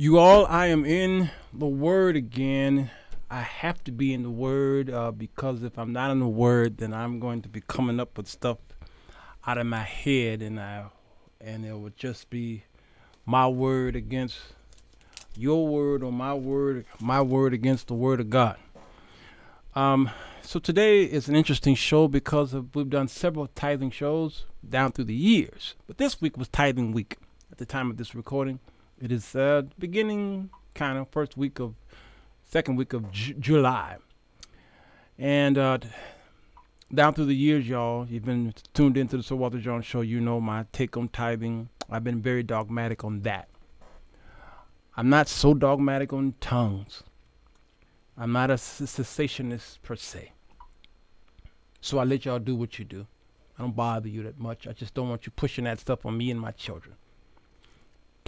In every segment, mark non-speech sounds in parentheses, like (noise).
You all, I am in the Word again. I have to be in the Word uh, because if I'm not in the Word, then I'm going to be coming up with stuff out of my head, and I, and it would just be my word against your word, or my word, my word against the Word of God. Um, so today is an interesting show because of, we've done several tithing shows down through the years, but this week was tithing week at the time of this recording. It is uh, beginning kind of first week of second week of J- July, and uh, down through the years, y'all, you've been tuned into the Sir Walter Jones show. You know my take on tithing. I've been very dogmatic on that. I'm not so dogmatic on tongues. I'm not a cessationist per se. So I let y'all do what you do. I don't bother you that much. I just don't want you pushing that stuff on me and my children.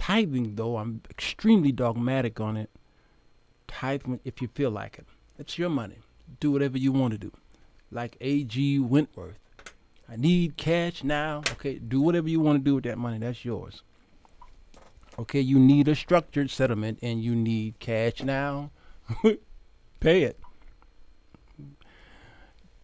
Tithing, though, I'm extremely dogmatic on it. Tithe if you feel like it. It's your money. Do whatever you want to do. Like J.G. Wentworth. I need cash now. Okay, do whatever you want to do with that money. That's yours. Okay, you need a structured settlement and you need cash now. (laughs) Pay it.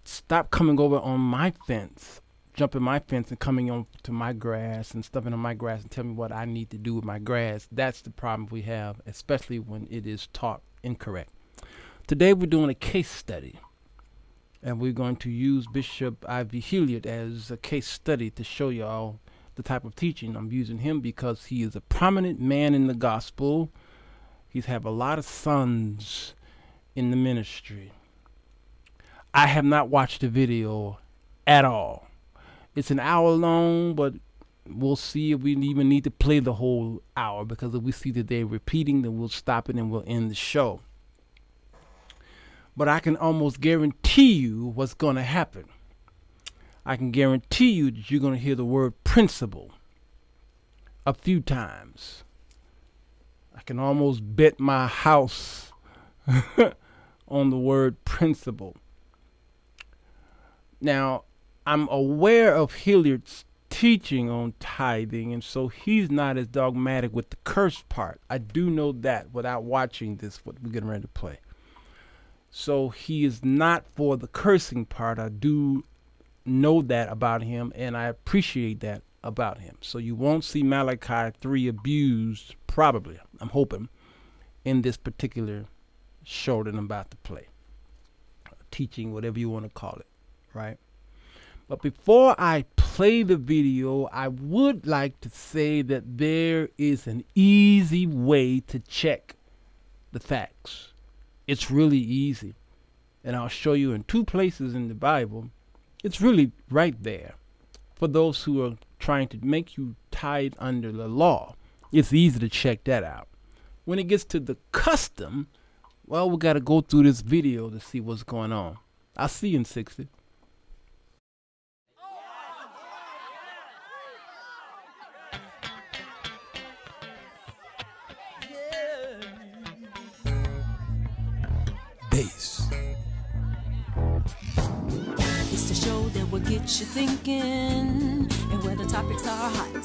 Stop coming over on my fence, jumping my fence and coming on to my grass and stuffing on my grass and tell me what I need to do with my grass. That's the problem we have, especially when it is taught incorrect. Today we're doing a case study. And we're going to use Bishop I.V. Hilliard as a case study to show y'all the type of teaching. I'm using him because he is a prominent man in the gospel. He's have a lot of sons in the ministry. I have not watched the video at all. It's an hour long, but we'll see if we even need to play the whole hour because if we see that they're repeating, then we'll stop it and we'll end the show. But I can almost guarantee you what's going to happen. I can guarantee you that you're going to hear the word principle a few times. I can almost bet my house (laughs) on the word principle. Now, I'm aware of Hilliard's teaching on tithing, and so he's not as dogmatic with the curse part. I do know that without watching this, what we're getting ready to play. So he is not for the cursing part. I do know that about him, and I appreciate that about him. So you won't see Malachi 3 abused, probably, I'm hoping, in this particular show that I'm about to play. Teaching, whatever you want to call it, right? But before I play the video, I would like to say that there is an easy way to check the facts. It's really easy. And I'll show you in two places in the Bible. It's really right there. For those who are trying to make you tithe under the law, it's easy to check that out. When it gets to the custom, well, we got to go through this video to see what's going on. I'll see you in 60. Will get you thinking, and where the topics are hot.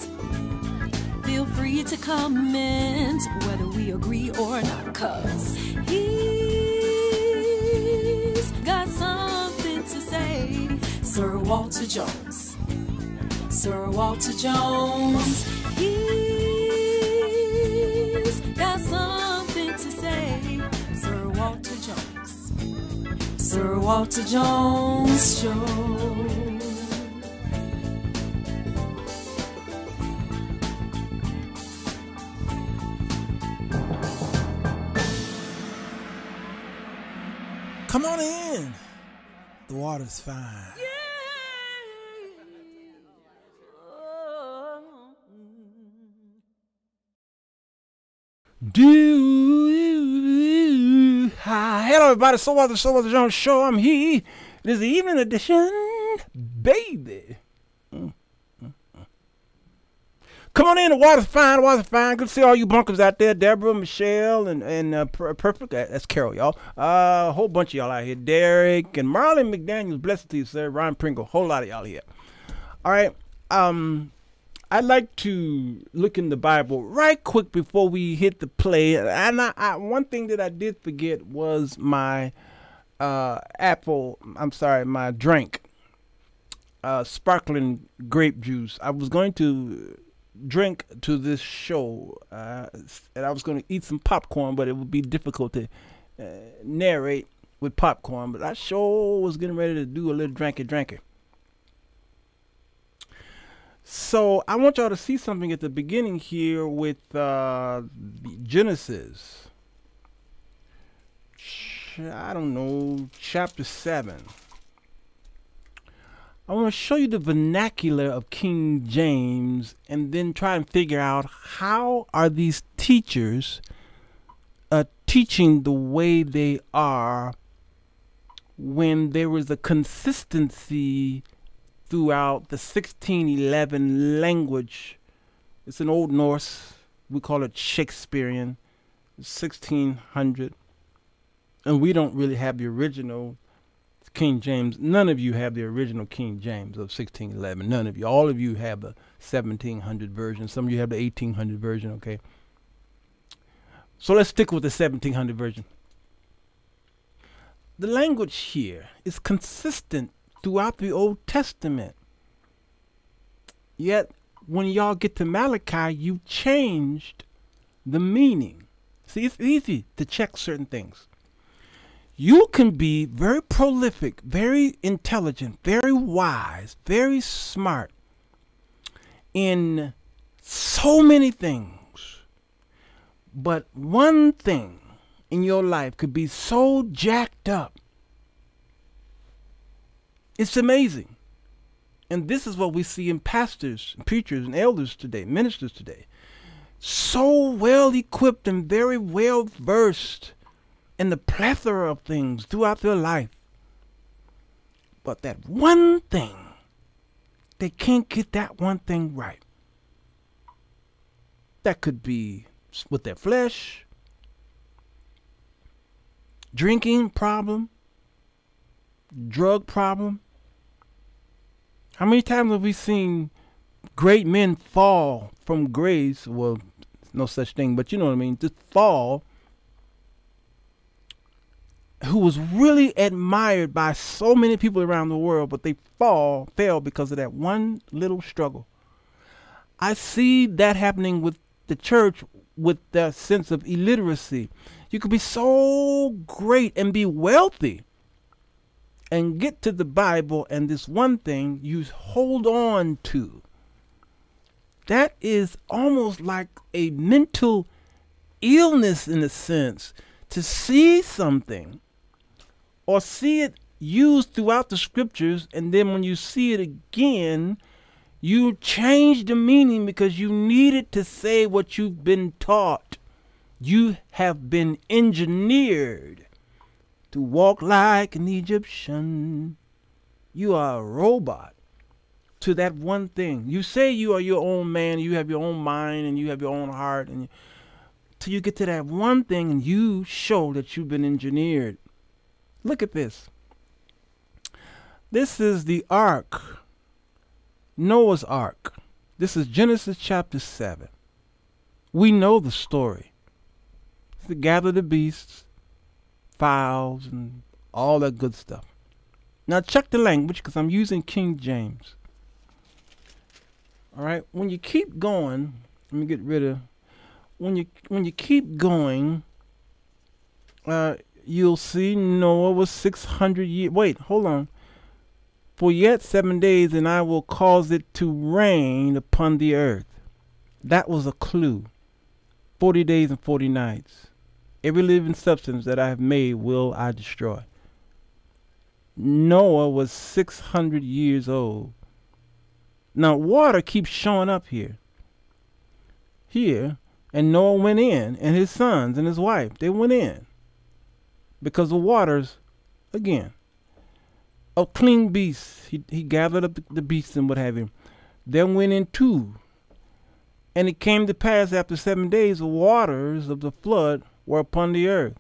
Feel free to comment whether we agree or not, cause he's got something to say. Sir Walter Jones. Sir Walter Jones. He's got something to say. Sir Walter Jones. Sir Walter Jones Show. Come on in. The water's fine. Do hi, hello everybody. So what the so what the show. I'm here. It is the evening edition, baby. Mm, mm, mm. Come on in. The water's fine. The water's fine. Good to see all you bunkers out there. Deborah, Michelle, and and uh, perfect. That's Carol, y'all. Uh, a whole bunch of y'all out here. Derek and Marlon McDaniel's. Blessed to you, sir. Ryan Pringle. Whole lot of y'all here. All right. Um, I'd like to look in the Bible right quick before we hit the play. And I, I, one thing that I did forget was my uh, apple. I'm sorry, my drink, uh, sparkling grape juice. I was going to drink to this show, uh, and I was going to eat some popcorn, but it would be difficult to uh, narrate with popcorn. But I sure was getting ready to do a little drinky drinky. So I want y'all to see something at the beginning here with uh, Genesis. I don't know, chapter 7. I want to show you the vernacular of King James and then try and figure out how are these teachers uh, teaching the way they are when there is a consistency throughout the 1611 language. It's an Old Norse. We call it Shakespearean. 1600. And we don't really have the original King James. None of you have the original King James of 1611. None of you. All of you have the 1700 version. Some of you have the 1800 version, okay? So let's stick with the 1700 version. The language here is consistent throughout the Old Testament. Yet, when y'all get to Malachi, you changed the meaning. See, it's easy to check certain things. You can be very prolific, very intelligent, very wise, very smart in so many things. But one thing in your life could be so jacked up it's amazing. And this is what we see in pastors, and preachers, and elders today, ministers today. So well equipped and very well versed in the plethora of things throughout their life. But that one thing, they can't get that one thing right. That could be with their flesh, drinking problem, drug problem, how many times have we seen great men fall from grace? Well, no such thing, but you know what I mean. Just fall. Who was really admired by so many people around the world, but they fall, fell because of that one little struggle. I see that happening with the church with that sense of illiteracy. You could be so great and be wealthy and get to the Bible and this one thing you hold on to. That is almost like a mental illness in a sense to see something or see it used throughout the scriptures and then when you see it again you change the meaning because you needed to say what you've been taught you have been engineered to walk like an Egyptian. You are a robot to that one thing. You say you are your own man, you have your own mind, and you have your own heart, and till you get to that one thing and you show that you've been engineered. Look at this. This is the ark, Noah's ark. This is Genesis chapter 7. We know the story. To gather the beasts, fowls, and all that good stuff. Now check the language because I'm using King James. All right, when you keep going, let me get rid of. When you when you keep going, uh, you'll see Noah was six hundred years. Wait, hold on. For yet seven days, and I will cause it to rain upon the earth. That was a clue. Forty days and forty nights. Every living substance that I have made will I destroy. Noah was 600 years old. Now, water keeps showing up here. Here, and Noah went in, and his sons and his wife, they went in. Because the waters, again, of clean beasts, he, he gathered up the, beasts and what have you. Then went in two. And it came to pass after seven days, the waters of the flood were upon the earth.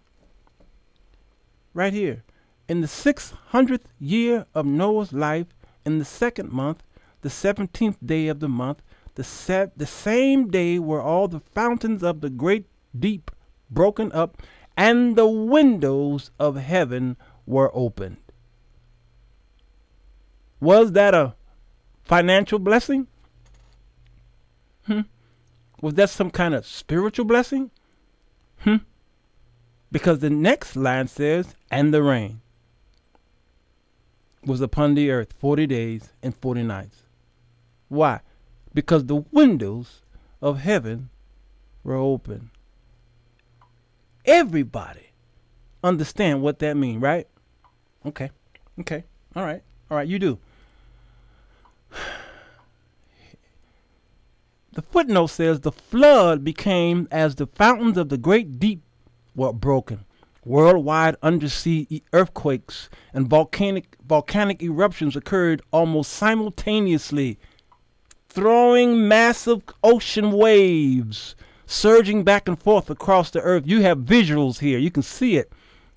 Right here. In the 600th year of Noah's life, in the second month, the 17th day of the month, the, se- the same day were all the fountains of the great deep broken up, and the windows of heaven were opened. Was that a financial blessing? Hmm? Was that some kind of spiritual blessing? Hmm? Because the next line says, and the rain was upon the earth 40 days and 40 nights. Why? Because the windows of heaven were open. Everybody understand what that means, right? Okay. Okay. All right. All right, you do. The footnote says the flood became as the fountains of the great deep were broken. Worldwide undersea earthquakes and volcanic volcanic eruptions occurred almost simultaneously, throwing massive ocean waves surging back and forth across the earth. You have visuals here. You can see it.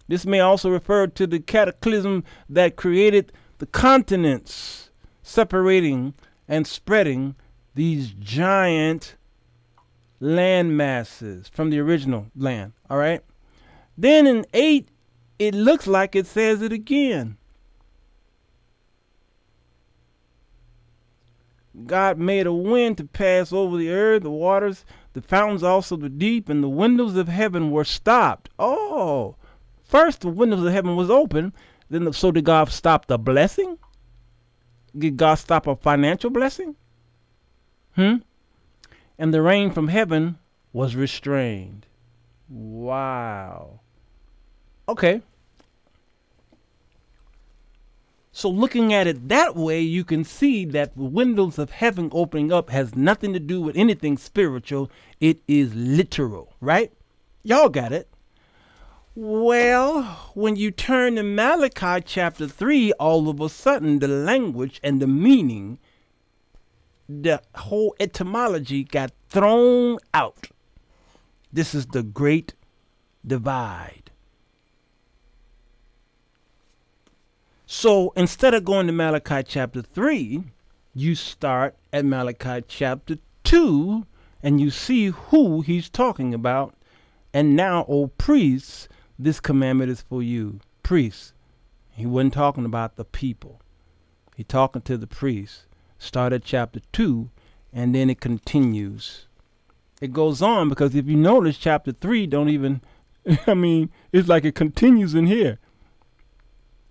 This may also refer to the cataclysm that created the continents, separating and spreading these giant land masses from the original land. All right. Then in 8, it looks like it says it again. God made a wind to pass over the earth, the waters, the fountains also the deep, and the windows of heaven were stopped. Oh, first the windows of heaven was open. Then the, so did God stop the blessing? Did God stop a financial blessing? Hmm. And the rain from heaven was restrained. Wow. Okay. So looking at it that way, you can see that the windows of heaven opening up has nothing to do with anything spiritual. It is literal, right? Y'all got it. Well, when you turn to Malachi chapter 3, all of a sudden the language and the meaning, the whole etymology got thrown out. This is the great divide. So instead of going to Malachi chapter 3, you start at Malachi chapter 2 and you see who he's talking about. And now, O priests, this commandment is for you. Priests. He wasn't talking about the people. He talking to the priests. Start at chapter 2 and then it continues. It goes on because if you notice chapter 3 don't even (laughs) I mean, it's like it continues in here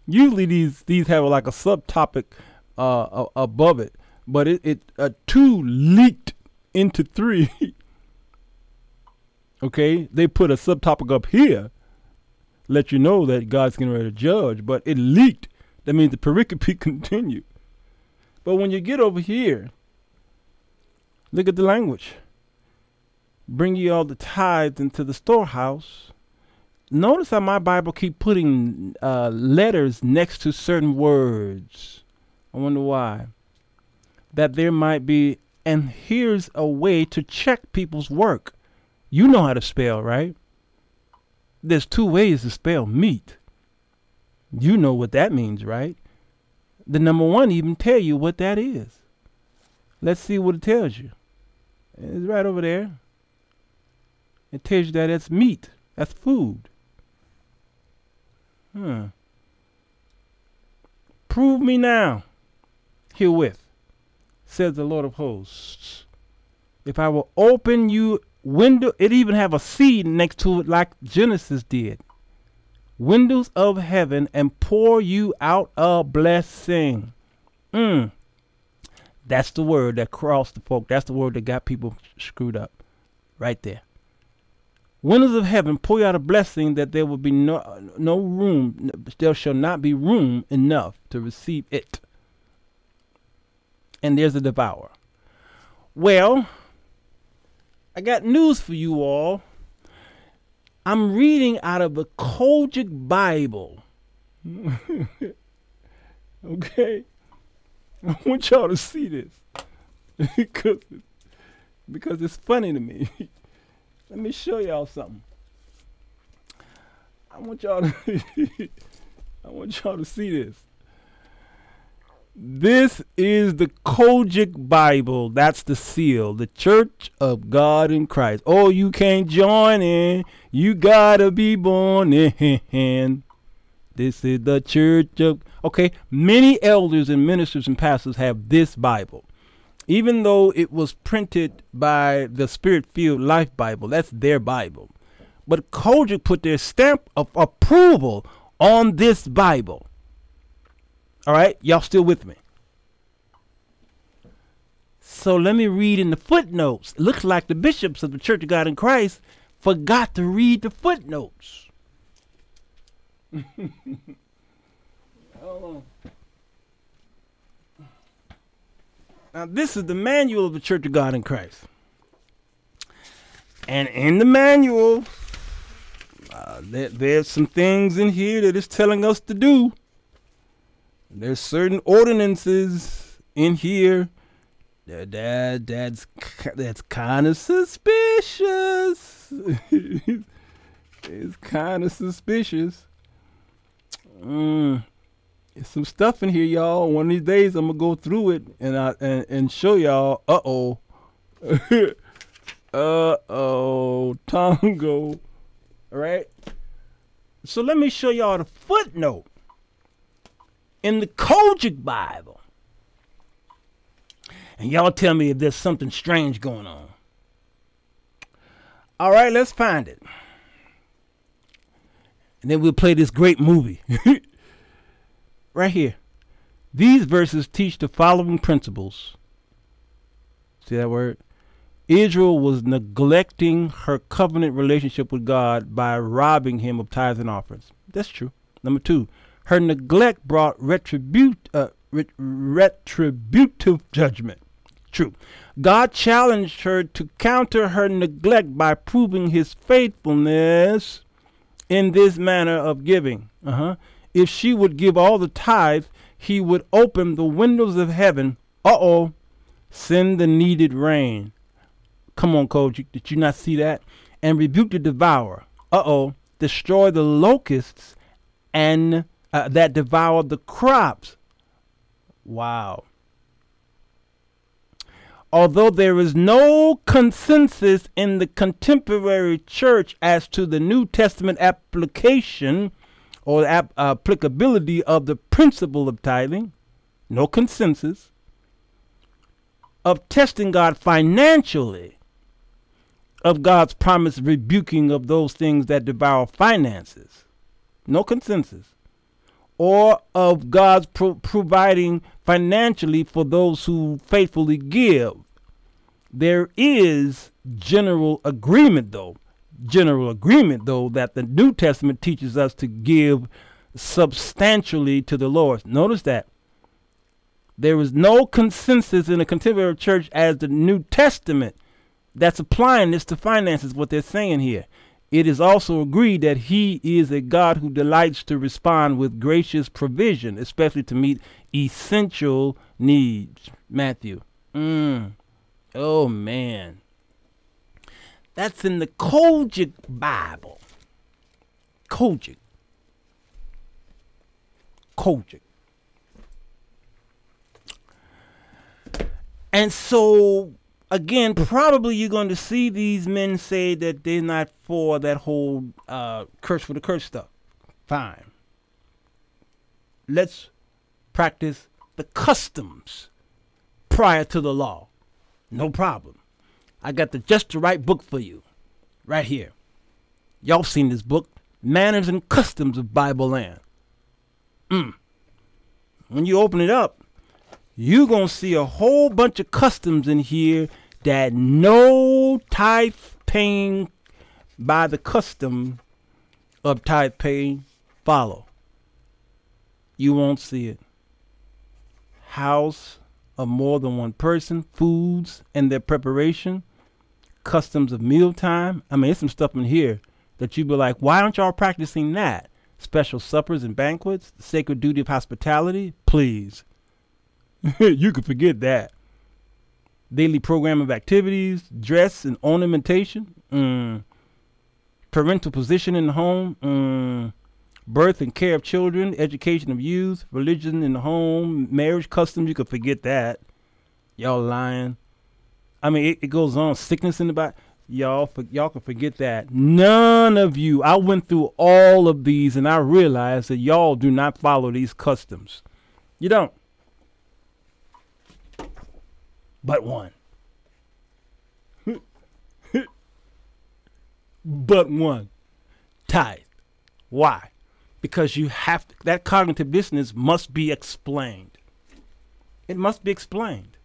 usually these these have like a subtopic uh, above it, but it, it uh, two leaked into three. (laughs) okay, they put a subtopic up here, let you know that God's getting ready to judge, but it leaked. That means the pericope (laughs) continued. But when you get over here, look at the language. Bring ye all the tithes into the storehouse notice how my Bible keep putting uh, letters next to certain words. I wonder why. That there might be, and here's a way to check people's work. You know how to spell, right? There's two ways to spell meat. You know what that means, right? The number one even tell you what that is. Let's see what it tells you. It's right over there. It tells you that it's meat. That's food. Prove me now herewith, says the Lord of hosts. If I will open you window, it even have a seed next to it like Genesis did. Windows of heaven and pour you out a blessing. Mm. That's the word that crossed the folk. That's the word that got people screwed up. Right there windows of heaven pour out a blessing that there will be no, no room, there shall not be room enough to receive it. And there's a devourer. Well, I got news for you all. I'm reading out of the COGIC Bible. (laughs) okay? I want y'all to see this (laughs) because, because it's funny to me. (laughs) Let me show y'all something. I want y'all to (laughs) I want y'all to see this. This is the COGIC Bible. That's the seal. The Church of God in Christ. Oh, you can't join in. You gotta be born in. This is the Church of. Okay, many elders and ministers and pastors have this Bible. Even though it was printed by the Spirit Filled Life Bible, that's their Bible. But COGIC put their stamp of approval on this Bible. All right, y'all still with me? So let me read in the footnotes. It looks like the bishops of the Church of God in Christ forgot to read the footnotes. (laughs) now, this is the manual of the Church of God in Christ. And in the manual, uh, there, there's some things in here that it's telling us to do. There's certain ordinances in here that, that that's that's kind of suspicious. (laughs) it's kind of suspicious. Mm. Some stuff in here, y'all. One of these days, I'm gonna go through it and I and, and show y'all. Uh oh. (laughs) uh oh. Tongo. All right. So let me show y'all the footnote in the COGIC Bible. And y'all tell me if there's something strange going on. All right, let's find it. And then we'll play this great movie. (laughs) right here. These verses teach the following principles. See that word? Israel was neglecting her covenant relationship with God by robbing him of tithes and offerings. That's true. Number two, her neglect brought retribute, uh, ret- retributive judgment. True. God challenged her to counter her neglect by proving his faithfulness in this manner of giving. Uh-huh. If she would give all the tithe, he would open the windows of heaven. Uh oh. Send the needed rain. Come on, coach. Did you not see that? And rebuke the devourer. Uh oh. Destroy the locusts and uh, that devour the crops. Wow. Although there is no consensus in the contemporary church as to the New Testament application or ap- uh, applicability of the principle of tithing, no consensus, of testing God financially, of God's promised rebuking of those things that devour finances, no consensus or of God's pro- providing financially for those who faithfully give. There is general agreement, though, general agreement, though, that the New Testament teaches us to give substantially to the Lord. Notice that. There is no consensus in the contemporary church as the New Testament that's applying this to finances, what they're saying here. It is also agreed that he is a God who delights to respond with gracious provision, especially to meet essential needs. Matthew. Mm. Oh, man. That's in the COGIC Bible. COGIC. COGIC. And so again, probably you're going to see these men say that they're not for that whole uh, curse for the curse stuff. Fine. Let's practice the customs prior to the law. No problem. I got the just the right book for you, right here. Y'all seen this book, Manners and Customs of Bible Land. Mm. When you open it up, you're going to see a whole bunch of customs in here that no tithe paying by the custom of tithe paying follow. You won't see it. House of more than one person, foods and their preparation, customs of mealtime. I mean, there's some stuff in here that you'd be like, why aren't y'all practicing that? Special suppers and banquets, the sacred duty of hospitality, please. (laughs) you could forget that. Daily program of activities, dress and ornamentation, mm. parental position in the home, mm. birth and care of children, education of youth, religion in the home, marriage customs. You could forget that. Y'all lying. I mean, it, it goes on. Sickness in the body. Y'all, for, y'all can forget that. None of you. I went through all of these, and I realized that y'all do not follow these customs. You don't. But one. (laughs) but one. Tithe. Why? Because you have to, that cognitive dissonance must be explained. It must be explained.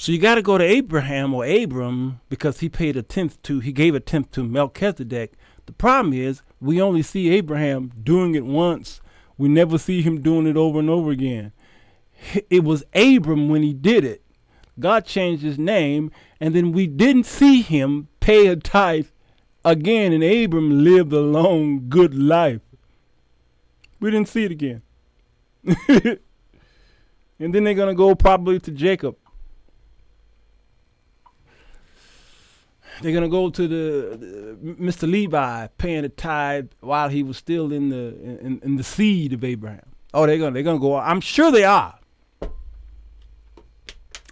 So you got to go to Abraham or Abram because he paid a tenth to, he gave a tenth to Melchizedek. The problem is we only see Abraham doing it once. We never see him doing it over and over again. It was Abram when he did it. God changed his name, and then we didn't see him pay a tithe again, and Abram lived a long, good life. We didn't see it again. (laughs) and then they're going to go probably to Jacob. They're gonna go to the, Mr. Levi paying the tithe while he was still in the in, in the seed of Abraham. Oh, they're gonna they're gonna go. I'm sure they are.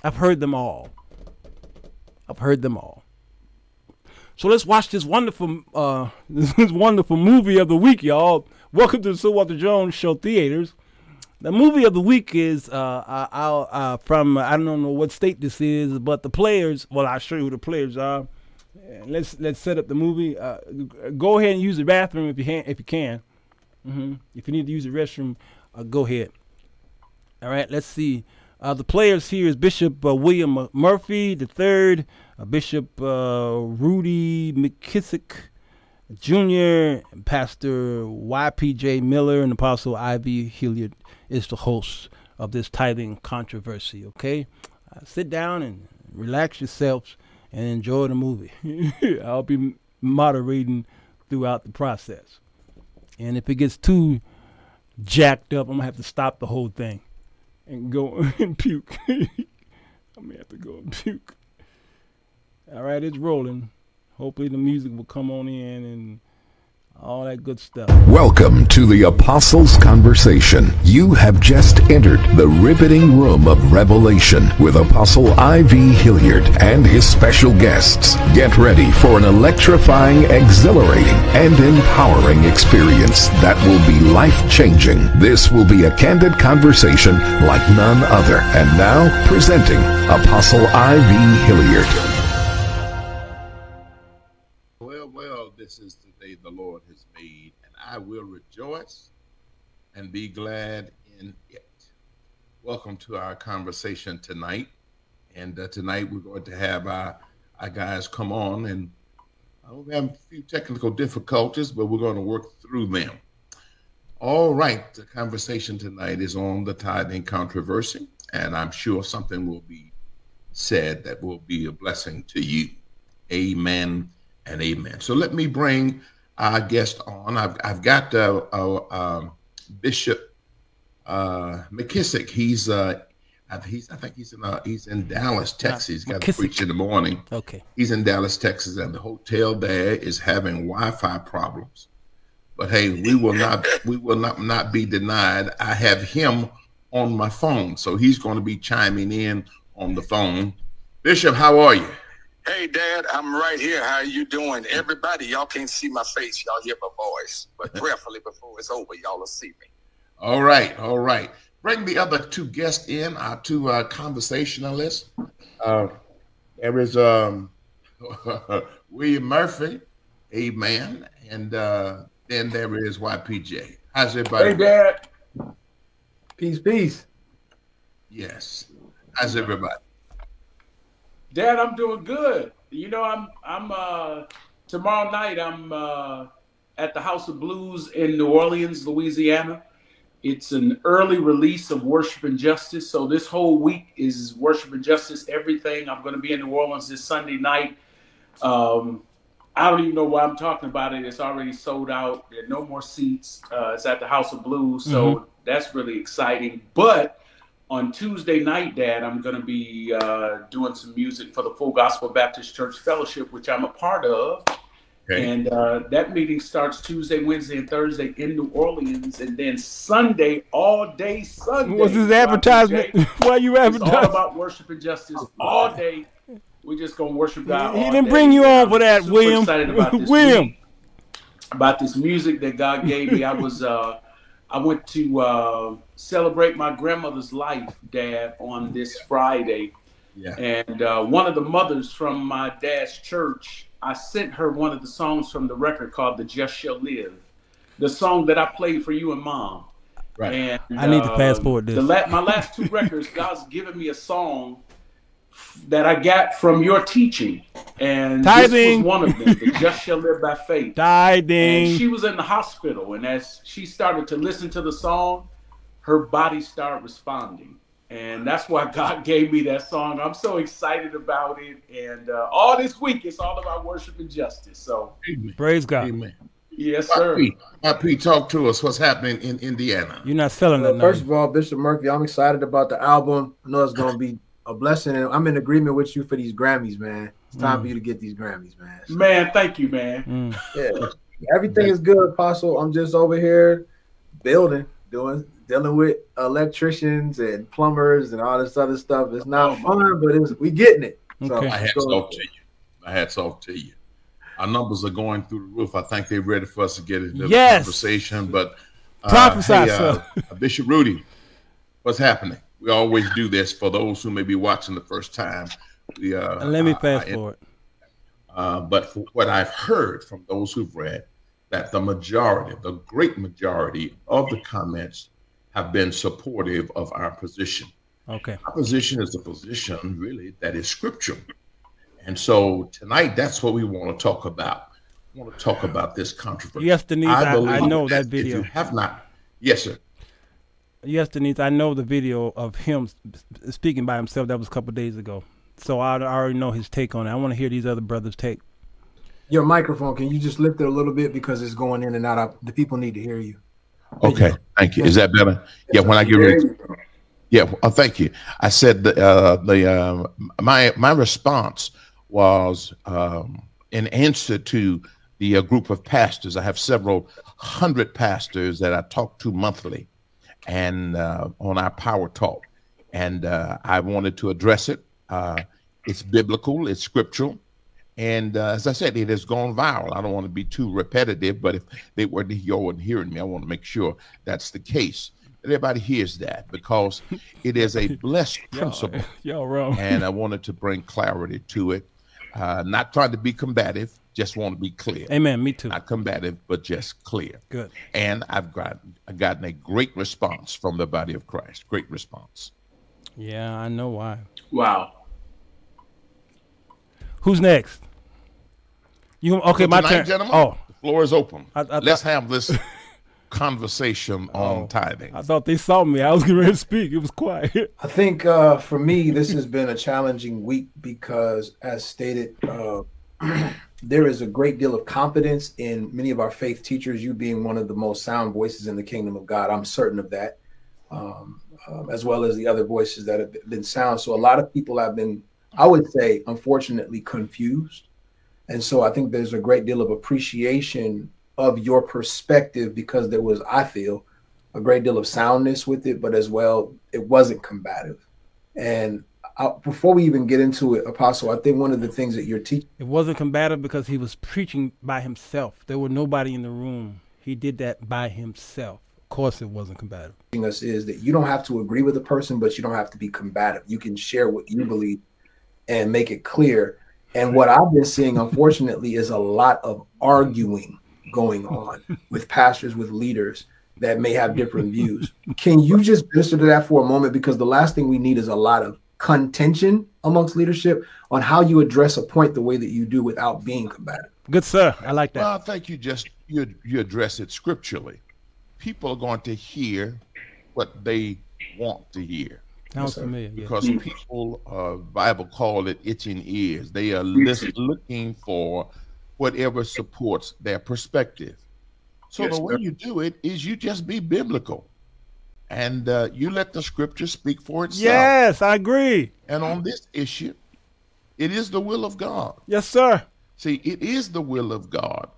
I've heard them all. I've heard them all. So let's watch this wonderful uh, (laughs) this wonderful movie of the week, y'all. Welcome to the Sir Walter Jones Show theaters. The movie of the week is uh, uh, uh, from I don't know what state this is, but the players. Well, I'll show you who the players are. Let's let's set up the movie. Uh, go ahead and use the bathroom if you can. If you can, mm-hmm. if you need to use the restroom, uh, go ahead. All right. Let's see. Uh, the players here is Bishop William Murphy the third. Bishop uh, Rudy McKissick Jr., Pastor YPJ Miller, and Apostle I.V. Hilliard is the host of this tithing controversy. Okay, uh, sit down and relax yourselves and enjoy the movie. (laughs) I'll be moderating throughout the process, and if it gets too jacked up, I'm gonna have to stop the whole thing and go (laughs) and puke. (laughs) I'm gonna have to go and puke. All right, it's rolling. Hopefully, the music will come on in and all that good stuff. Welcome to the Apostles' Conversation. You have just entered the riveting room of revelation with Apostle I.V. Hilliard and his special guests. Get ready for an electrifying, exhilarating, and empowering experience that will be life-changing. This will be a candid conversation like none other. And now, presenting Apostle I.V. Hilliard. I will rejoice and be glad in it. Welcome to our conversation tonight. And uh, tonight we're going to have our, our guys come on, and we have a few technical difficulties, but we're going to work through them. All right, the conversation tonight is on the tithing controversy, and I'm sure something will be said that will be a blessing to you. Amen and amen. So let me bring our guest on. I've, I've got uh, uh, um, Bishop uh, McKissick. He's uh, I, he's I think he's in uh, he's in Dallas, Texas. He's got to preach in the morning. Okay. He's in Dallas, Texas, and the hotel there is having Wi-Fi problems. But hey, we will not we will not not be denied. I have him on my phone, so he's going to be chiming in on the phone. Bishop, how are you? Hey, Dad, I'm right here. How are you doing? Everybody, y'all can't see my face. Y'all hear my voice. But (laughs) prayerfully, before it's over, y'all will see me. All right. All right. Bring the other two guests in, our two uh, conversationalists. Uh, there is um, (laughs) William Murphy, amen. And uh, then there is YPJ. How's everybody? Hey, Dad. Peace, peace. Yes. How's everybody? Dad, I'm doing good. You know, I'm I'm uh tomorrow night I'm uh at the House of Blues in New Orleans, Louisiana. It's an early release of Worship and Justice. So this whole week is Worship and Justice, everything. I'm going to be in New Orleans this Sunday night. Um, I don't even know why I'm talking about it. It's already sold out. There are no more seats. Uh, it's at the House of Blues. So mm-hmm. that's really exciting. But on Tuesday night, Dad, I'm going to be uh, doing some music for the Full Gospel Baptist Church Fellowship, which I'm a part of. Okay. And uh, that meeting starts Tuesday, Wednesday, and Thursday in New Orleans, and then Sunday, all day Sunday. What's this advertisement? (laughs) Why you advertising? It's all about worship and justice all day. We're just gonna worship God. He didn't day. bring you on for that, William. (laughs) William. About this music that God gave me, I was uh, I went to uh, celebrate my grandmother's life, Dad, on this Friday. Yeah. And uh, one of the mothers from my dad's church I sent her one of the songs from the record called "The Just Shall Live," the song that I played for you and Mom. Right. And, I need to passport forward this. La- my last two records, (laughs) God's given me a song that I got from your teaching, and Tithing. this was one of them. The just shall live by faith. (laughs) Tithing. And she was in the hospital, and as she started to listen to the song, her body started responding and that's why God (laughs) gave me that song. I'm so excited about it, and uh, all this week it's all about worship and justice. So, Amen. praise God. Amen. Yes, sir. P, talk to us. What's happening in Indiana? You're not selling well, First of all, Bishop Murphy, I'm excited about the album. I know it's going to be a blessing, and I'm in agreement with you for these Grammys, man. It's time mm. for you to get these Grammys, man. So, (laughs) man, thank you, man. Mm. Yeah, everything is good, Apostle. I'm just over here building, doing dealing with electricians and plumbers and all this other stuff. It's not oh, fun, but it's we getting it. Okay. So, my hats off to you. My hats off to you. Our numbers are going through the roof. I think they're ready for us to get into yes. conversation. But uh, prophesy, hey, uh, Bishop Rudy, what's happening? We always do this for those who may be watching the first time. We, uh, let me fast forward. Uh, but for what I've heard from those who've read, that the majority, the great majority of the comments have been supportive of our position. Okay. Our position is a position really that is scriptural. And so tonight, that's what we want to talk about. We want to talk about this controversy. Yes, Denise, I, I, I know that, that video. If you have not, yes, sir. Yes, Denise, I know the video of him speaking by himself. That was a couple days ago. So I already know his take on it. I want to hear these other brothers' take. Your microphone, can you just lift it a little bit because it's going in and out? The people need to hear you. Okay, thank you. Is that better? Yeah, when I get ready. Yeah, oh, thank you. I said the uh, the uh, my my response was um, in answer to the uh, group of pastors. I have several hundred pastors that I talk to monthly, and uh, on our Power Talk, and uh, I wanted to address it. Uh, it's biblical. It's scriptural. And uh, as I said, it has gone viral. I don't want to be too repetitive, but if they were y'all weren't hearing me, I want to make sure that's the case. Everybody hears that because it is a (laughs) blessed principle. (laughs) Y'all wrong. and I wanted to bring clarity to it. Uh, not trying to be combative, just want to be clear. Amen. Me too. Not combative, but just clear. Good. And I've gotten I've gotten a great response from the body of Christ. Great response. Yeah, I know why. Wow. Who's next? You okay? So my tonight, turn. Gentlemen, oh, the floor is open. I, I, Let's have this (laughs) conversation (laughs) on oh, tithing. I thought they saw me. I was getting ready to speak. It was quiet. (laughs) I think uh, for me, this has been a challenging week because, as stated, uh, (clears throat) there is a great deal of confidence in many of our faith teachers. You being one of the most sound voices in the kingdom of God, I'm certain of that, um, um, as well as the other voices that have been sound. So a lot of people have been, I would say, unfortunately, confused and so I think there's a great deal of appreciation of your perspective because there was, I feel, a great deal of soundness with it, but as well, it wasn't combative. And I, before we even get into it, Apostle, I think one of the things that you're teaching. It wasn't combative because he was preaching by himself. There were nobody in the room. He did that by himself. Of course, it wasn't combative. Us is that you don't have to agree with a person, but you don't have to be combative. You can share what you believe and make it clear and what I've been seeing, unfortunately, is a lot of arguing going on (laughs) with pastors, with leaders that may have different views. (laughs) Can you just minister to that for a moment? Because the last thing we need is a lot of contention amongst leadership on how you address a point the way that you do without being combative. Good, sir. I like that. Well, I think you just you you address it scripturally. People are going to hear what they want to hear. Sounds familiar. Because yeah. people, uh, Bible call it itching ears. They are looking for whatever supports their perspective. So yes, the way sir. you do it is you just be biblical, and uh, you let the scripture speak for itself. Yes, I agree. And on this issue, it is the will of God. Yes, sir. See, it is the will of God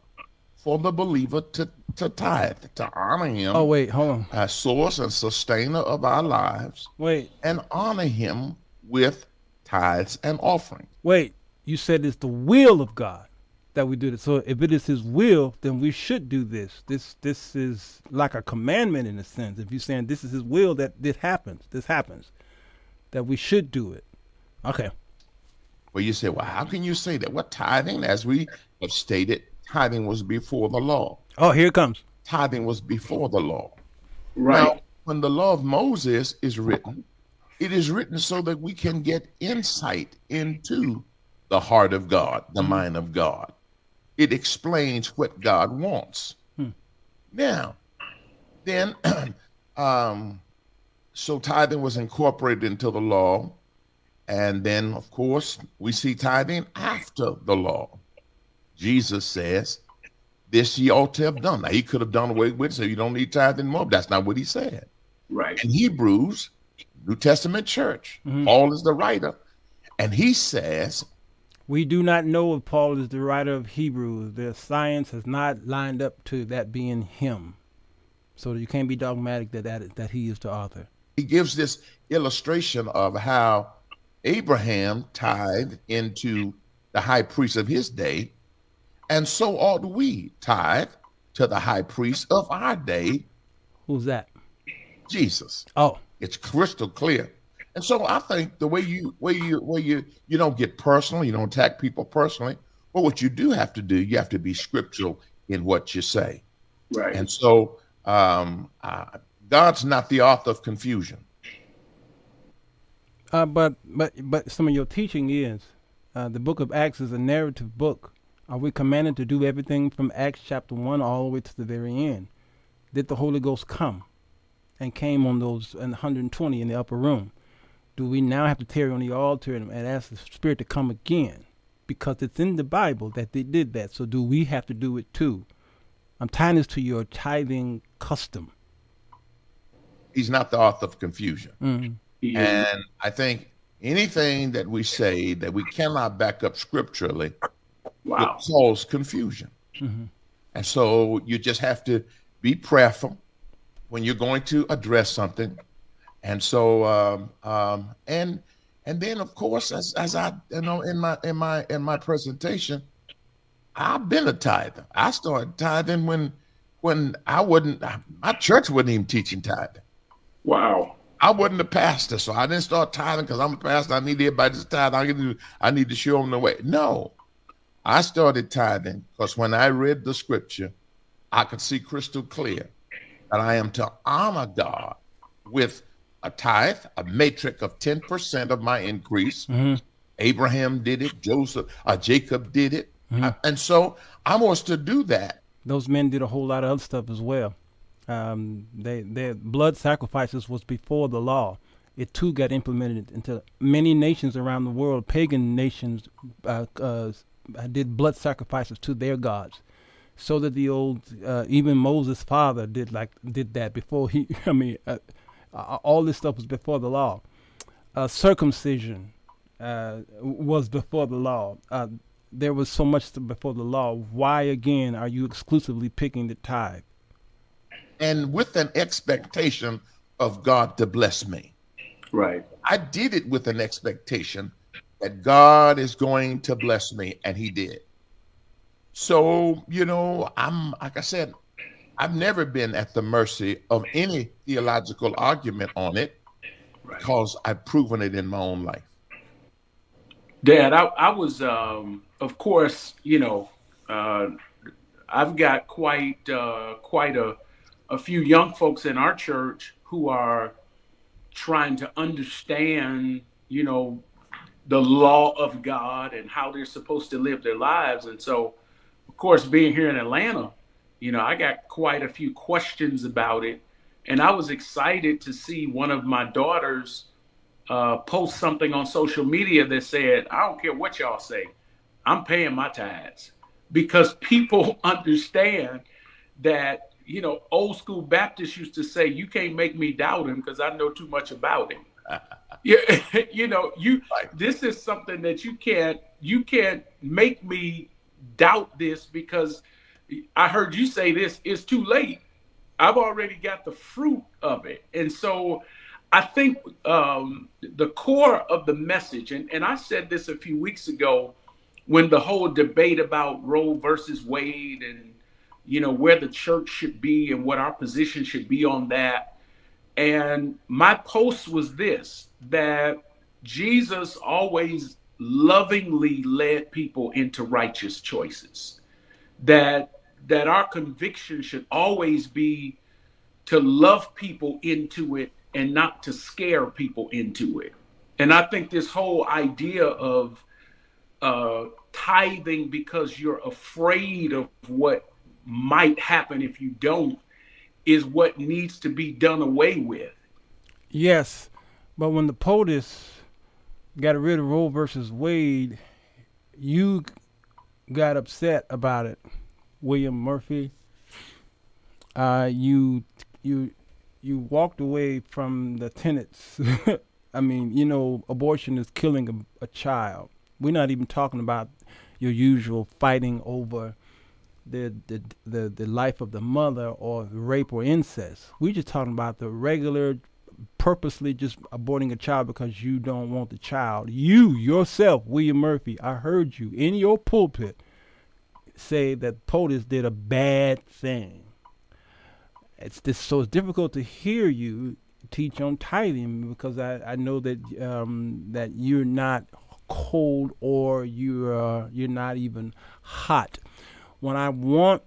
for the believer to, to tithe, to honor him Oh wait, hold on. as source and sustainer of our lives, Wait, and honor him with tithes and offering. wait. You said it's the will of God that we do this. So if it is His will, then we should do this. This this is like a commandment in a sense. If you're saying this is His will that this happens, this happens, that we should do it. Okay. Well, you say, well, how can you say that? What tithing, as we have stated, tithing was before the law. Oh, here it comes. Tithing was before the law. Right. Now, when the law of Moses is written, it is written so that we can get insight into the heart of God, the mind of God. It explains what God wants. Now, then, (clears throat) um, so tithing was incorporated into the law. And then, of course, we see tithing after the law. Jesus says, This ye ought to have done. Now, he could have done away with it, so you don't need tithing more. but That's not what he said right. in Hebrews, New Testament church. Mm-hmm. Paul is the writer, and he says, We do not know if Paul is the writer of Hebrews. Their science has not lined up to that being him. So you can't be dogmatic that that, that he is the author. he gives this illustration of how Abraham tithed into the high priest of his day, and so ought we tithe to the high priest of our day, Who's that? Jesus. Oh, It's crystal clear. And so I think the way you way you way you you don't get personal, you don't attack people personally, but what you do have to do, you have to be scriptural in what you say. Right. And so um, uh, God's not the author of confusion. Uh, but but but some of your teaching is uh, the book of Acts is a narrative book. Are we commanded to do everything from Acts chapter one all the way to the very end? Did the Holy Ghost come and came on those 120 in the upper room? Do we now have to tarry on the altar and, and ask the Spirit to come again? Because it's in the Bible that they did that. So do we have to do it too? I'm tying this to your tithing custom. He's not the author of confusion. Mhm. And I think anything that we say that we cannot back up scripturally wow. cause confusion. And so you just have to be prayerful when you're going to address something. And so um, um, and and then of course as as I you know in my in my in my presentation, I've been a tither. I started tithing when when I wouldn't my church wasn't even teaching tithing. Wow. I wasn't a pastor, so I didn't start tithing because I'm a pastor. I need everybody to tithe. I need to, I need to show them the way. No, I started tithing because when I read the scripture, I could see crystal clear that I am to honor God with a tithe, a matrix of 10% of my increase. Abraham did it, Joseph, uh, Jacob did it. Uh, and so I was to do that. those men did a whole lot of other stuff as well. Um, they their blood sacrifices was before the law. It too got implemented into many nations around the world. Pagan nations uh, uh, did blood sacrifices to their gods, so that the old uh, even Moses' father did like did that before he. (laughs) I mean, uh, uh, all this stuff was before the law. Uh, circumcision uh, was before the law. Uh, there was so much before the law. Why again are you exclusively picking the tithe? And with an expectation of God to bless me. Right. I did it with an expectation that God is going to bless me, and He did. So, you know, I'm, like I said, I've never been at the mercy of any theological argument on it Right. because I've proven it in my own life. Dad, I, I was, um, of course, you know, uh, I've got quite uh, quite a, a few young folks in our church who are trying to understand, you know, the law of God and how they're supposed to live their lives. And so, of course, being here in Atlanta, you know, I got quite a few questions about it. And I was excited to see one of my daughters uh, post something on social media that said, I don't care what y'all say, I'm paying my tithes. Because people (laughs) understand that, you know, old school Baptists used to say, you can't make me doubt him because I know too much about him. (laughs) yeah, (laughs) you know, you Right. this is something that you can't you can't make me doubt this because I heard you say this, it's too late. I've already got the fruit of it. And so I think um, the core of the message, and, and I said this a few weeks ago when the whole debate about Roe versus Wade and you know where the church should be and what our position should be on that. And my post was this that Jesus always lovingly led people into righteous choices. That that our conviction should always be to love people into it and not to scare people into it. And I think this whole idea of uh, tithing because you're afraid of what might happen if you don't is what needs to be done away with. Yes, but when the POTUS got rid of Roe versus Wade, you got upset about it, William Murphy. Uh, you you you walked away from the tenets. (laughs) I mean, you know, abortion is killing a, a, child. We're not even talking about your usual fighting over the, the the the life of the mother or rape or incest. We're just talking about the regular, purposely just aborting a child because you don't want the child. You yourself, William Murphy, I heard you in your pulpit say that POTUS did a bad thing it's this so it's difficult to hear you teach on tithing because I, I know that um, that you're not cold or you're uh, you're not even hot. When I want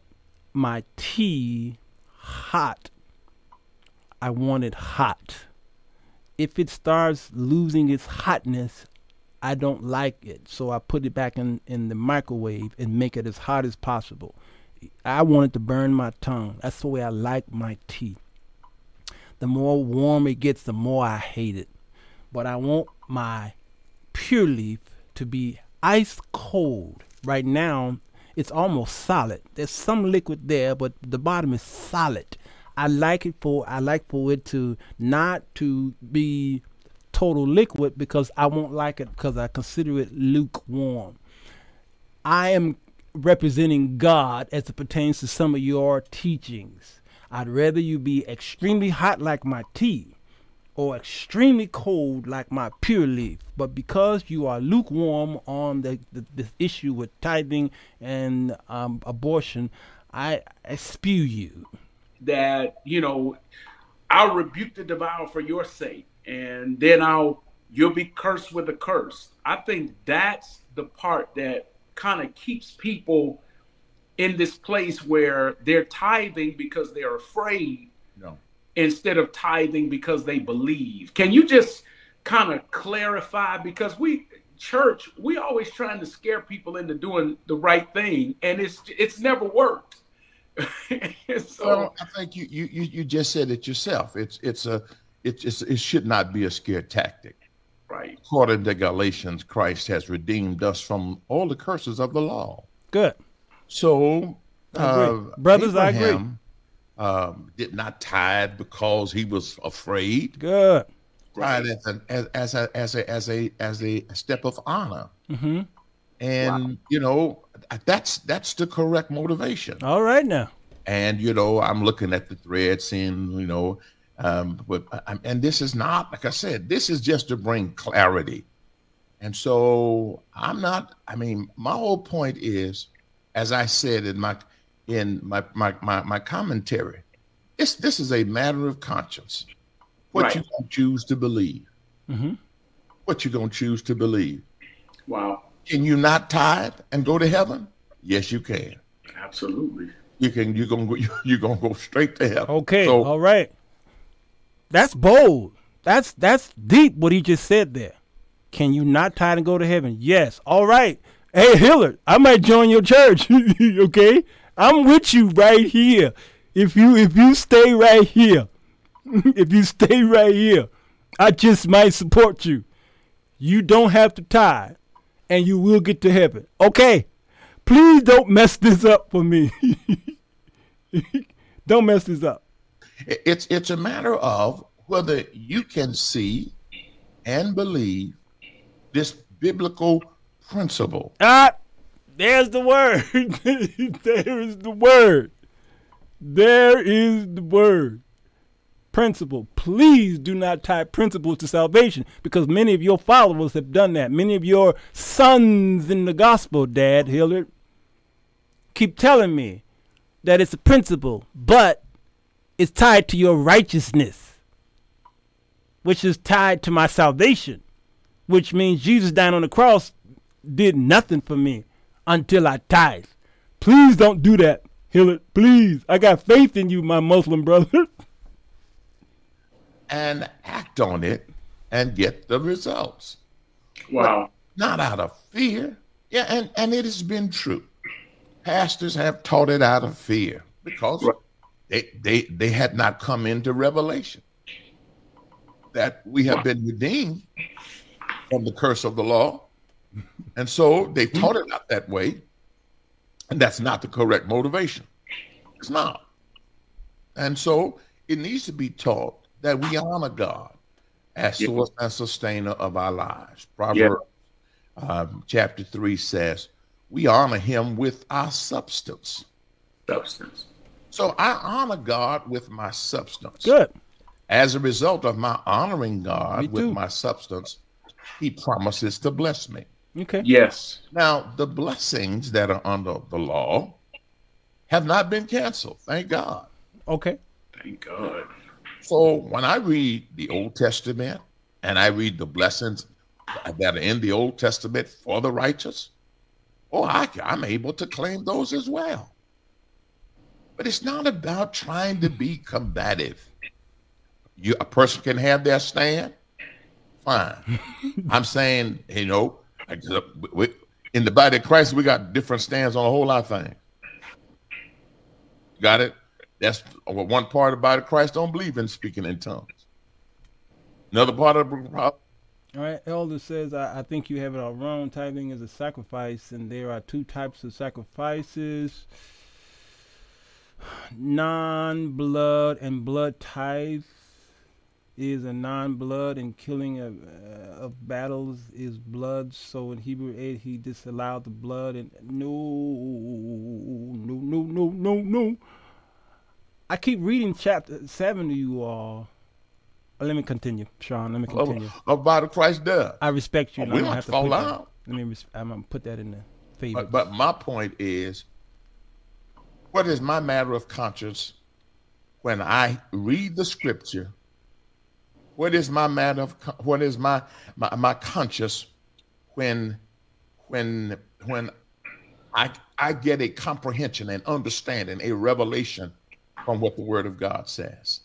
my tea hot, I want it hot. If it starts losing its hotness, I don't like it. So I put it back in, in the microwave and make it as hot as possible. I want it to burn my tongue. That's the way I like my tea. The more warm it gets, the more I hate it. But I want my pure leaf to be ice cold. Right now, it's almost solid. There's some liquid there, but the bottom is solid. I like it for I like for it to not to be total liquid because I won't like it because I consider it lukewarm. I am representing God as it pertains to some of your teachings. I'd rather you be extremely hot like my tea or extremely cold like my pure leaf. But because you are lukewarm on the, the, issue with tithing and um, abortion, I, I spew you. That, you know, I'll rebuke the devourer for your sake, and then I'll you'll be cursed with a curse. I think that's the part that kind of keeps people in this place where they're tithing because they're afraid no. instead of tithing because they believe. Can you just kind of clarify? Because we, church, we always trying to scare people into doing the right thing, and it's it's never worked. (laughs) so well, I think you, you you just said it yourself. It's it's a it's, it's it should not be a scare tactic. Right. According to Galatians, Christ has redeemed us from all the curses of the law. Good. So, uh, brothers, Abraham, I agree. Um, did not tithe because he was afraid. Good. Right as a as, as a as a as a as a step of honor. Mm-hmm. And wow. you know that's that's the correct motivation. All right now. And you know I'm looking at the thread, seeing you know um, but, and this is not, like I said, this is just to bring clarity. And so I'm not, I mean, my whole point is, as I said in my in my my my, my commentary, this this is a matter of conscience. What right. you gonna choose to believe? Mm-hmm. What you gonna choose to believe? Wow. Can you not tithe and go to heaven? Yes, you can. Absolutely. You can. You gonna go. (laughs) You gonna go straight to heaven. Okay. So, all right. That's bold. That's that's deep what he just said there. Can you not tithe and go to heaven? Yes. All right. Hey Hilliard, I might join your church. (laughs) okay? I'm with you right here. If you if you stay right here, (laughs) if you stay right here, I just might support you. You don't have to tithe, and you will get to heaven. Okay? Please don't mess this up for me. (laughs) don't mess this up. It's it's a matter of whether you can see and believe this biblical principle. Ah, There's the word. (laughs) there is the word. There is the word. Principle. Please do not tie principle to salvation because many of your followers have done that. Many of your sons in the gospel, Dad Hilliard, keep telling me that it's a principle, but it's tied to your righteousness, which is tied to my salvation, which means Jesus dying on the cross did nothing for me until I tithe. Please don't do that, Hilliard. Please. I got faith in you, my Muslim brother. (laughs) and act on it and get the results. Wow. Not out of fear. Yeah, and, and it has been true. Pastors have taught it out of fear because Right. they, they they had not come into revelation that we have been redeemed from the curse of the law. And so they hmm. taught it out that way. And that's not the correct motivation. It's not. And so it needs to be taught that we honor God as Yeah. source and sustainer of our lives. Proverbs um, chapter 3 says, We honor him with our substance. Substance. So I honor God with my substance. Good. As a result of my honoring God Me with too. my substance, he promises to bless me. Okay. Yes. Now, the blessings that are under the law have not been canceled, thank God. Okay. Thank God. So when I read the Old Testament and I read the blessings that are in the Old Testament for the righteous, oh, I, I'm able to claim those as well. But it's not about trying to be combative. You, a person can have their stand, fine. (laughs) I'm saying, you know, in the body of Christ, we got different stands on a whole lot of things. Got it? That's one part about of Christ don't believe in speaking in tongues. Another part of the problem. All right. Elder says, I, I think you have it all wrong. Tithing is a sacrifice, and there are two types of sacrifices non blood and blood tithe is a non blood, and killing of, uh, of battles is blood. So in Hebrew 8, he disallowed the blood. And no, no, no, no, no, no. I keep reading chapter 7 to you all. Uh, Let me continue, Sean. Let me continue. of, of body of Christ does. I respect you. Oh, we don't have to fall that- out. Let me. I'm gonna put that in the favor. But, but my point is, what is my matter of conscience when I read the scripture? What is my matter of what is my my, my conscience when when when I I get a comprehension and understanding, a revelation from what the Word of God says,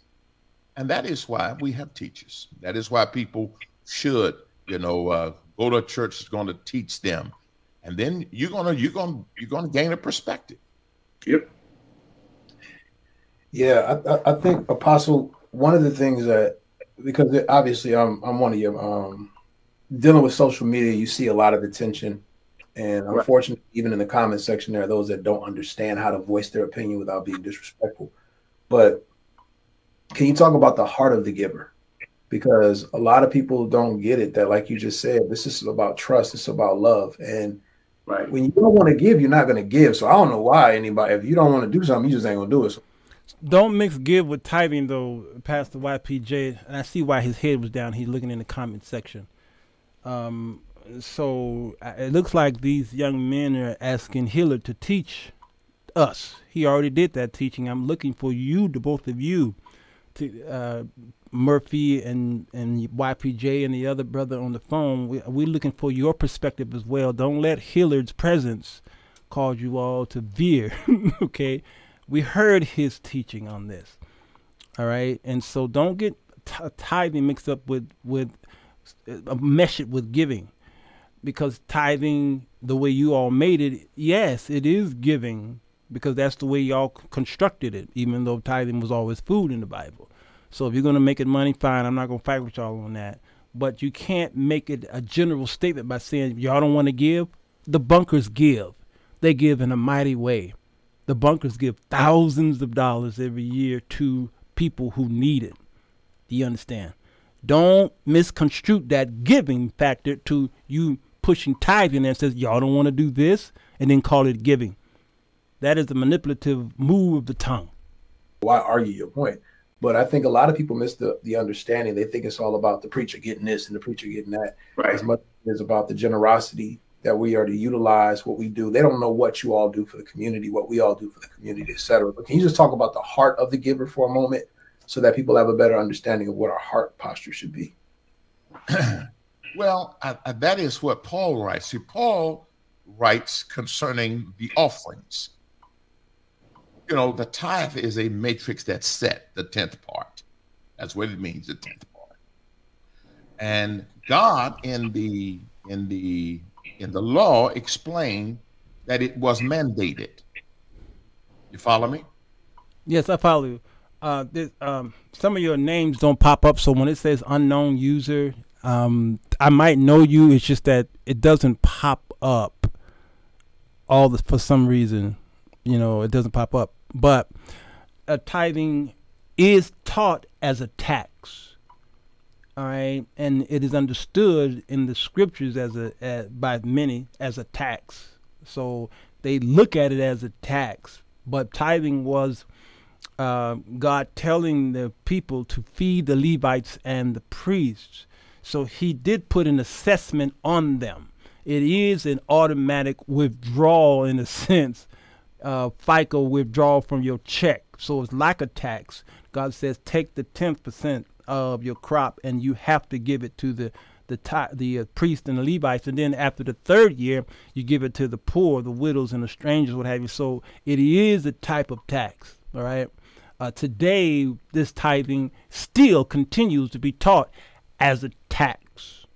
and that is why we have teachers. That is why people should, you know, uh, go to a church that's going to teach them, and then you're gonna you're gonna you're gonna gain a perspective. Yep. Yeah, I, I, I think Apostle. One of the things that because obviously I'm I'm one of you. Um, dealing with social media, you see a lot of attention, and Right. unfortunately, even in the comment section, there are those that don't understand how to voice their opinion without being disrespectful. But can you talk about the heart of the giver? Because a lot of people don't get it. That, like you just said, this is about trust. It's about love, and Right. when you don't want to give, you're not going to give. So I don't know why anybody. If you don't want to do something, you just ain't going to do it. So Don't mix give with tithing, though, Pastor YPJ. And I see why his head was down. He's looking in the comment section. Um, so uh, it looks like these young men are asking Hilliard to teach us. He already did that teaching. I'm looking for you, the both of you, to uh, Murphy and and YPJ and the other brother on the phone. We, we're looking for your perspective as well. Don't let Hilliard's presence cause you all to veer. (laughs) okay, we heard his teaching on this. All right, and so don't get tithing mixed up with with uh, mesh it with giving, because tithing the way you all made it, yes, it is giving because that's the way y'all constructed it. Even though tithing was always food in the Bible. So if you're gonna make it money, fine. I'm not gonna fight with y'all on that. But you can't make it a general statement by saying y'all don't want to give. The bunkers give. They give in a mighty way. The bunkers give thousands of dollars every year to people who need it. Do you understand? Don't misconstrue that giving factor to you pushing tithing and says y'all don't want to do this, and then call it giving. That is the manipulative move of the tongue. Why argue your point? But I think a lot of people miss the, the understanding. They think it's all about the preacher getting this and the preacher getting that. Right. As much as about the generosity that we are to utilize what we do. They don't know what you all do for the community, what we all do for the community, et cetera. But can you just talk about the heart of the giver for a moment so that people have a better understanding of what our heart posture should be? (clears throat) well, I, I, that is what Paul writes. See, Paul writes concerning the offerings you know, the tithe is a matrix that's set, the 10th part. That's what it means, the 10th part. And God in the in the in the law explained that it was mandated. You follow me? Yes, I follow you. Uh, this, um, some of your names don't pop up, so when it says unknown user, um, I might know you. It's just that it doesn't pop up all the for some reason. You know, it doesn't pop up but a tithing is taught as a tax. All right, and it is understood in the scriptures as a as, by many as a tax. So they look at it as a tax, but tithing was uh, God telling the people to feed the Levites and the priests. So He did put an assessment on them. It is an automatic withdrawal in a (laughs) sense uh, FICA withdraw from your check. So it's like a tax. God says take the tenth percent of your crop and you have to give it to the the the uh, priest and the Levites, and then after the third year, you give it to the poor, the widows, and the strangers, what have you. So it is a type of tax. All right. Uh, today, this tithing still continues to be taught as a tax.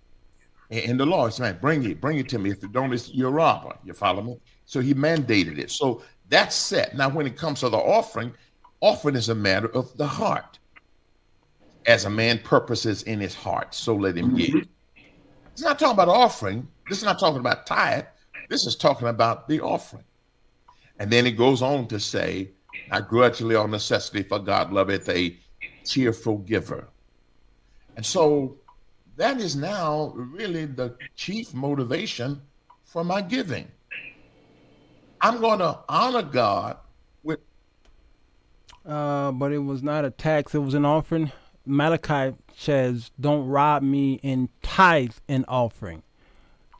And the law is saying, bring it, bring it to me. If you don't, it's you're a robber. You follow me? So he mandated it. So that's set. Now, when it comes to the offering, offering is a matter of the heart. As a man purposes in his heart, so let him give. Mm-hmm. It's not talking about offering. This is not talking about tithe. This is talking about the offering. And then it goes on to say, not grudgingly or necessity, for God loveth a cheerful giver. And so that is now really the chief motivation for my giving. I'm going to honor God with. Uh, but it was not a tax; it was an offering. Malachi says, "Don't rob me in tithe and offering."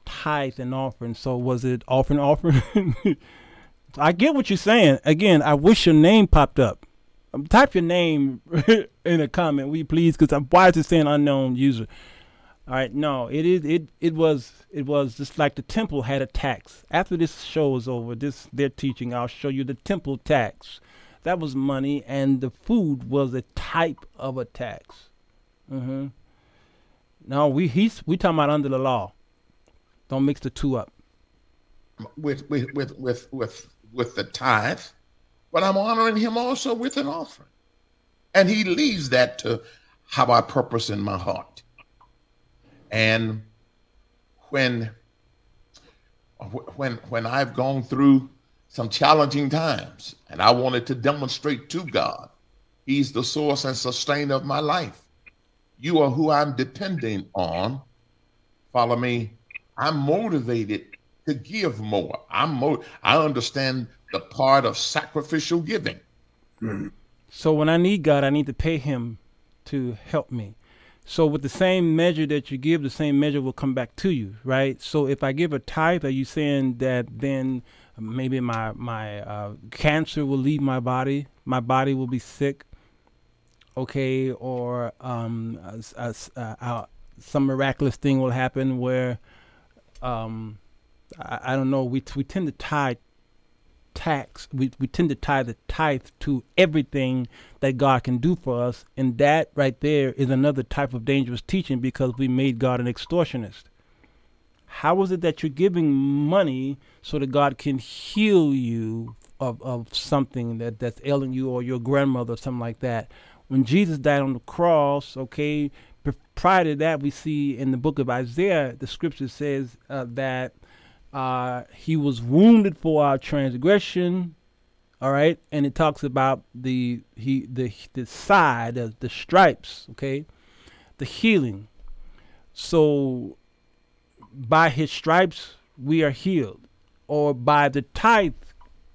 Tithe and offering. So was it offering offering? (laughs) I get what you're saying. Again, I wish your name popped up. Um, type your name (laughs) in a comment, you please? Because why is it saying unknown user? All right, no, it is it it was it was just like the temple had a tax. After this show is over, this their teaching, I'll show you the temple tax. That was money, and the food was a type of a tax. Mm-hmm. No, we he's we talking about under the law. Don't mix the two up. With with with with with with the tithe, but I'm honoring him also with an offering, and he leaves that to how I purpose in my heart. And when when when I've gone through some challenging times and I wanted to demonstrate to God, He's the source and sustainer of my life. You are who I'm depending on. Follow me. I'm motivated to give more. I'm mo- I understand the part of sacrificial giving. So when I need God, I need to pay Him to help me. So with the same measure that you give, the same measure will come back to you, right? So if I give a tithe, are you saying that then maybe my my uh, cancer will leave my body, my body will be sick, okay, or um, uh, uh, some miraculous thing will happen where um, I, I, don't know. We we tend to tie tax. We we tend to tie the tithe to everything that God can do for us, and that right there is another type of dangerous teaching because we made God an extortionist. How is it that you're giving money so that God can heal you of, of something that, that's ailing you or your grandmother or something like that? When Jesus died on the cross, okay, prior to that, we see in the book of Isaiah, the scripture says uh, that uh, he was wounded for our transgression. All right, and it talks about the he the the side of the stripes. Okay, the healing. So by his stripes we are healed, or by the tithe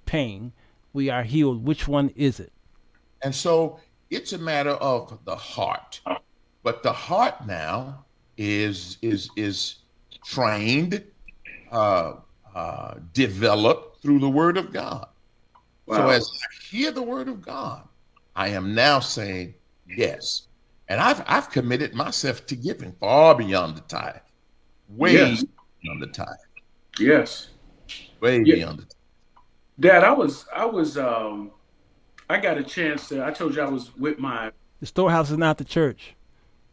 paying we are healed. Which one is it? And so it's a matter of the heart. But the heart now is is is trained, uh, uh, developed through the Word of God. Wow. So as I hear the Word of God, I am now saying yes, and I've I've committed myself to giving far beyond the tithe, way yes. beyond the tithe. Yes, way yeah. beyond the tithe. Dad, I was I was um I got a chance to I told you I was with my The storehouse is not the church.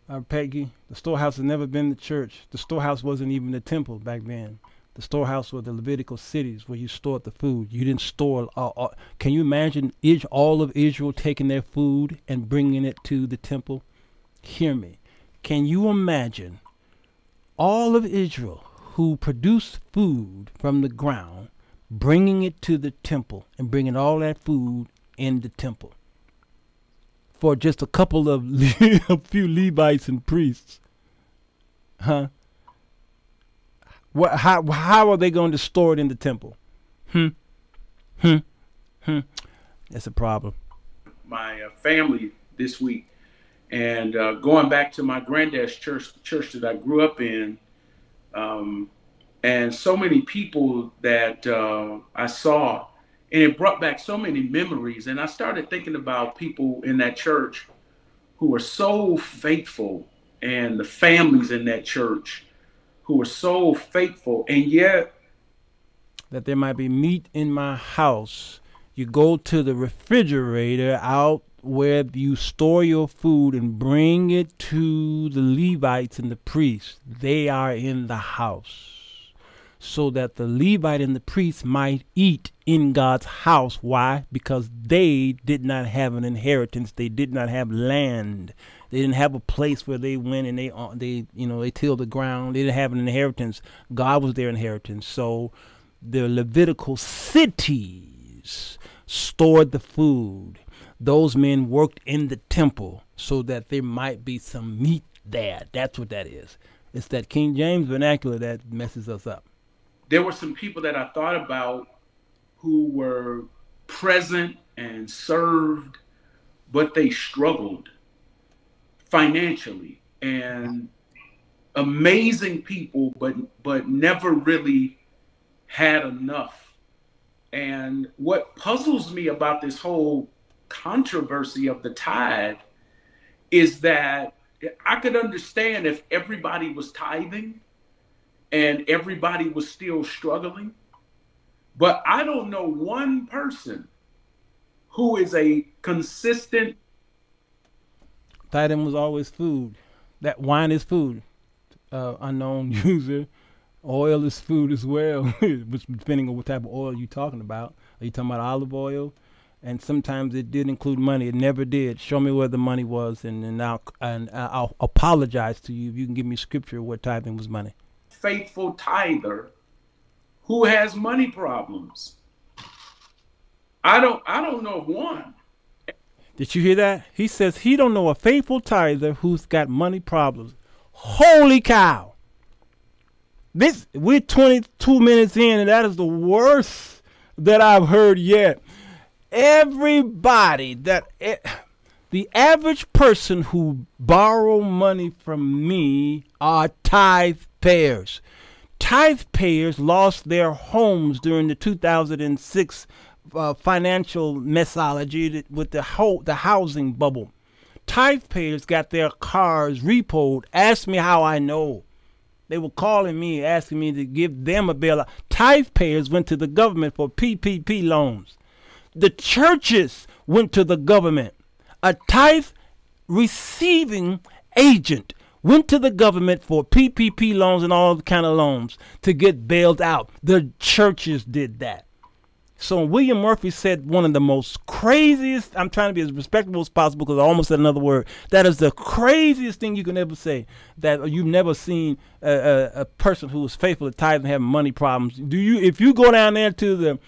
Uh, Peggy, the storehouse has never been the church. The storehouse wasn't even the temple back then. The storehouse were the Levitical cities where you stored the food. You didn't store. Uh, can you imagine is, all of Israel taking their food and bringing it to the temple? Hear me. Can you imagine all of Israel who produced food from the ground bringing it to the temple and bringing all that food in the temple for just a couple of (laughs) a few Levites and priests. Huh? What? How? How are they going to store it in the temple? Hmm. Hmm. Hmm. That's a problem. My uh, family this week, and uh, going back to my granddad's church, church that I grew up in. Um, and so many people that uh, I saw, and it brought back so many memories. And I started thinking about people in that church who were so faithful, and the families in that church who were so faithful, and yet that there might be meat in my house. You go to the refrigerator out where you store your food and bring it to the Levites and the priests. They are in the house so that the Levite and the priest might eat in God's house. Why? Because they did not have an inheritance. They did not have land. They didn't have a place where they went and they uh, they you know they tilled the ground. They didn't have an inheritance. God was their inheritance. So the Levitical cities stored the food. Those men worked in the temple so that there might be some meat there. That's what that is. It's that King James vernacular that messes us up there were some people that I thought about who were present and served, but they struggled financially and amazing people, but but never really had enough. And what puzzles me about this whole controversy of the tithe is that I could understand if everybody was tithing and everybody was still struggling. But I don't know one person who is a consistent. Tithing was always food. That wine is food. Uh, unknown (laughs) user. Oil is food as well, (laughs) depending on what type of oil you're talking about. Are you talking about olive oil? And sometimes it did include money. It never did. Show me where the money was, and, and I'll and I'll apologize to you if you can give me scripture where tithing was money faithful tither who has money problems. I don't I don't know one. Did you hear that? He says he don't know a faithful tither who's got money problems. Holy cow. This we're 22 minutes in and that is the worst that I've heard yet. Everybody that it, the average person who borrow money from me are tithe payers. Tithe payers lost their homes during the 2006 uh, financial mesology with the whole the housing bubble. Tithe payers got their cars repoed. Ask me how I know. They were calling me, asking me to give them a. Tithe payers went to the government for PPP loans. The churches went to the government a tithe receiving agent went to the government for PPP loans and all kind of loans to get bailed out. The churches did that. So William Murphy said one of the most craziest, I'm trying to be as respectable as possible because I almost said another word. That is the craziest thing you can ever say. That you've never seen a, a, a person who is faithful to tithe and have money problems. Do you, if you go down there to the,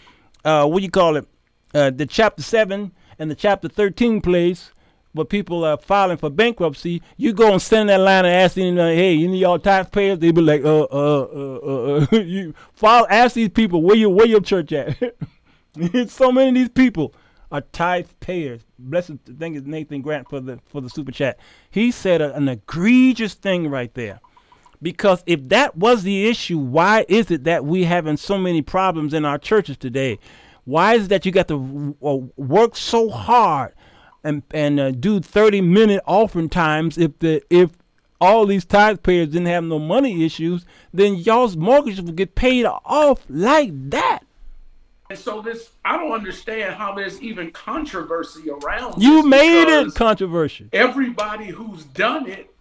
uh, what do you call it, uh, the chapter 7 and the chapter 13 place where people are filing for bankruptcy, you go and in that line and ask them, uh, hey, you need y'all taxpayers? They be like, uh, uh, uh, uh. (laughs) you file, ask these people where your where your church at. (laughs) (laughs) so many of these people are tithe payers. Blessed, think it's Nathan Grant for the for the super chat. He said a, an egregious thing right there. Because if that was the issue, why is it that we having so many problems in our churches today? Why is it that you got to uh, work so hard and and uh, do 30 minute offering times if the if all these taxpayers didn't have no money issues, then y'all's mortgages would get paid off like that. And so this, I don't understand how there's even controversy around. You made it controversial. Everybody who's done it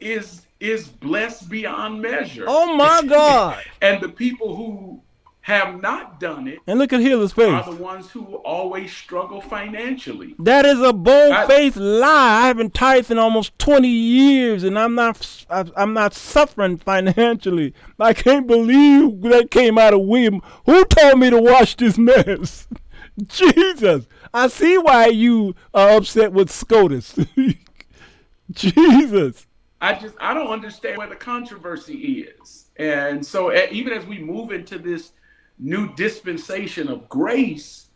is is blessed beyond measure. Oh my (laughs) God! and the people who have not done it and look at Healer's face are the ones who always struggle financially. That is a bold I- faced lie. I haven't tithed in almost 20 years, and I'm not I'm not suffering financially. I can't believe that came out of William. Who told me to wash this mess? (laughs) Jesus, I see why you are upset with SCOTUS. (laughs) Jesus. I just I don't understand where the controversy is. And so eh, even as we move into this new dispensation of grace,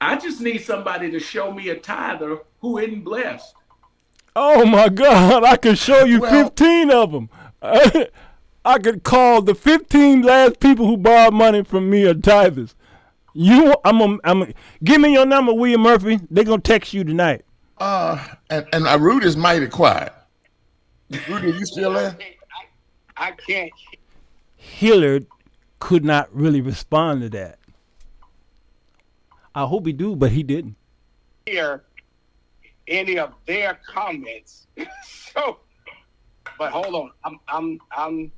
I just need somebody to show me a tither who isn't blessed. Oh my God! I could show you Well- 15 of them. (laughs) I could call the 15 last people who borrowed money from me are tithers. You, I'm, a, I'm. A, give me your number, William Murphy. They're gonna text you tonight. Uh, and and uh, is mighty quiet. Rudy, you still there? I can't. Hilliard could not really respond to that. I hope he do, but he didn't. hear any of their comments. (laughs) so, but hold on, I'm I'm I'm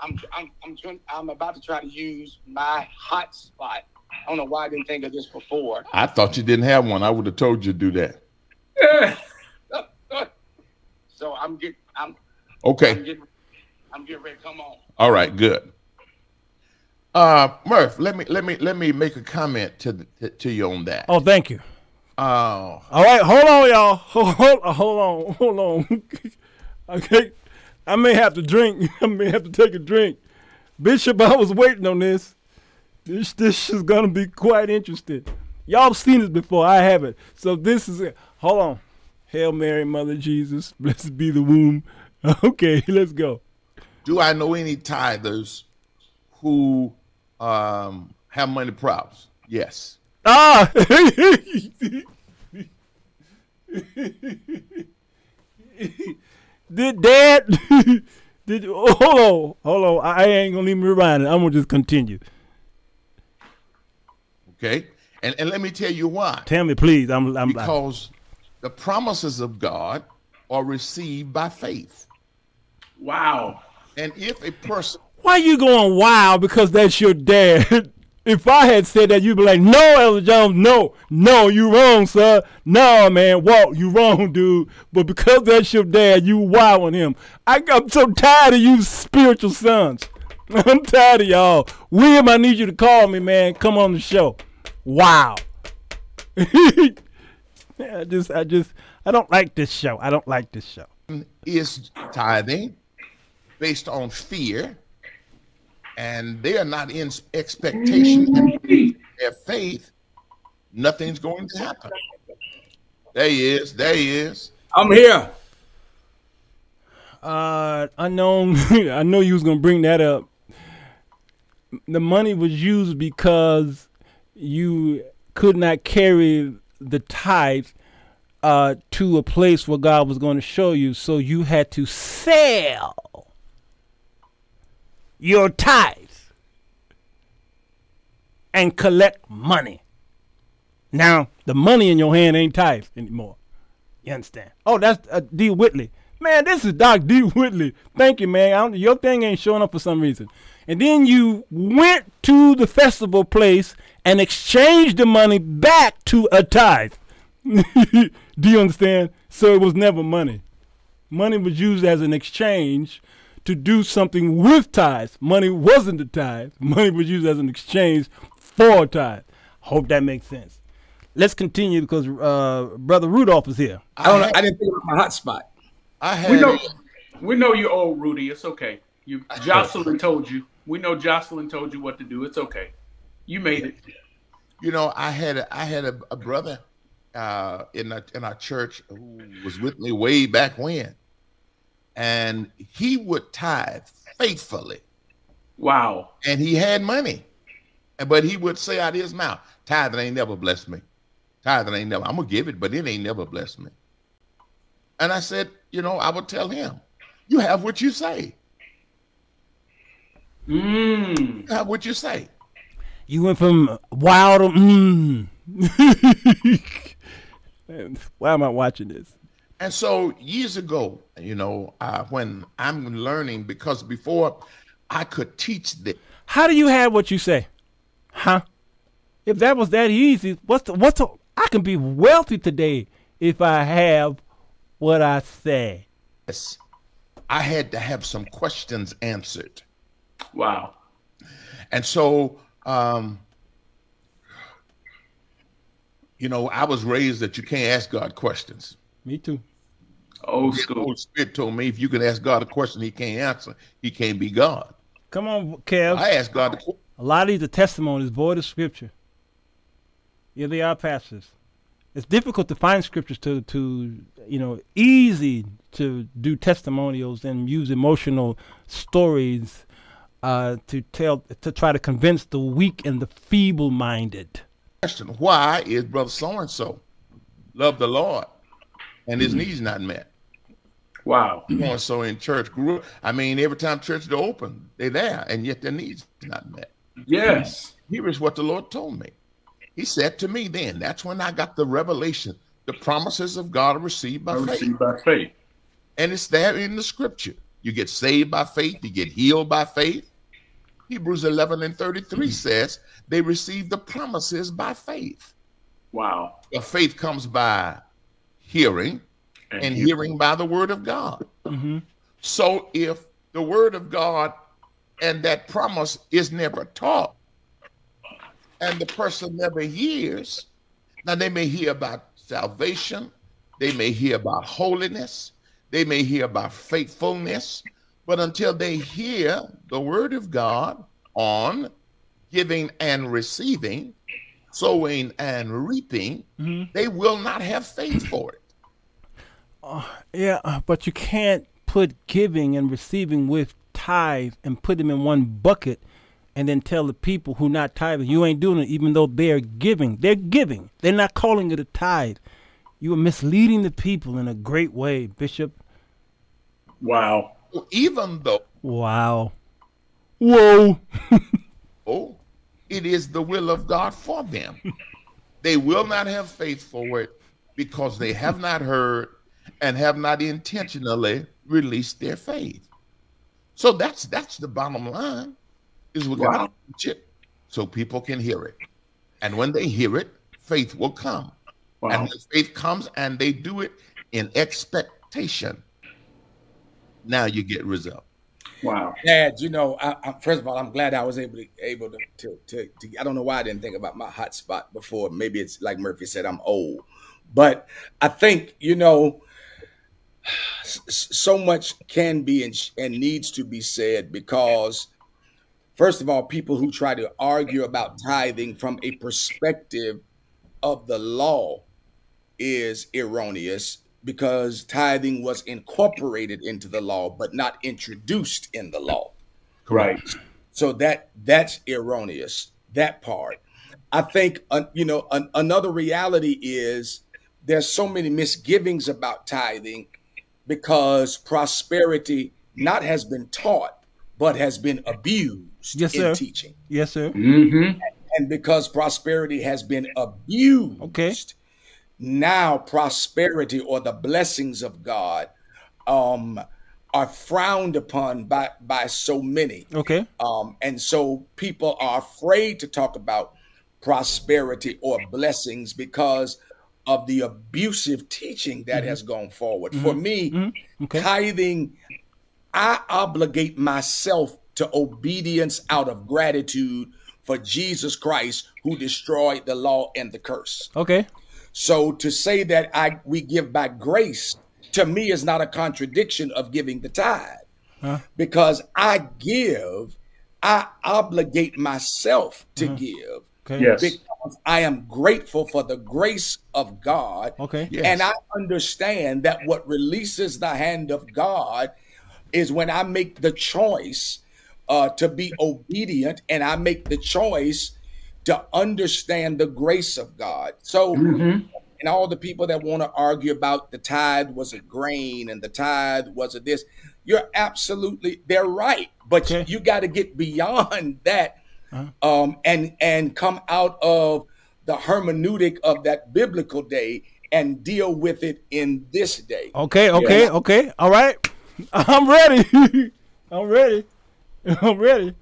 I'm I'm I'm trying, I'm about to try to use my hotspot. I don't know why I didn't think of this before. I thought you didn't have one. I would have told you to do that. (laughs) So I'm get I'm I'm Okay. getting I'm getting ready to come on. All right. Good. Uh, Murph, let me let me let me make a comment to the, to, you on that. Oh, thank you. Uh, All right, hold on, y'all. (laughs) Hold, hold, hold on, hold on. (laughs) okay, I may have to drink. (laughs) I may have to take a drink. Bishop, I was waiting on this. This this is gonna be quite interesting. Y'all seen this before. I haven't. So this is it. Hold on. Hail Mary, Mother Jesus, blessed be the womb. Okay, let's go. do I know any tithers who um have money problems? Yes. Ah. (laughs) Did Dad? (laughs) Did oh, hold on, hold on. I I ain't gonna leave me rewind it. I'm gonna just continue. Okay. And and let me tell you why. Tell me, please. I'm. I'm. Because the promises of God are received by faith. wow. And if a person why you going wild? Because that's your dad. (laughs) if I had said that, you'd be like, "No, Elder Jones, no, no, you wrong, sir. No, man, Walt, you wrong, dude." But because that's your dad, you wild on him. I, I'm so tired of you spiritual sons. (laughs) I'm tired of y'all. William, I need you to call me, man. Come on the show. Wow. (laughs) I just, I just, I don't like this show. I don't like this show. is tithing based on fear and they are not in expectation and their faith, nothing's going to happen. There he is. There he is. I'm here. Uh, unknown. (laughs) I know you was gonna bring that up. The money was used because you could not carry the tithe uh, to a place where God was going to show you, so you had to sell your tithes and collect money. Now the money in your hand ain't tithe anymore. You understand? Oh, that's uh, D. Whitley. Man, this is Doc D. Whitley. Thank you, man. Your thing ain't showing up for some reason. And then you went to the festival place and exchanged the money back to a tithe. (laughs) Do you understand? So it was never money. Money was used as an exchange to do something with tithes. Money wasn't the tithe. Money was used as an exchange for a tithe. Hope that makes sense. let's continue because uh, brother Rudolph is here. I don't know. I didn't think about my hot spot. I had We know, we know you're old, Rudy. It's okay. You (laughs) Jocelyn told you. We know Jocelyn told you what to do. It's okay. You made it. you know, I had a, I had a, a brother uh, in our, in our church who was with me way back when, and he would tithe faithfully, Wow. and he had money, but he would say out of his mouth, "Tithing ain't never blessed me. Tithing ain't never. I'm gonna give it, but it ain't never blessed me." And I said, you know, I would tell him, "You have what you say. Mmm. You have what you say." You went from wild to mm. (laughs) Why am I watching this? And so years ago, you know, uh, when I'm learning, because before I could teach this, How do you have what you say? Huh? If that was that easy, what's the what's the I can be wealthy today if I have what I say. Yes. I had to have some questions answered. Wow. And so, um, you know, I was raised that you can't ask God questions. Me too. Old The school. Holy Spirit told me if you can ask God a question he can't answer, he can't be God. Come on, Kev. I asked God the question. A lot of these are testimonies void of scripture. Yeah, they are pastors. It's difficult to find scriptures to, to you know, easy to do testimonials and use emotional stories uh, to tell to try to convince the weak and the feeble-minded. question. Why is brother so and so love the Lord and his mm-hmm. needs not met? Wow. So and so in church grew. I mean, every time church is open, they're there, and yet their needs not met. Yes. Here is what the Lord told me. He said to me then, that's when I got the revelation. The promises of God are received by I faith. received by faith. And it's there in the scripture. You get saved by faith, you get healed by faith. Hebrews 11 and 33 mm-hmm. says they receive the promises by faith. Wow. Well, faith comes by hearing, and you- hearing by the word of God. hmm So if the word of God and that promise is never taught, and the person never hears, now they may hear about salvation, they may hear about holiness, they may hear about faithfulness, but until they hear the word of God on giving and receiving, sowing and reaping, hmm they will not have faith for it. Yeah, uh, but you can't put giving and receiving with tithe and put them in one bucket and then tell the people who not tithing you ain't doing it even though they're giving. They're giving. They're not calling it a tithe. You are misleading the people in a great way, Bishop. Wow. Even though Wow. Whoa. (laughs) Oh, it is the will of God for them. they will not have faith for it because they have not heard and have not intentionally released their faith. So that's that's the bottom line. Is we got to teach it so people can hear it, and when they hear it, faith will come. Wow. And when faith comes, and they do it in expectation. Now you get result. Wow. Dad, you know, I, I, first of all, I'm glad I was able to able to, to, to, to. I don't know why I didn't think about my hot spot before. Maybe it's like Murphy said, I'm old, but I think you know, so much can be and, and needs to be said because, first of all, people who try to argue about tithing from a perspective of the law is erroneous because tithing was incorporated into the law but not introduced in the law Right. so that that's erroneous that part i think uh, you know an, another reality is there's so many misgivings about tithing because prosperity not has been taught but has been abused Yes, in sir. teaching Yes, sir. Mm-hmm. and because prosperity has been abused Okay. Now prosperity or the blessings of god um are frowned upon by by so many Okay. um and so people are afraid to talk about prosperity or blessings because of the abusive teaching that has gone forward for me Mhm. Okay. tithing i obligate myself to obedience out of gratitude for Jesus Christ who destroyed the law and the curse. Okay. So to say that I we give by grace to me is not a contradiction of giving the tithe. Huh? Because I give, I obligate myself to give Okay. Yes. because I am grateful for the grace of God. Okay. Yes. And I understand that what releases the hand of God is when I make the choice uh, to be obedient and I make the choice to understand the grace of God. So, Mhm. and all the people that want to argue about the tithe was a grain and the tithe was a this, you're absolutely, they're right. But Okay. you got to get beyond (laughs) that Uh-huh. um, and and come out of the hermeneutic of that biblical day and deal with it in this day. Okay, okay, okay. All right. (laughs) I'm ready. (laughs) I'm ready. I'm ready.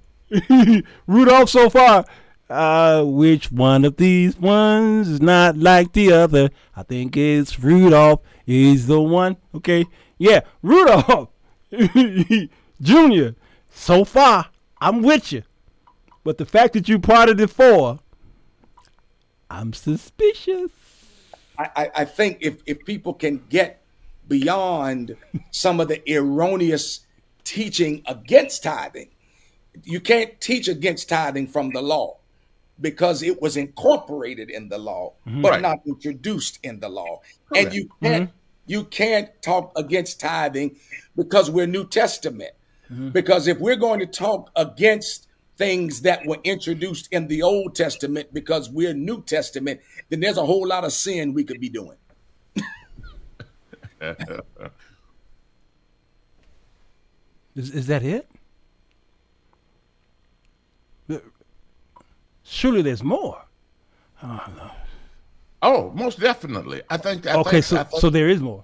Rudolph so far. Uh, which one of these ones is not like the other? I think it's Rudolph is the one. Okay. Yeah, Rudolph (laughs) Junior. So far, I'm with you. But the fact that you parted it for, I'm suspicious. I, I, I think if, if people can get beyond some of the erroneous teaching against tithing, you can't teach against tithing from the law because it was incorporated in the law, mm-hmm. but Right. not introduced in the law. Correct. And you can't mm-hmm. you can't talk against tithing because we're New Testament. Mm-hmm. Because if we're going to talk against things that were introduced in the Old Testament because we're New Testament, then there's a whole lot of sin we could be doing. (laughs) Is, is that it? The- Surely there's more. Oh, oh, most definitely. I think. I Okay, think, so think so there is more.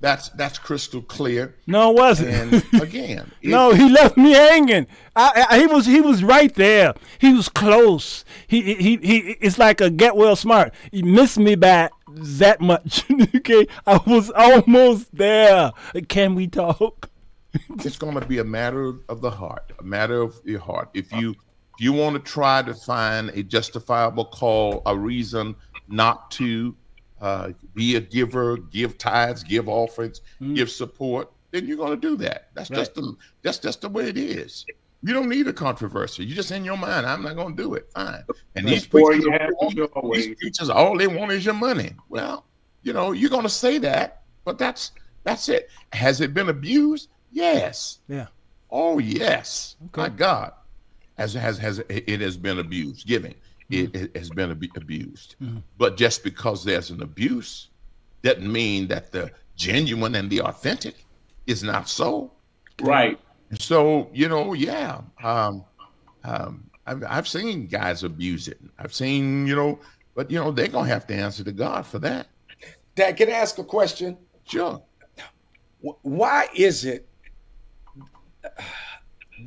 that's that's crystal clear. No, it wasn't. And (laughs) again, it- no, he left me hanging. I, I, he was he was right there. He was close. He he he. It's like a Maxwell Smart. He missed me by that much. (laughs) okay, I was almost there. Can we talk? it's going to be a matter of the heart, a matter of your heart. If you you want to try to find a justifiable call, a reason not to uh, be a giver, give tithes, give offerings, give support, then you're going to do that. That's just the that's just the way it is. You don't need a controversy. You just in your mind, I'm not going to do it. Fine. And these preachers, you all have they want- your way. these preachers, all they want is your money. Well, you know, you're going to say that, but that's that's it. Has it been abused? Yes. Yeah. Oh yes, my God, has has has it has been abused. Giving it, it has been abu- abused, but just because there's an abuse, doesn't mean that the genuine and the authentic is not so. Right. So you know, yeah, um, um, I've I've seen guys abuse it. I've seen you know, but you know they're gonna have to answer to God for that. Dad, can I ask a question? Sure. Why is it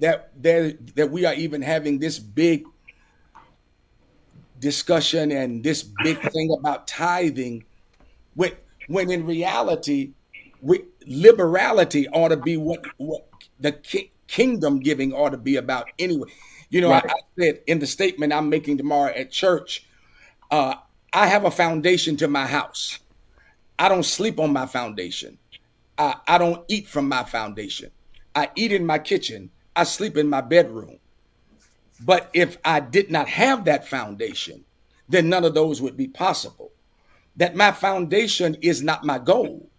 that there that we are even having this big discussion and this big thing about tithing when when in reality we, liberality ought to be what what the ki- kingdom giving ought to be about anyway. You know Right. I, I said in the statement i'm making tomorrow at church uh, i have a foundation to my house. I don't sleep on my foundation. I, I don't eat from my foundation. I eat in my kitchen i sleep in my bedroom but if I did not have that foundation, then none of those would be possible. That my foundation is not my goal.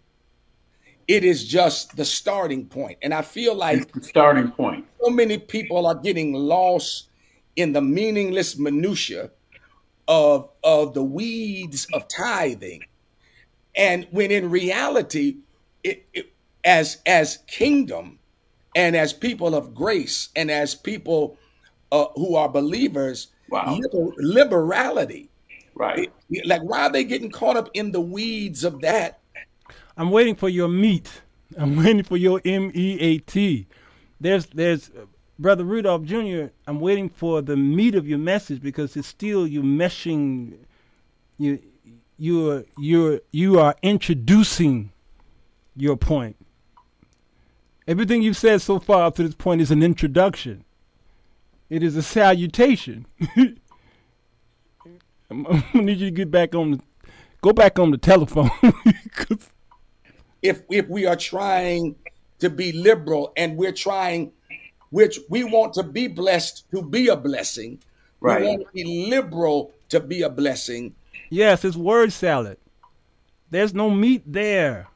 It is just the starting point. And I feel like starting point. so many people are getting lost in the meaningless minutia of of the weeds of tithing and when in reality it, it as as kingdom and as people of grace and as people uh, who are believers Wow. liber- liberality Right. like why are they getting caught up in the weeds of that I'm waiting for your meat. I'm (laughs) waiting for your M E A T. There's there's uh, brother Rudolph Jr. I'm waiting for the meat of your message because it's still you meshing. You you're you're you are introducing your point. Everything you've said so far up to this point is an introduction. It is a salutation. (laughs) I'm, I'm gonna need you to get back on the go back on the telephone. (laughs) if if we are trying to be liberal and we're trying which we want to be blessed to be a blessing Right. we want to be liberal to be a blessing yes, it's word salad. There's no meat there.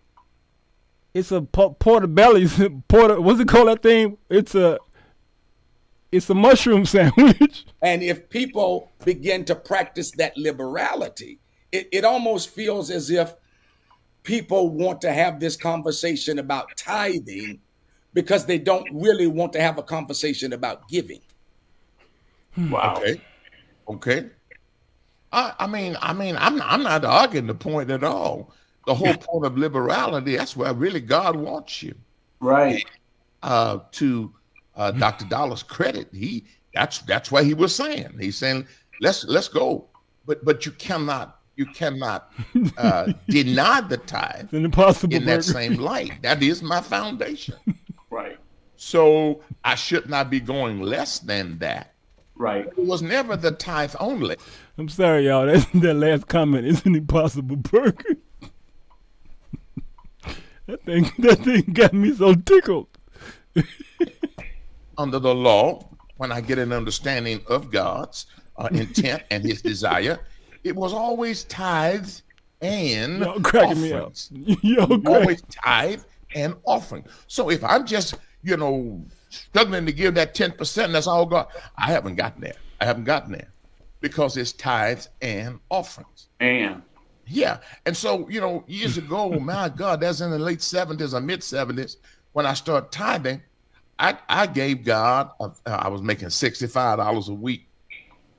It's a po- portobello. (laughs) Porta, what's it called? That thing? It's a it's a mushroom (laughs) sandwich. and if people begin to practice that liberality it, it almost feels as if people want to have this conversation about tithing because they don't really want to have a conversation about giving hmm. Wow. Okay. Okay. I, I mean, I mean, I'm I'm not arguing the point at all. The whole point of liberality, that's where really God wants you. Right. Uh, to uh, Dr. Dollar's credit, he that's that's what he was saying. He's saying, let's let's go. But but you cannot you cannot uh, (laughs) deny the tithe an impossible in that burger. same light. That is my foundation. (laughs) Right. So I should not be going less than that. Right. It was never the tithe only. I'm sorry, y'all. (laughs) That, that last comment is an impossible burger. That thing, (laughs) that thing got me so tickled. (laughs) under the law, when I get an understanding of God's uh, (laughs) intent and His desire, it was always tithes and Y'all cracking me up. offerings. Y'all crack- Always tithe and offering. So if I'm just, you know, struggling to give that ten percent, that's all God. I haven't gotten there. I haven't gotten there because it's tithes and offerings. And Yeah. And so, you know, years ago, my (laughs) God, that's in the late 70s or mid 70s, when I started tithing, I, I gave God, uh, I was making $65 a week.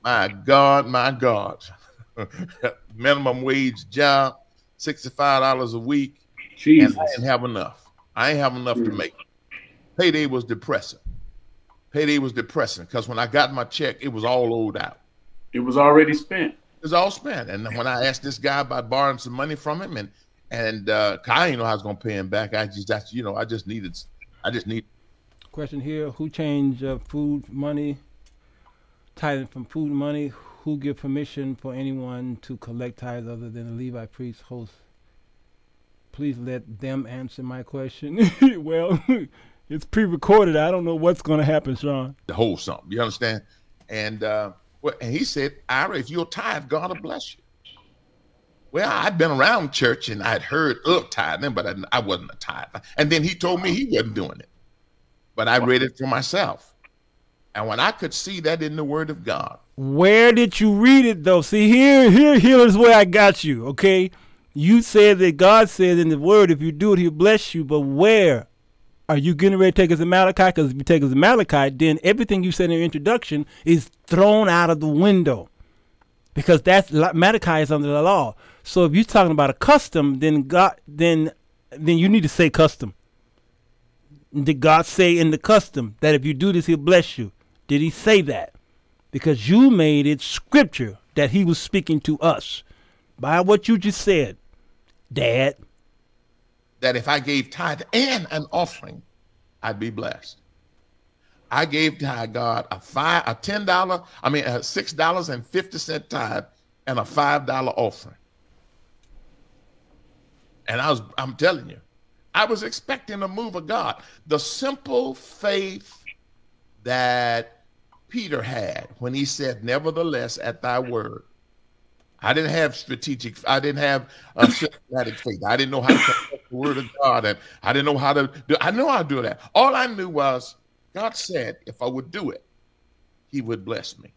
My God, my God. (laughs) Minimum wage job, $65 a week. Jesus. And I didn't have enough. I ain't have enough to make. Payday was depressing. Payday was depressing because when I got my check, it was all owed out. It was already spent. It was all spent. And when I asked this guy about borrowing some money from him, and and uh, I didn't know how I was gonna pay him back. I just, that's, you know, I just needed, I just need. Question here: Who changed uh, food money, tithing from food money? Who give permission for anyone to collect tithes other than the Levi priest host? Please let them answer my question. (laughs) well, (laughs) it's pre-recorded. I don't know what's going to happen, Sean. the whole something. You understand? And uh, well, and he said, Ira, if you'll tithe, God will bless you. Well, I'd been around church and I'd heard of tithing, but I, I wasn't a tither. And then he told me he wasn't doing it, but I read it for myself. And when I could see that in the Word of God, Where did you read it though? See here, here, here's where I got you. Okay, you said that God said in the Word, if you do it, He'll bless you. But where are you getting ready to take us to Malachi? Because if you take us to Malachi, then everything you said in your introduction is thrown out of the window, because that's Malachi is under the law. So if you're talking about a custom, then God, then then you need to say custom. Did God say in the custom that if you do this, He'll bless you? Did He say that? because you made it scripture that he was speaking to us by what you just said, Dad. That if I gave tithe and an offering, I'd be blessed. I gave to God a five, a ten dollar, I mean a six dollars and fifty cent tithe and a five dollar offering. And I was, I'm telling you, I was expecting a move of God. The simple faith that Peter had when he said, "Nevertheless, at Thy word." I didn't have strategic. I didn't have a systematic faith. I didn't know how to the word of God, and I didn't know how to. do I know how to do that. All I knew was God said if I would do it, He would bless me.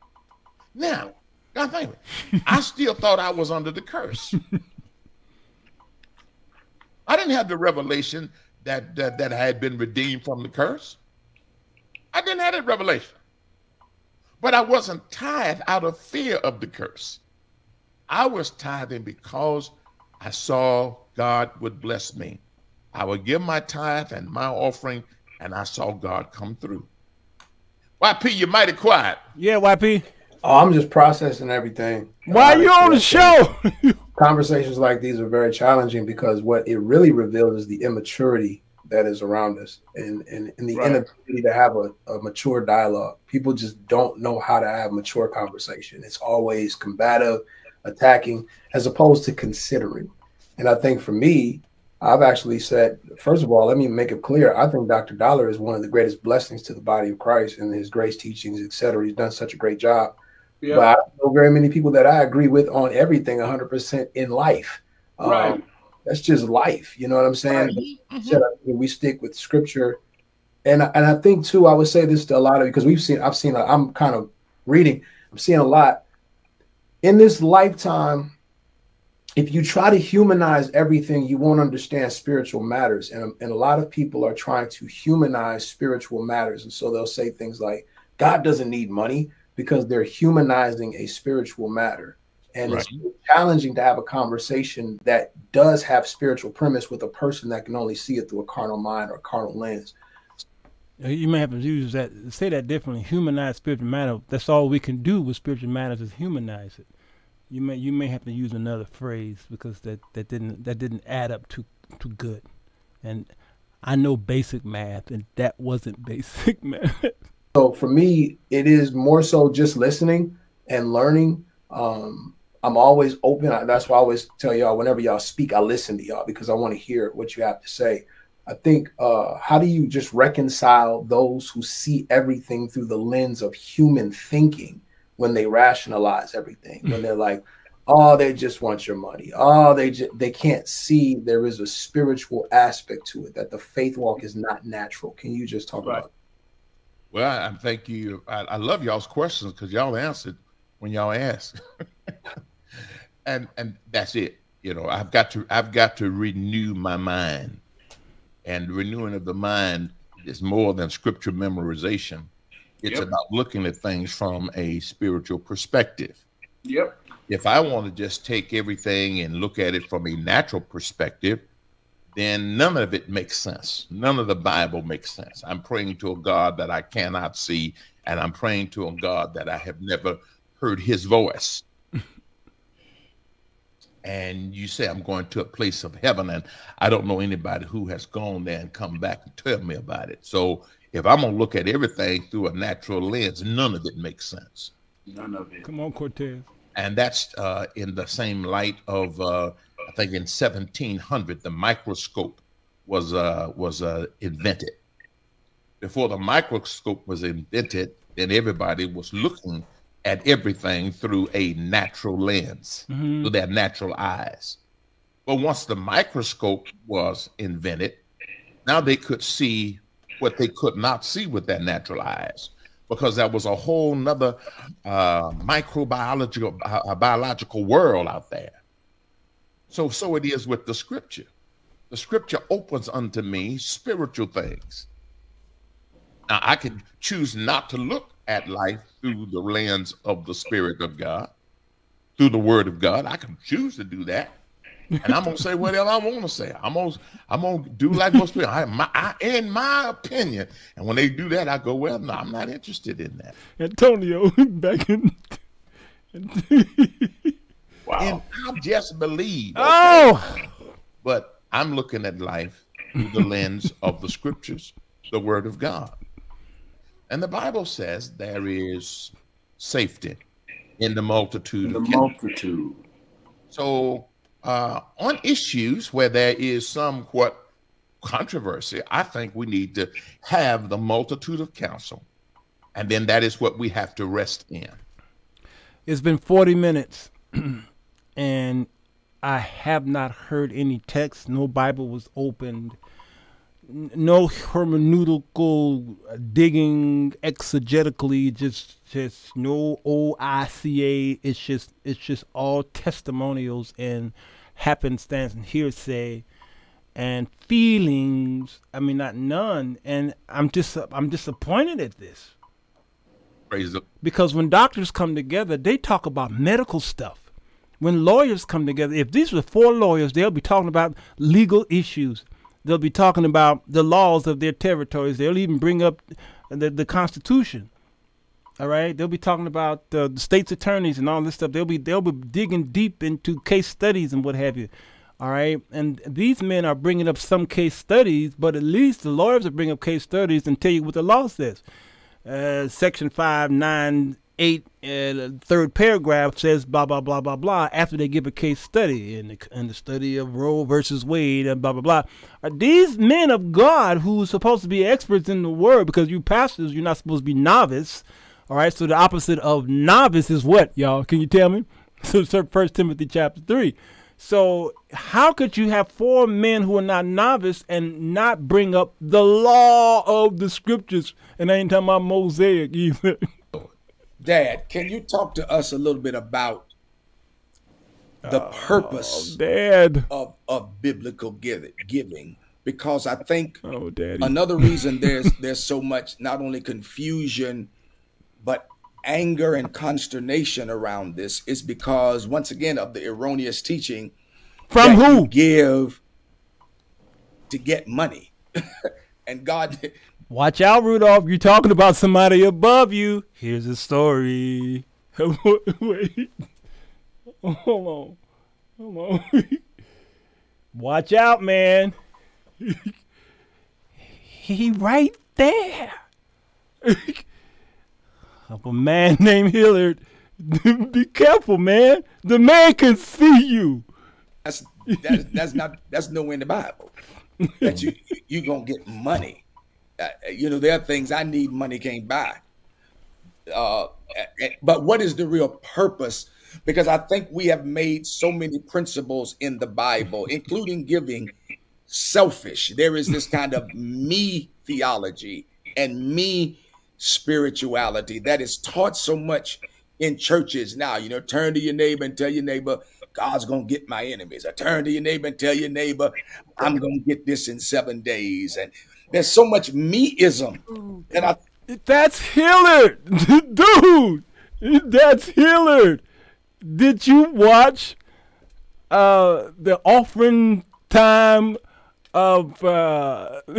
Now, God thank me. I (laughs) still thought I was under the curse. I didn't have the revelation that, that that I had been redeemed from the curse. I didn't have that revelation, but I wasn't tied out of fear of the curse. I was tithing because I saw God would bless me. I would give my tithe and my offering, and I saw God come through. YP, you're mighty quiet. Yeah, YP. Oh, I'm just processing everything. Why are you on the show? (laughs) Conversations like these are very challenging because what it really reveals is the immaturity that is around us and, and, and the Right. inability to have a, a mature dialogue. People just don't know how to have mature conversation. It's always combative, attacking, as opposed to considering. And I think for me, I've actually said, first of all, let me make it clear. I think Dr. Dollar is one of the greatest blessings to the body of Christ and his grace teachings, et cetera. He's done such a great job. Yeah. But I know very many people that I agree with on everything 100% in life. Um, Right. that's just life. You know what I'm saying? Said, I think we stick with scripture. And, and I think too, I would say this to a lot of because we've seen, I've seen, I'm kind of reading, I'm seeing a lot in this lifetime. If you try to humanize everything, you won't understand spiritual matters. And, and a lot of people are trying to humanize spiritual matters. And so they'll say things like, God doesn't need money because they're humanizing a spiritual matter. And it's challenging to have a conversation that does have spiritual premise with a person that can only see it through a carnal mind or carnal lens. Uh, You may have to use that, say that differently. Humanize spiritual matter. That's all we can do with spiritual matters is humanize it. You may you may have to use another phrase because that, that didn't that didn't add up to too good. And I know basic math, and that wasn't (laughs) basic math. So for me, it is more so just listening and learning. Um, I'm always open. That's why I always tell y'all whenever y'all speak, I listen to y'all because I want to hear what you have to say. I think uh, how do you just reconcile those who see everything through the lens of human thinking when they rationalize everything? When mm. they're like, oh, they just want your money. Oh, they just they can't see there is a spiritual aspect to it that the faith walk is not natural. Can you just talk Right. about? Well, I, I thank you. I, I love y'all's questions because y'all answered when y'all asked, (laughs) and and that's it. You know, I've got to I've got to renew my mind, and renewing of the mind is more than scripture memorization. It's Yep. about looking at things from a spiritual perspective. Yep. If I want to just take everything and look at it from a natural perspective, then none of it makes sense. None of the Bible makes sense. I'm praying to a God that I cannot see, and I'm praying to a God that I have never heard his voice. (laughs) and you say, I'm going to a place of heaven, and I don't know anybody who has gone there and come back and tell me about it. So if I'm going to look at everything through a natural lens, none of it makes sense None of it. Come on, Cortez. and that's uh, in the same light of uh, I think in 1700 the microscope was uh, was uh, invented. Before the microscope was invented, then everybody was looking at everything through a natural lens, through their natural eyes. But once the microscope was invented, now they could see what they could not see with their natural eyes because there was a whole nother uh, microbiological uh, biological world out there. So, so it is with the scripture. The scripture opens unto me spiritual things. Now, I can choose not to look at life through the lens of the Spirit of God, through the Word of God. I can choose to do that. And I'm gonna say whatever I want to say. I'm gonna, I'm gonna do like most people. I, my, I, in my opinion, and when they do that, I go, well, no, I'm not interested in that. Antonio (laughs) back in. (laughs) Wow. And I just believe. oh, But I'm looking at life through the lens of the scriptures, the word of God. And the Bible says there is safety in the multitude the of multitude. So, uh, on issues where there is somewhat controversy, I think we need to have the multitude of counsel. And then that is what we have to rest in. it's been 40 minutes, (clears throat) and I have not heard any text. No Bible was opened. No hermeneutical digging exegetically. Just, just no OICA. It's just, it's just all testimonials and happenstance and hearsay and feelings. I mean, not none. And I'm just, I'm disappointed at this Praise because when doctors come together, they talk about medical stuff. When lawyers come together, if these were four lawyers, they'll be talking about legal issues. They'll be talking about the laws of their territories. They'll even bring up the, the Constitution. All right, they'll be talking about uh, the state's attorneys and all this stuff. They'll be they'll be digging deep into case studies and what have you. All right, and these men are bringing up some case studies, but at least the lawyers are bringing up case studies and tell you what the law says. Uh, section five nine eight, uh, third paragraph says blah blah blah blah blah. After they give a case study in the, the study of Roe versus Wade and blah blah blah, are these men of God who are supposed to be experts in the word? Because you pastors, you're not supposed to be novice. All right, so the opposite of novice is what, y'all? Can you tell me? (laughs) So, First Timothy chapter three. So how could you have four men who are not novice and not bring up the law of the scriptures? And I ain't talking about Mosaic either. (laughs) Dad, can you talk to us a little bit about the oh, purpose oh, Dad. of, of biblical giving, giving? Because I think oh, Daddy. another reason there's (laughs) there's so much not only confusion but anger and consternation around this is because once again of the erroneous teaching from who give to get money (laughs) and god Watch out, Rudolph. You're talking about somebody above you. Here's a story. (laughs) Wait. Hold on. Hold on. (laughs) Watch out, man. (laughs) he right there. of a man named Hilliard. Be careful, man. The man can see you. That's that's, that's not that's nowhere in the Bible. That you you gonna get money you know, there are things I need money can't buy. Uh, but what is the real purpose? Because I think we have made so many principles in the Bible, including giving, selfish. There is this kind of me theology and me spirituality that is taught so much in churches now. You know, turn to your neighbor and tell your neighbor, God's going to get my enemies. I turn to your neighbor and tell your neighbor, I'm going to get this in seven days. And there's so much meism. And I That's Hilliard, (laughs) dude. That's Hilliard. Did you watch uh the offering time of uh (laughs)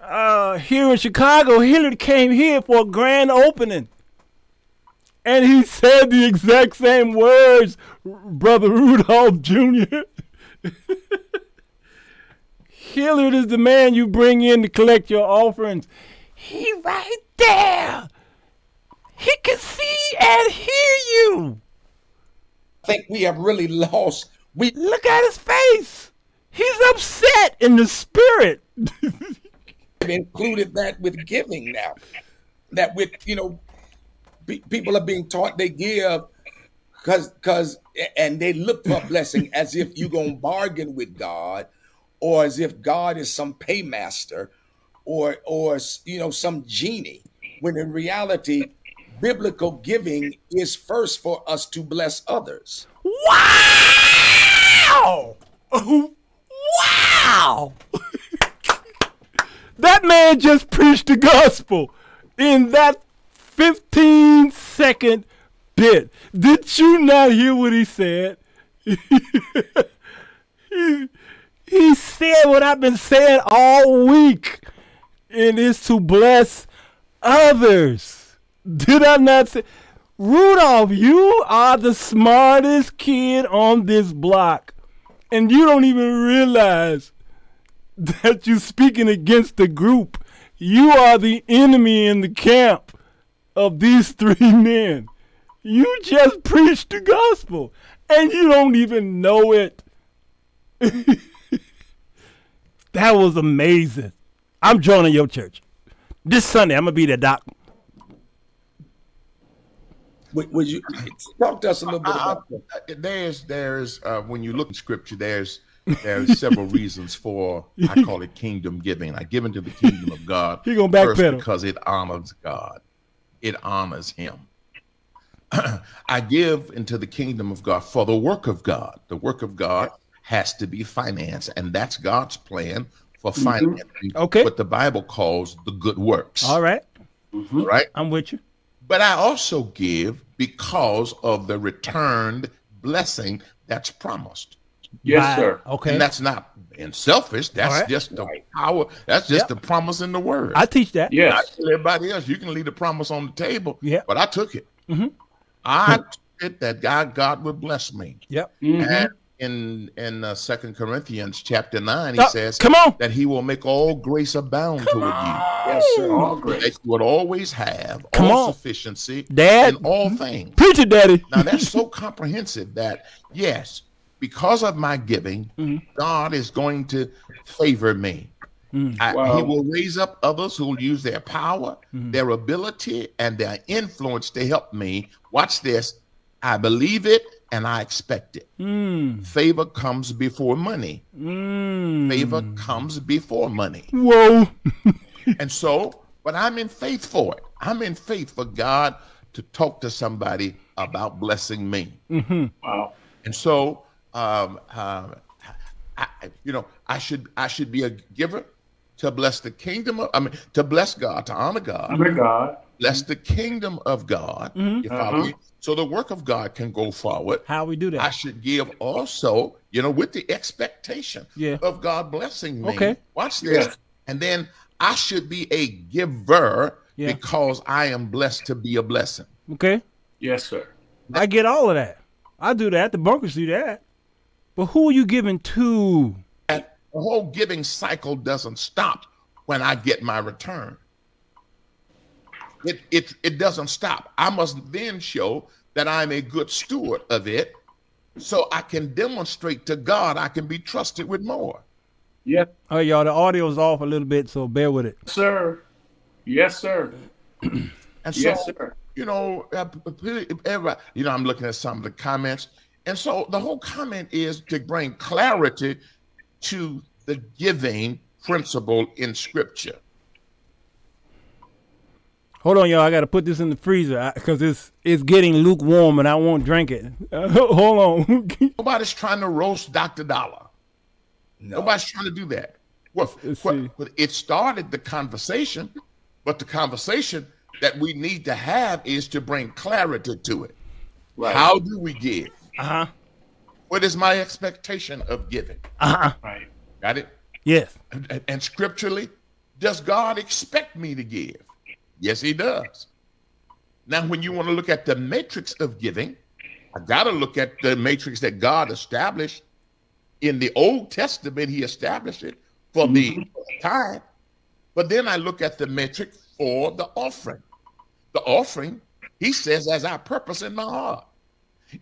uh here in Chicago? Hilliard came here for a grand opening. And he (laughs) said the exact same words, Brother Rudolph Jr. Hilliard is the man you bring in to collect your offerings. He right there. He can see and hear you. I think we have really lost. We look at his face. He's upset in the spirit. included that with giving now. That with you know, people are being taught they give because because and they look for blessing as if you're gonna bargain with God or as if God is some paymaster or or you know some genie when in reality biblical giving is first for us to bless others. Wow! (laughs) Wow! (laughs) that man just preached the gospel in that 15 second bit. Did you not hear what he said? (laughs) he, he said what I've been saying all week, and it's to bless others. Did I not say? Rudolph, you are the smartest kid on this block, and you don't even realize that you're speaking against the group. You are the enemy in the camp of these three (laughs) men. You just preached the gospel, and you don't even know it. (laughs) That was amazing. I'm joining your church this Sunday. I'm gonna be there, Doc. Would, would you talk to us a little bit about that? There's, there's, uh, when you look at scripture, there's, there's (laughs) several reasons for I call it kingdom giving. I give into the kingdom of God. (laughs) He gonna backpedal because it honors God. It honors Him. (clears throat) I give into the kingdom of God for the work of God. The work of God has to be financed, and that's God's plan for mm-hmm. financing mm-hmm. okay. what the Bible calls the good works. All right. mm-hmm. Right? I'm with you. But I also give because of the returned blessing that's promised. Yes, sir. Okay. And that's not being selfish. That's right. just the power. That's just yep. the promise in the word. I teach that. Yes. everybody else, you can leave the promise on the table. Yeah. But I took it. Mm-hmm. I took it that God, God would bless me. Yep. Mm-hmm. And in in uh, Second Corinthians chapter nine, he Oh, says, come on. that He will make all grace abound toward you, Yes, sir. All that grace. you would always have Come all on. sufficiency Dad. in all things. Preach it, Daddy. Now that's so comprehensive that yes, because of my giving, mm-hmm. God is going to favor me. Mm. I- Wow. He will raise up others who will use their power, mm-hmm. their ability, and their influence to help me. Watch this. I believe it and I expect it. Mm. Favor comes before money. Mm. Favor comes before money. Whoa. (laughs) And so, but I'm in faith for it. I'm in faith for God to talk to somebody about blessing me. Wow. And so, um, um, I, you know, I should I should be a giver to bless the kingdom of. I mean, to bless God, to honor God, Under God. bless the kingdom of God. You follow Uh-huh. me? So the work of God can go forward. How we do that? I should give also, you know, with the expectation Yeah. of God blessing me. Okay. Watch this. Yeah. And then I should be a giver Yeah. because I am blessed to be a blessing. okay. Yes, sir. I get all of that. I do that. The bunkers do that. But who are you giving to? And the whole giving cycle doesn't stop when I get my return. It, it, it doesn't stop. I must then show that I'm a good steward of it so I can demonstrate to God I can be trusted with more. Yes, All right, y'all. The audio's off a little bit, so bear with it. sir. Yes, sir. And so, Yes, sir. you know, uh, p- p- everybody- you know, I'm looking at some of the comments. And so the whole comment is to bring clarity to the giving principle in scripture. Hold on, y'all. I got to put this in the freezer because it's it's getting lukewarm and I won't drink it. Uh, (laughs) hold on. (laughs) Nobody's trying to roast Dr. Dollar. No. Nobody's trying to do that. Well, Let's well, well, it started the conversation, but the conversation that we need to have is to bring clarity to it. Right. How do we give? uh huh. What is my expectation of giving? Uh huh. Right. Got it? Yes. And, and scripturally, does God expect me to give? Yes, He does. Now, when you want to look at the matrix of giving, I got to look at the matrix that God established in the Old Testament. He established it for the mm-hmm. tithe, but then I look at the metric for the offering. The offering, He says, as I purpose in my heart.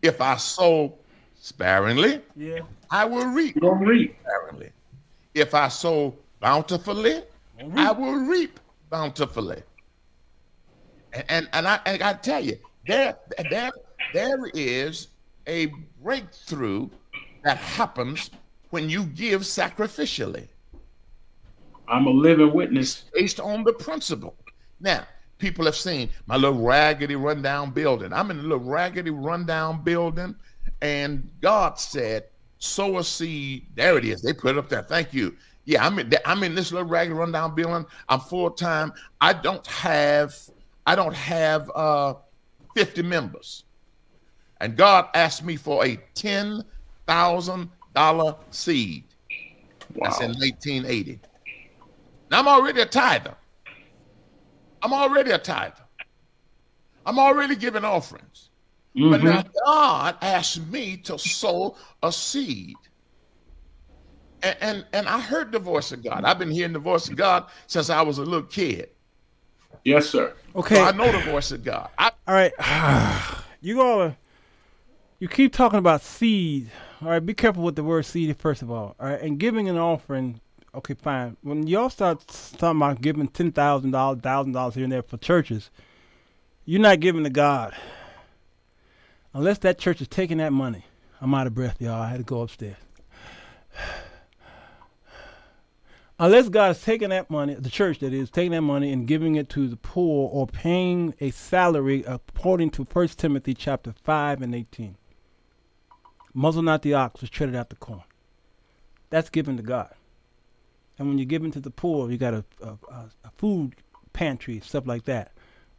If I sow sparingly, Yeah. I will reap You don't read. sparingly. If I sow bountifully, I will reap bountifully. And and, and I and I tell you, there there there is a breakthrough that happens when you give sacrificially I'm a living witness. based on the principle. Now, people have seen my little raggedy rundown building. I'm in a little raggedy rundown building, and God said, "Sow a seed." There it is. They put it up there. Thank you. Yeah, I'm in. I'm in this little raggedy rundown building. I'm full time. I don't have. I don't have uh, 50 members, and God asked me for a ten thousand dollar seed. That's in 1980. Now I'm already a tither. I'm already a tither. I'm already giving offerings. But now God asked me to sow a seed. And, and and I heard the voice of God. I've been hearing the voice of God since I was a little kid. Yes, sir. Okay. So I know the voice of God. I, All right. (sighs) you gotta. Uh, you keep talking about seed. All right. Be careful with the word seed, first of all. All right. And giving an offering. Okay, fine. When y'all start talking about giving ten thousand dollars, thousand dollars here and there for churches, you're not giving to God. Unless that church is taking that money. I'm out of breath, y'all. I had to go upstairs. Unless God is taking that money, the church that is taking that money and giving it to the poor or paying a salary according to 1 Timothy chapter 5 and 18. Muzzle not the ox, which treaded out the corn. That's given to God. And when you're giving to the poor, you got a, a, a, a food pantry, stuff like that.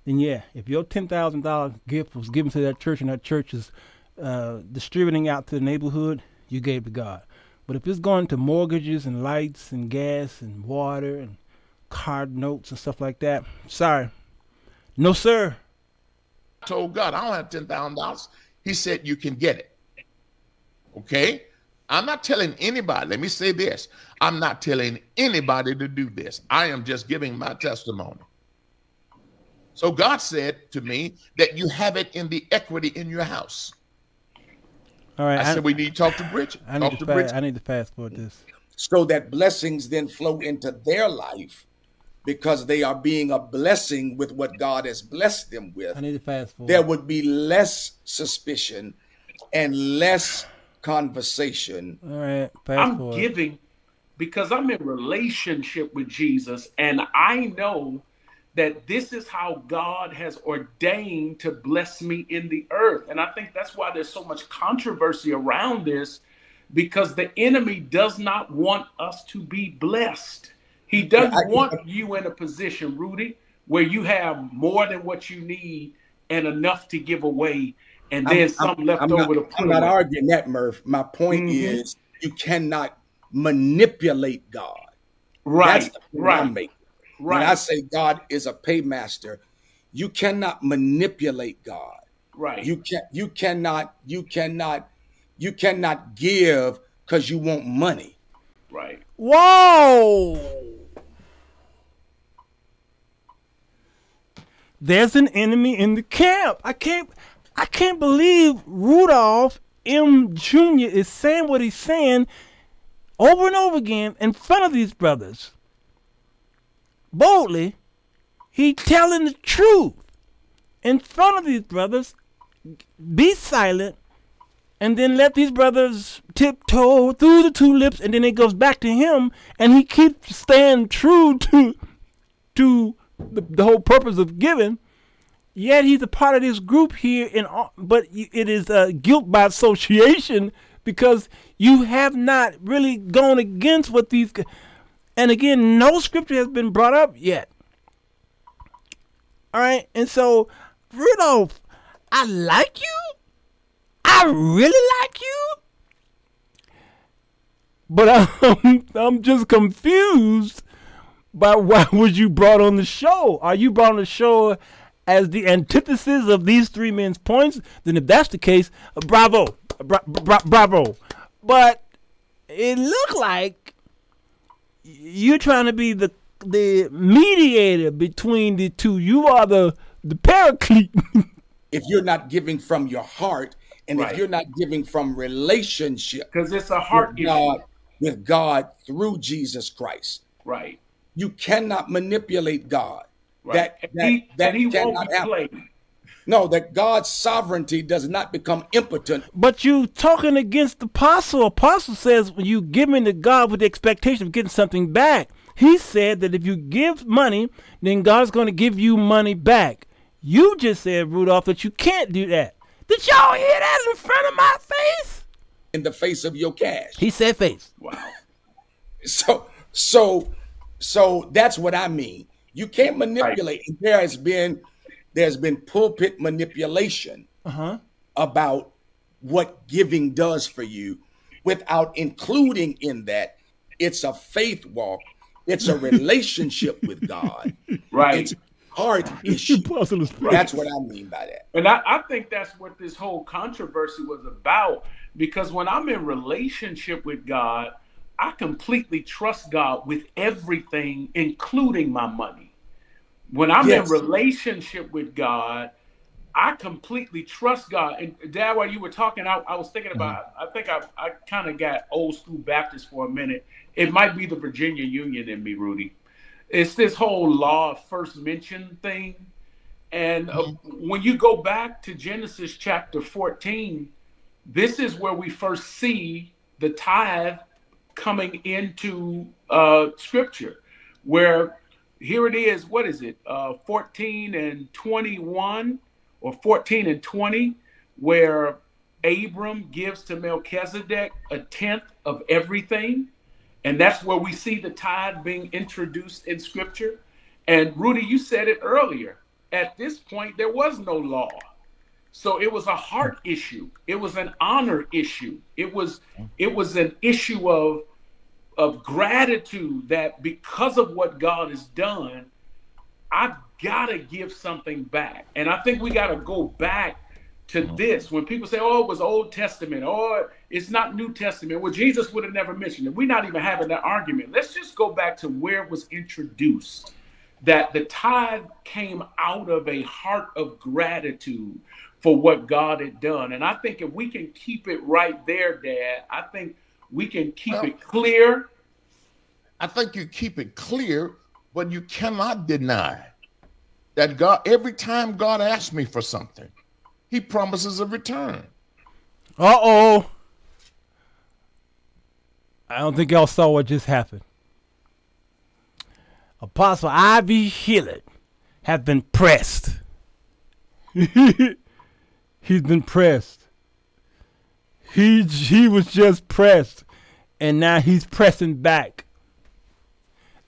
Then yeah, if your ten thousand dollar gift was given to that church and that church is uh, distributing out to the neighborhood, you gave to God. But if it's going to mortgages and lights and gas and water and card notes and stuff like that, sorry, no sir. I told God, I don't have ten thousand dollars. He said, You can get it. Okay? I'm not telling anybody, let me say this. I'm not telling anybody to do this. I am just giving my testimony. So God said to me that you have it in the equity in your house. All right. I, said we need to talk to Bridget. I talk need to to, fa- Bridget. I need to fast forward this. so that blessings then flow into their life because they are being a blessing with what God has blessed them with. I need to fast forward. There would be less suspicion and less conversation. All right. Fast I'm forward. giving because I'm in relationship with Jesus and I know that this is how God has ordained to bless me in the earth. And I think that's why there's so much controversy around this because the enemy does not want us to be blessed. He doesn't Yeah, I- want you in a position, Rudy, where you have more than what you need and enough to give away and then some left I'm over not, to put I'm not away. arguing that, Murph. My point Mhm. is you cannot manipulate God. Right, That's the point right. Right. When I say God is a paymaster, you cannot manipulate God. right. You can you cannot you cannot you cannot give because you want money. right. Whoa! There's an enemy in the camp. I can't I can't believe Rudolph M. Jr. is saying what he's saying over and over again in front of these brothers. Boldly, he telling the truth in front of these brothers. Be silent and then let these brothers tiptoe through the tulips, and then it goes back to him, and he keeps staying true (laughs) to to the, the whole purpose of giving. Yet he's a part of this group here, in but it is uh, guilt by association because you have not really gone against what these. And again, no scripture has been brought up yet. All right, and so Rudolph, I like you. I really like you. But (laughs) I'm, I'm just confused by why (laughs) was you brought on the show? Are you brought on the show as the antithesis of these three men's points? Then if that's the case, bravo, bra- bra- bravo. But it looked like you're trying to be the the mediator between the two. You are the the paraclete. (laughs) If you're not giving from your heart, and Right. if you're not giving from relationship Because it's a heart with. God, with God through Jesus Christ, Right. you cannot manipulate God. Right. That and that, he, that and he won't be happen. played. No, that God's sovereignty does not become impotent. But you talking against the apostle. Apostle says when you giving to God with the expectation of getting something back. He said that if you give money, then God's going to give you money back. You just said, Rudolph, that you can't do that. Did y'all hear that in front of my face? in the face of your cash. He said face. Wow. So so so that's what I mean. You can't manipulate. There has been there's been pulpit manipulation Uh-huh. about what giving does for you without including in that it's a faith walk, it's a (laughs) relationship with God. Right. It's heart (laughs) issue. Is. That's what I mean by that. And I, I think that's what this whole controversy was about. Because when I'm in relationship with God, I completely trust God with everything, including my money. When I'm Yes. in relationship with God, I completely trust God. And Dad, while you were talking, I, I was thinking about. I think I, I kind of got old school Baptist for a minute. It might be the Virginia Union in me, Rudy. It's this whole law of first mention thing. And uh, when you go back to Genesis chapter 14, this is where we first see the tithe coming into uh, scripture, where here it is, what is it, uh, 14 and 21 or 14 and 20, where Abram gives to Melchizedek a tenth of everything. And that's where we see the tithe being introduced in scripture. And Rudy, you said it earlier. At this point, there was no law. So it was a heart issue. It was an honor issue. It was it was an issue of of gratitude that because of what God has done, I've got to give something back. And I think we got to go back to mm-hmm. this. When people say, "Oh, it was Old Testament," or "It's not New Testament," well, Jesus would have never mentioned it. We're not even having that argument. Let's just go back to where it was introduced. That the tithe came out of a heart of gratitude for what God had done, and I think if we can keep it right there, Dad, I think we can keep well, it clear. I think you keep it clear, but you cannot deny that God. Every time God asks me for something he promises a return. Uh oh. I don't think y'all saw what just happened. Apostle I.V. Hilliard has been pressed. (laughs) He's been pressed. He he was just pressed, and now he's pressing back.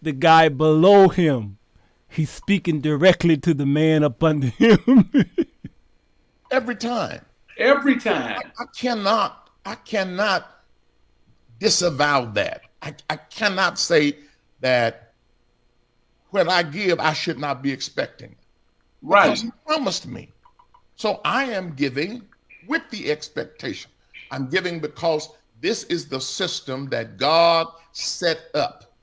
The guy below him, he's speaking directly to the man up under him. (laughs) Every time. Every time. I, I cannot, I cannot disavow that. I, I cannot say that when I give, I should not be expecting. Right. Because he promised me. So I am giving with the expectation. I'm giving because this is the system that God set up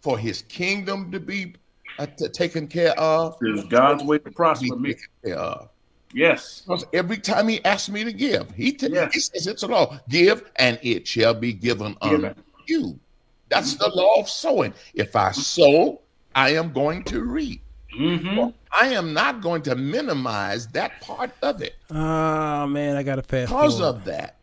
for his kingdom to be uh, taken care of. It's God's way to prosper me. Care of. Yes. Because every time he asks me to give, he, t- yes. he says it's a law. Give and it shall be given unto you. That's the law of sowing. If I sow, I am going to reap. Mm-hmm. Well, I am not going to minimize that part of it. Oh man, I got to fast. Because forward. of that,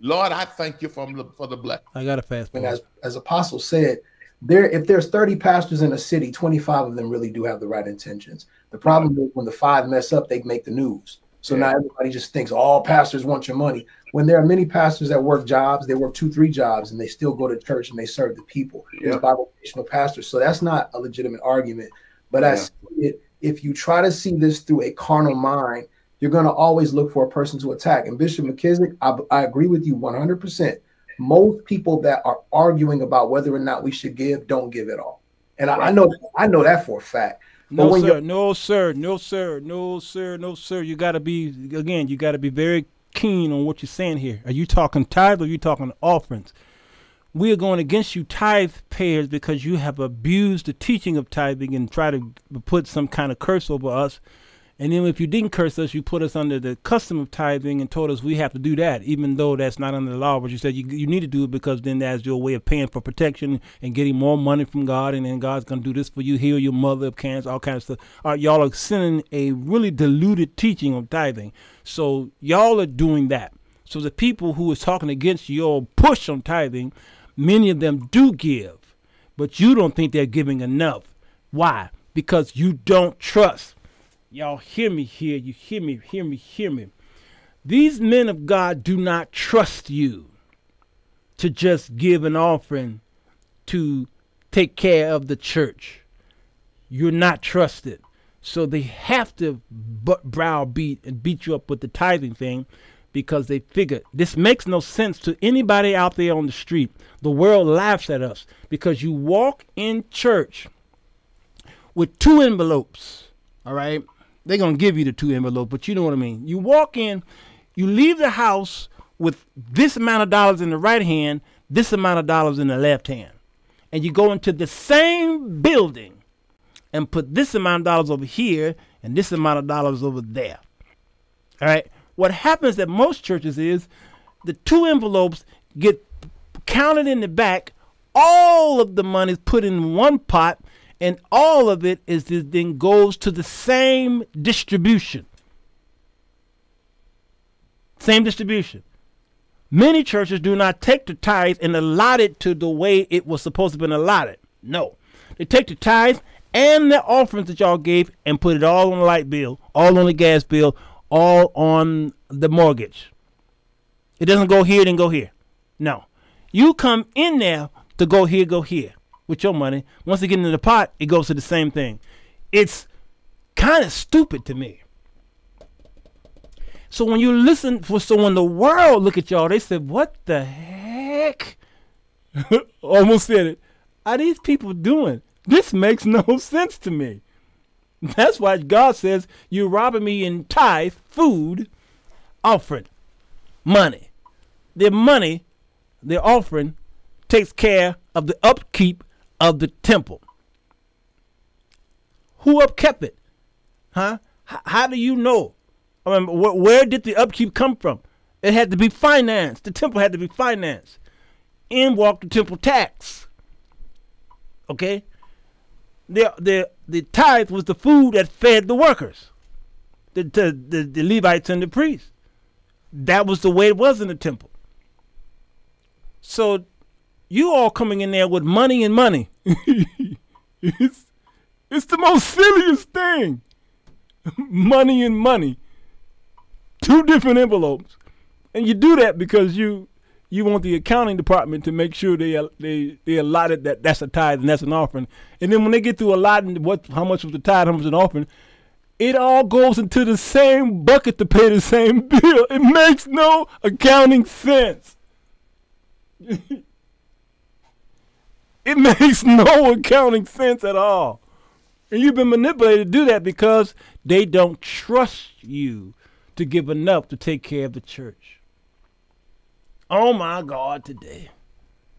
Lord, I thank you for the for the blessing. I got to fast. And as as Apostle said, there if there's 30 pastors in a city, 25 of them really do have the right intentions. The problem is when the five mess up, they make the news. So yeah. now everybody just thinks all pastors want your money. When there are many pastors that work jobs, they work two, three jobs, and they still go to church and they serve the people. Yeah. There's bivocational pastors, so that's not a legitimate argument. But yeah. as it, if you try to see this through a carnal mind, you're going to always look for a person to attack. And Bishop McKissick, I, I agree with you 100. percent Most people that are arguing about whether or not we should give don't give at all, and I, I know I know that for a fact. No sir, no sir, no sir, no sir, no sir. You got to be again. You got to be very keen on what you're saying here. Are you talking tithe or are you talking offerings? We are going against you tithe payers because you have abused the teaching of tithing and try to put some kind of curse over us and then if you didn't curse us, you put us under the custom of tithing and told us we have to do that, even though that's not under the law. But you said you, you need to do it because then that's your way of paying for protection and getting more money from God. And then God's going to do this for you, heal your mother of cancer, all kinds of stuff. Uh, y'all are sending a really diluted teaching of tithing. So y'all are doing that. So the people who is talking against your push on tithing, many of them do give, but you don't think they're giving enough. Why? Because you don't trust Y'all hear me here. You hear me, hear me, hear me. These men of God do not trust you to just give an offering to take care of the church. You're not trusted. So they have to browbeat and beat you up with the tithing thing because they figure this makes no sense to anybody out there on the street. The world laughs at us because you walk in church with two envelopes, all right? They're gonna give you the two envelopes, but you know what I mean. You walk in, you leave the house with this amount of dollars in the right hand, this amount of dollars in the left hand, and you go into the same building and put this amount of dollars over here and this amount of dollars over there. All right. What happens at most churches is the two envelopes get counted in the back. All of the money is put in one pot and all of it is then goes to the same distribution. Same distribution. Many churches do not take the tithe and allot it to the way it was supposed to been allotted. No. They take the tithe and the offerings that y'all gave and put it all on the light bill, all on the gas bill, all on the mortgage. It doesn't go here, then go here. No. You come in there to go here, go here with your money. Once they get into the pot, it goes to the same thing. It's kind of stupid to me. So when you listen for so when the world look at y'all, they said, "What the heck?" (laughs) Almost said it. Are these people doing? This makes no (laughs) sense to me. That's why God says you're robbing me in tithe, food, offering, money. Their money, their offering, takes care of the upkeep of the temple. Who upkept it? Huh? H- how do you know? I mean, wh- where did the upkeep come from? It had to be financed. The temple had to be financed. In walked the temple tax. Okay? The, the, the tithe was the food that fed the workers, the, the, the, the Levites and the priests. That was the way it was in the temple. So you all coming in there with money and money. (laughs) it's, it's the most silliest thing. money and money. Two different envelopes. And you do that because you you want the accounting department to make sure they they they allotted that that's a tithe and that's an offering. And then when they get through allotting what how much was the tithe, how much was an offering, it all goes into the same bucket to pay the same (laughs) bill. It makes no accounting sense. (laughs) it (laughs) makes no accounting sense at all. And you've been manipulated to do that because they don't trust you to give enough to take care of the church. Oh my God, today.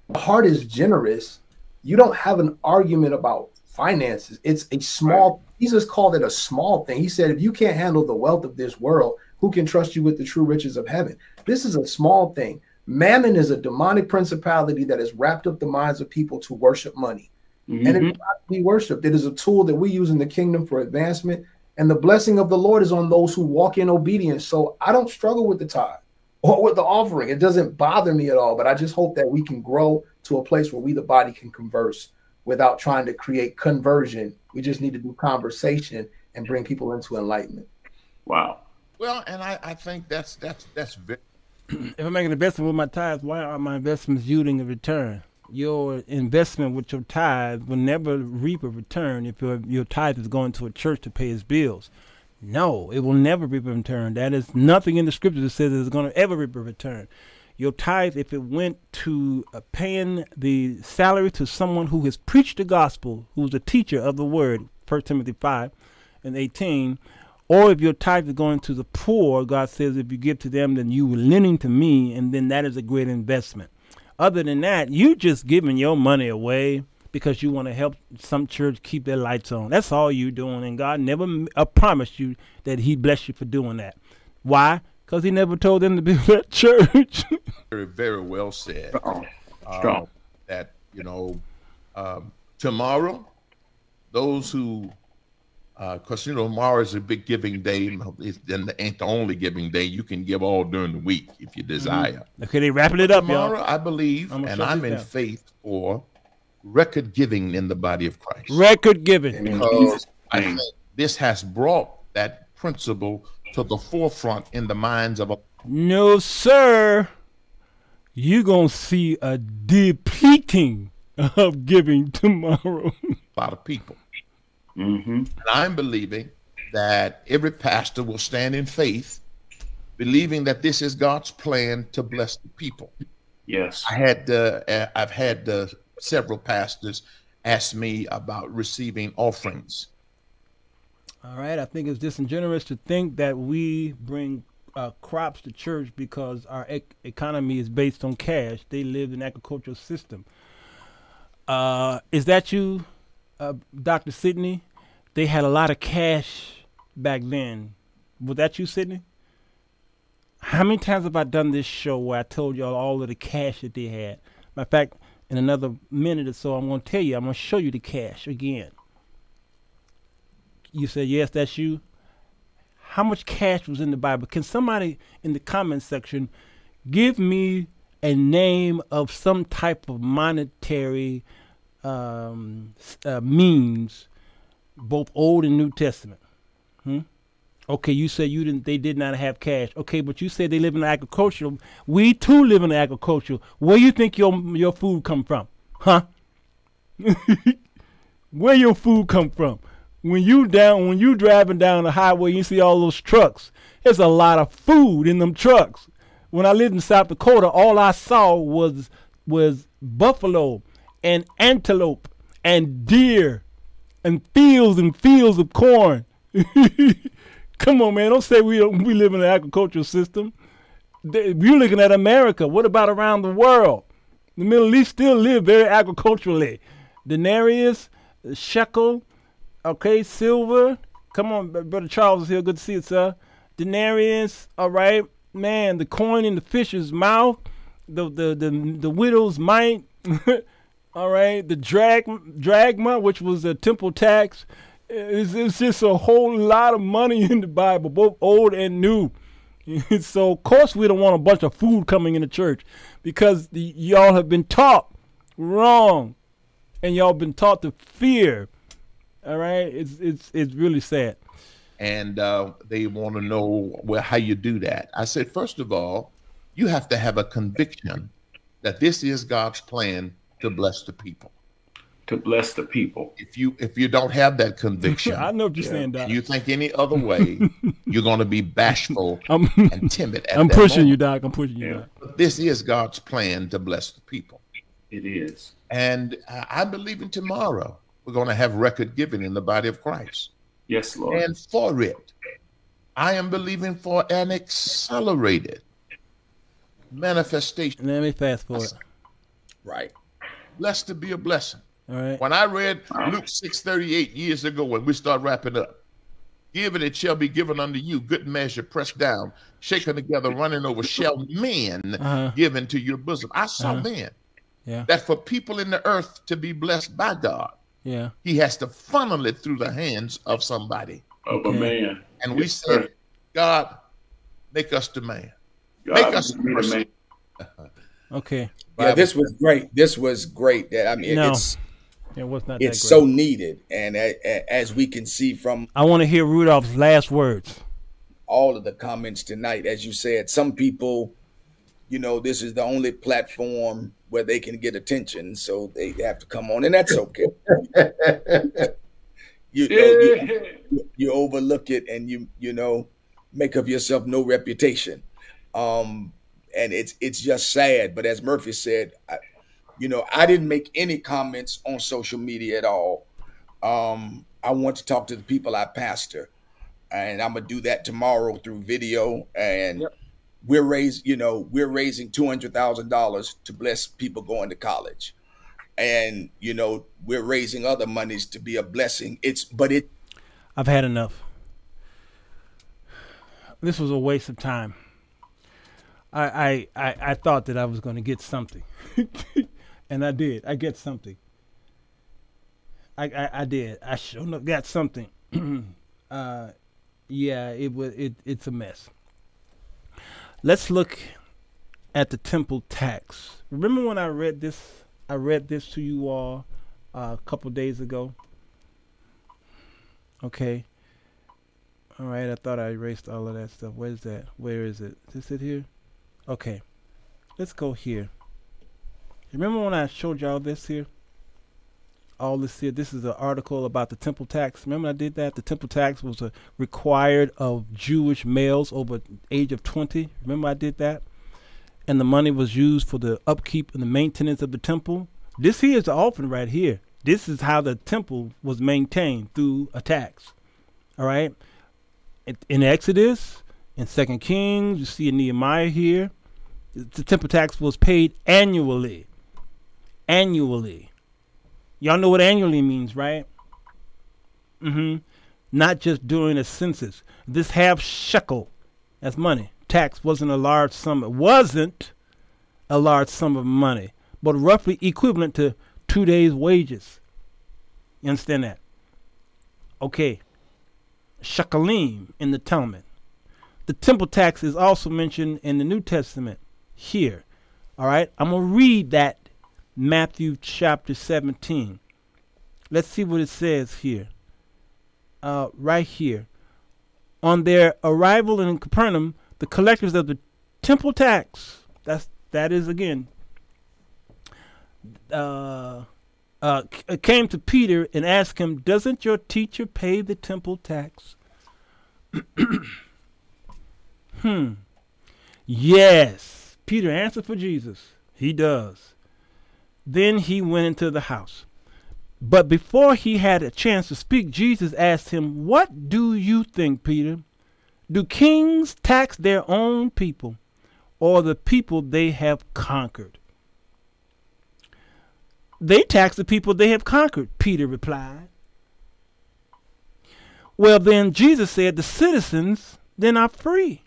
The heart is generous. You don't have an argument about finances. It's a small, Jesus called it a small thing. He said, if you can't handle the wealth of this world, who can trust you with the true riches of heaven? This is a small thing. Mammon is a demonic principality that has wrapped up the minds of people to worship money. Mm-hmm. And it not be worshiped. It is a tool that we use in the kingdom for advancement. And the blessing of the Lord is on those who walk in obedience. So I don't struggle with the tithe or with the offering. It doesn't bother me at all. But I just hope that we can grow to a place where we, the body, can converse without trying to create conversion. We just need to do conversation and bring people into enlightenment. Wow. Well, and I, I think that's that's that's very. If I'm making an investment with my tithes, why are my investments yielding a return? Your investment with your tithe will never reap a return if your your tithe is going to a church to pay its bills. No, it will never reap a return. That is nothing in the scripture that says it's going to ever reap a return. Your tithe, if it went to uh, paying the salary to someone who has preached the gospel, who's a teacher of the word, 1 Timothy 5 and 18, or if your tithe is going to the poor, God says, if you give to them, then you are lending to me, and then that is a great investment. Other than that, you just giving your money away because you want to help some church keep their lights on. That's all you're doing, and God never uh, promised you that He bless you for doing that. Why? Because He never told them to build (laughs) that church. very, very well said. Strong. Strong. Uh, that you know, um, tomorrow, those who because uh, you know tomorrow is a big giving day. It's and ain't the only giving day. You can give all during the week if you desire. Mm-hmm. Okay, they wrapping it up, tomorrow. Y'all. I believe, I'm and I'm in down. faith for record giving in the body of Christ. Record giving, because I think this has brought that principle to the forefront in the minds of a. No, sir. You're gonna see a depleting (laughs) of giving tomorrow. a (laughs) lot of people. Mm-hmm. And I'm believing that every pastor will stand in faith, believing that this is God's plan to bless the people. Yes, I had uh, I've had uh, several pastors ask me about receiving offerings. All right, I think it's disingenuous to think that we bring uh, crops to church because our ec- economy is based on cash. They live in agricultural system. Uh, is that you, uh, Dr. Sidney? They had a lot of cash back then. Was that you, Sydney? How many times have I done this show where I told y'all all of the cash that they had? Matter of fact, in another minute or so, I'm going to tell you, I'm going to show you the cash again. You said, yes, that's you. How much cash was in the Bible? Can somebody in the comment section give me a name of some type of monetary um, uh, means, both Old and New Testament? Hmm? Okay, you said you didn't. They did not have cash. Okay, but you said they live in agricultural. We too live in agricultural. Where you think your your food come from, huh? (laughs) Where your food come from? When you down, when you driving down the highway, you see all those trucks. There's a lot of food in them trucks. When I lived in South Dakota, all I saw was was buffalo and antelope and deer and fields and fields of corn. (laughs) Come on, man. Don't say we we live in an agricultural system. You're looking at America. What about around the world? The Middle East still live very agriculturally. Denarius, shekel, okay, silver. Come on, brother Charles is here. Good to see you, sir. Denarius, all right, man. The coin in the fish's mouth, the the the the widow's mite. (laughs) all right, the drag drachma, which was a temple tax. It's, it's just a whole lot of money (laughs) in the Bible, both old and new. (laughs) so of course we don't want a bunch of food coming in the church because the, y'all have been taught wrong, and y'all been taught to fear. All right, it's it's it's really sad. and uh, they want to know well how you do that. I said, first of all, you have to have a conviction that this is God's plan to bless the people. To bless the people. If you if you don't have that conviction, (laughs) I know what you're saying, Doc. you think any other way, (laughs) you're going to be bashful (laughs) I'm and timid. At I'm that pushing you. Doc. I'm pushing you, Yeah. Doc. This is God's plan to bless the people, It is. and I I believe in tomorrow we're going to have record giving in the body of Christ. Yes, Lord. And for it, I am believing for an accelerated manifestation. Let me fast forward. Right. Blessed to be a blessing. All right. When I read Luke 6:38 years ago, when we start wrapping up, give it, it shall be given unto you, good measure, pressed down, shaken together, running over, shall men Uh-huh. give into your bosom. I saw Uh-huh. then Yeah. that for people in the earth to be blessed by God, Yeah. he has to funnel it through the hands of somebody. of a man. And we Yes, said, sir. God, make us the man. God, Make us be the person. man. Okay. Yeah, this was great. This was great. That I mean, No, it's It was not it's that so needed, and a, a, as we can see from I want to hear Rudolph's last words. all of the comments tonight, as you said, some people, you know, this is the only platform where they can get attention, so they have to come on, and that's okay. (laughs) you know, you, you overlook it, and you you know, make of yourself no reputation. Um, and it's it's just sad. But as Murphy said, I, you know, I didn't make any comments on social media at all. Um, I want to talk to the people I pastor, and I'm gonna do that tomorrow through video. And we're raising, you know, we're raising two hundred thousand dollars to bless people going to college, and you know, we're raising other monies to be a blessing. It's but it I've had enough. This was a waste of time. I I, I, thought that I was going to get something, (laughs) and I did. I get something. I, I, I did. I sure enough got something. (clears throat) uh, yeah, it was it, it's a mess. Let's look at the temple tax. Remember when I read this? I read this to you all uh, a couple days ago. Okay. All right. I thought I erased all of that stuff. Where's that? Where is it? Is it here? Okay. Let's go here. Remember when I showed y'all this here? All this here. This is an article about the temple tax. Remember I did that? The temple tax was required of Jewish males over age of 20. Remember I did that? And the money was used for the upkeep and the maintenance of the temple. This here is the offering right here. This is how the temple was maintained through a tax. All right. In, Exodus, in Second Kings, you see Nehemiah here, the temple tax was paid annually. Annually. Y'all know what annually means, right? Mm-hmm. Not just during a census. This half shekel, that's money. Tax wasn't a large sum. It wasn't a large sum of money, but roughly equivalent to two days' wages. You understand that? Okay. Shekalim in the Talmud. The temple tax is also mentioned in the New Testament here. All right. I'm going to read that Matthew chapter 17. Let's see what it says here. Uh, right here. On their arrival in Capernaum, the collectors of the temple tax, that's that is again uh, uh, c- came to Peter and asked him, Doesn't your teacher pay the temple tax? (clears throat) hmm. Yes. Peter answered for Jesus. He does. Then he went into the house. But before he had a chance to speak, Jesus asked him, What do you think, Peter? Do kings tax their own people or the people they have conquered? They tax the people they have conquered, Peter replied. Well, then Jesus said, The citizens then are free.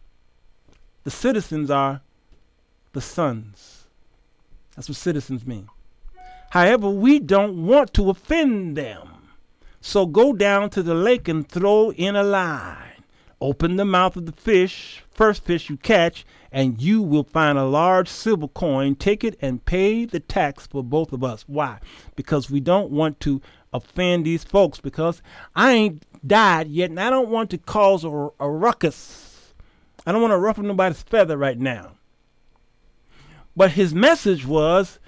The citizens are the sons. That's what citizens mean. However, we don't want to offend them. So go down to the lake and throw in a line. Open the mouth of the fish, first fish you catch, and you will find a large silver coin. Take it and pay the tax for both of us. Why? Because we don't want to offend these folks because I ain't died yet and I don't want to cause a, a ruckus. I don't want to ruffle nobody's feather right now. But his message was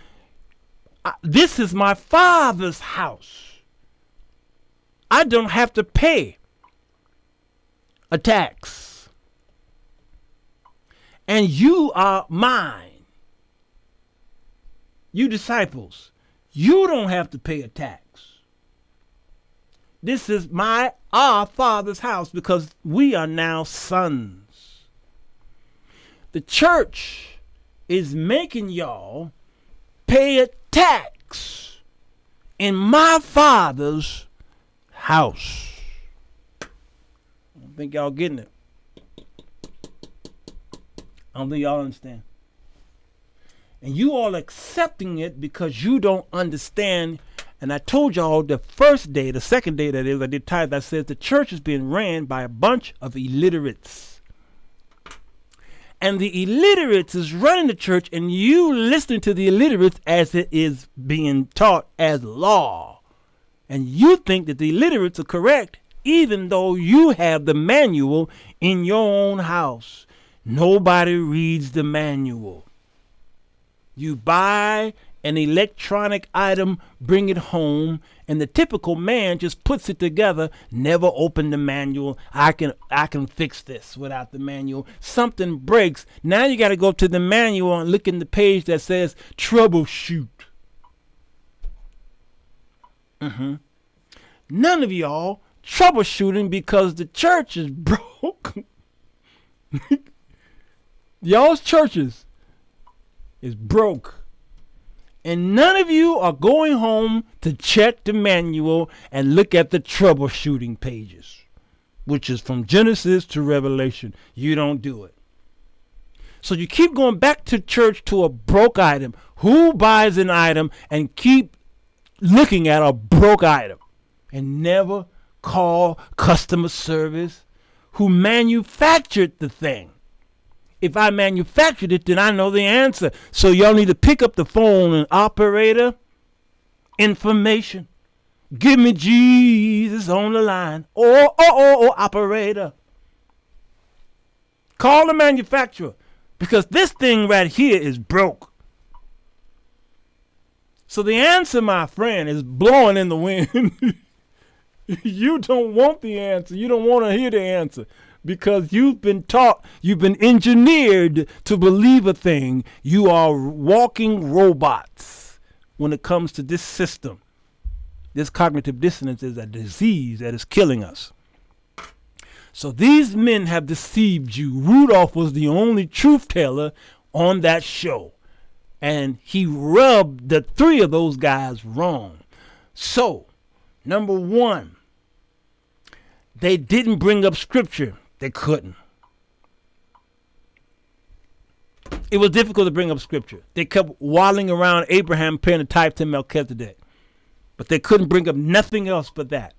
this is my father's house. I don't have to pay a tax. And you are mine. You disciples, you don't have to pay a tax. This is my our father's house because we are now sons. The church is making y'all pay a tax in my father's house I don't think y'all getting it. I don't think y'all understand. And you all accepting it because you don't understand. And I told y'all the first day, the second day that is, I did tithe, I said the church is being ran by a bunch of illiterates. And the illiterates is running the church, and you listening to the illiterates as it is being taught as law. And you think that the illiterates are correct, even though you have the manual in your own house. Nobody reads the manual. You buy an electronic item, bring it home, and the typical man just puts it together, never open the manual. I can I can fix this without the manual. Something breaks. Now you got to go to the manual and look in the page that says troubleshoot. Mhm. None of y'all troubleshooting because the church is (laughs) broke. Y'all's churches is broke. And none of you are going home to check the manual and look at the troubleshooting pages, which is from Genesis to Revelation. You don't do it. So you keep going back to church to a broke item. Who buys an item and keep looking at a broke item and never call customer service who manufactured the thing. If I manufactured it, then I know the answer. So y'all need to pick up the phone and operator information. Give me Jesus on the line. Or, or, or, or operator. Call the manufacturer because this thing right here is broke. So the answer, my friend, is blowing in the wind. (laughs) you don't want the answer. You don't want to hear the answer because you've been taught, you've been engineered to believe a thing. You are walking robots when it comes to this system. This cognitive dissonance is a disease that is killing us. So these men have deceived you. Rudolph was the only truth teller on that show. And he rubbed the three of those guys wrong. So, number one, they didn't bring up scripture. They couldn't. It was difficult to bring up scripture. They kept waddling around Abraham paying a tithe to Melchizedek. But they couldn't bring up nothing else but that.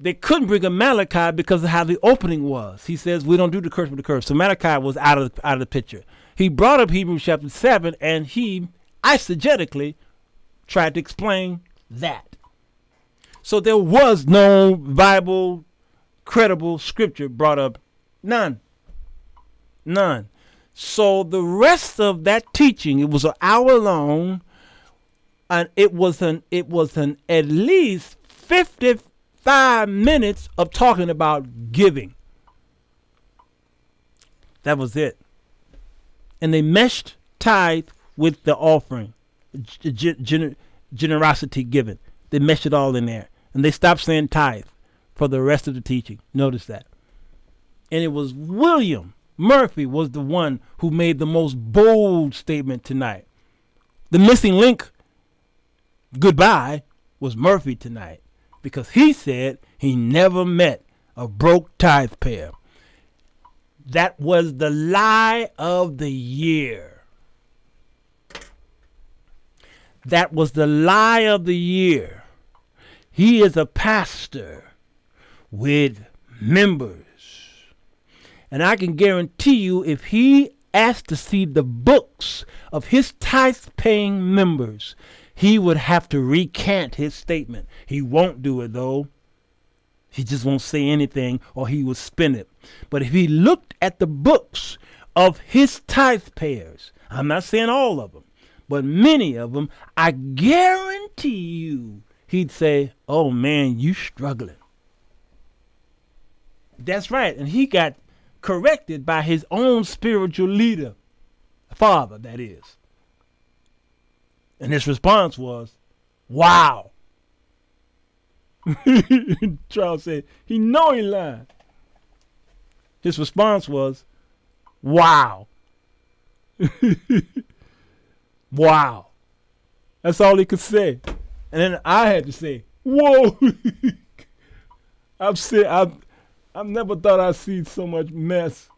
They couldn't bring up Malachi because of how the opening was. He says, We don't do the curse with the curse. So Malachi was out of, out of the picture. He brought up Hebrews chapter 7 and he eisegetically tried to explain that. So there was no Bible credible scripture brought up. None. None. So the rest of that teaching, it was an hour long, and it was an it was an at least 55 minutes of talking about giving. That was it. And they meshed tithe with the offering, gener- generosity given. They meshed it all in there and they stopped saying tithe for the rest of the teaching. Notice that. And it was William Murphy was the one who made the most bold statement tonight. The missing link, goodbye, was Murphy tonight because he said he never met a broke tithe payer. That was the lie of the year. That was the lie of the year. He is a pastor with members. And I can guarantee you, if he asked to see the books of his tithe paying members, he would have to recant his statement. He won't do it though. He just won't say anything or he will spin it. But if he looked at the books of his tithe payers, I'm not saying all of them, but many of them, I guarantee you, he'd say, Oh man, you struggling. That's right. And he got corrected by his own spiritual leader, father, that is. And his response was, Wow. (laughs) Charles said, he know he lied. His response was, wow. (laughs) wow. That's all he could say. And then I had to say, whoa. (laughs) I've said I've I've never thought I'd see so much mess.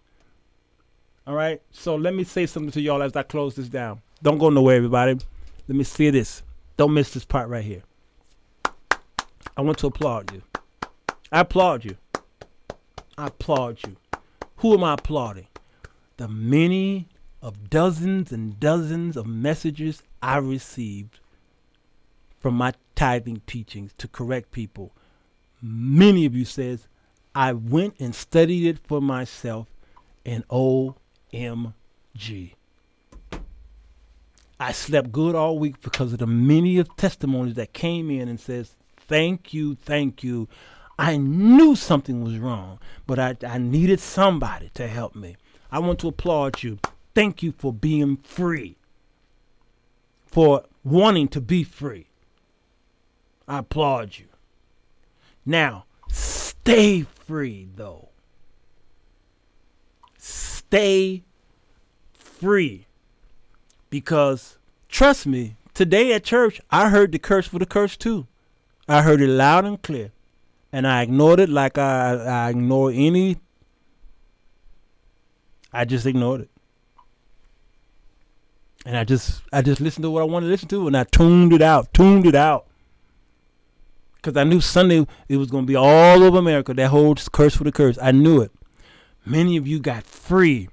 All right. So let me say something to y'all as I close this down. Don't go nowhere, everybody. Let me see this. Don't miss this part right here. I want to applaud you. I applaud you. I applaud you. Who am I applauding? The many of dozens and dozens of messages I received from my tithing teachings to correct people. Many of you says I went and studied it for myself and OMG. I slept good all week because of the many of testimonies that came in and says, thank you, thank you. I knew something was wrong, but I, I needed somebody to help me. I want to applaud you. Thank you for being free, for wanting to be free. I applaud you. Now, stay free, though. Stay free. Because, trust me, today at church, I heard the curse for the curse too. I heard it loud and clear. And I ignored it like I, I ignore any. I just ignored it. And I just I just listened to what I wanted to listen to and I tuned it out, tuned it out. Cause I knew Sunday it was gonna be all over America, that whole curse for the curse. I knew it. Many of you got free.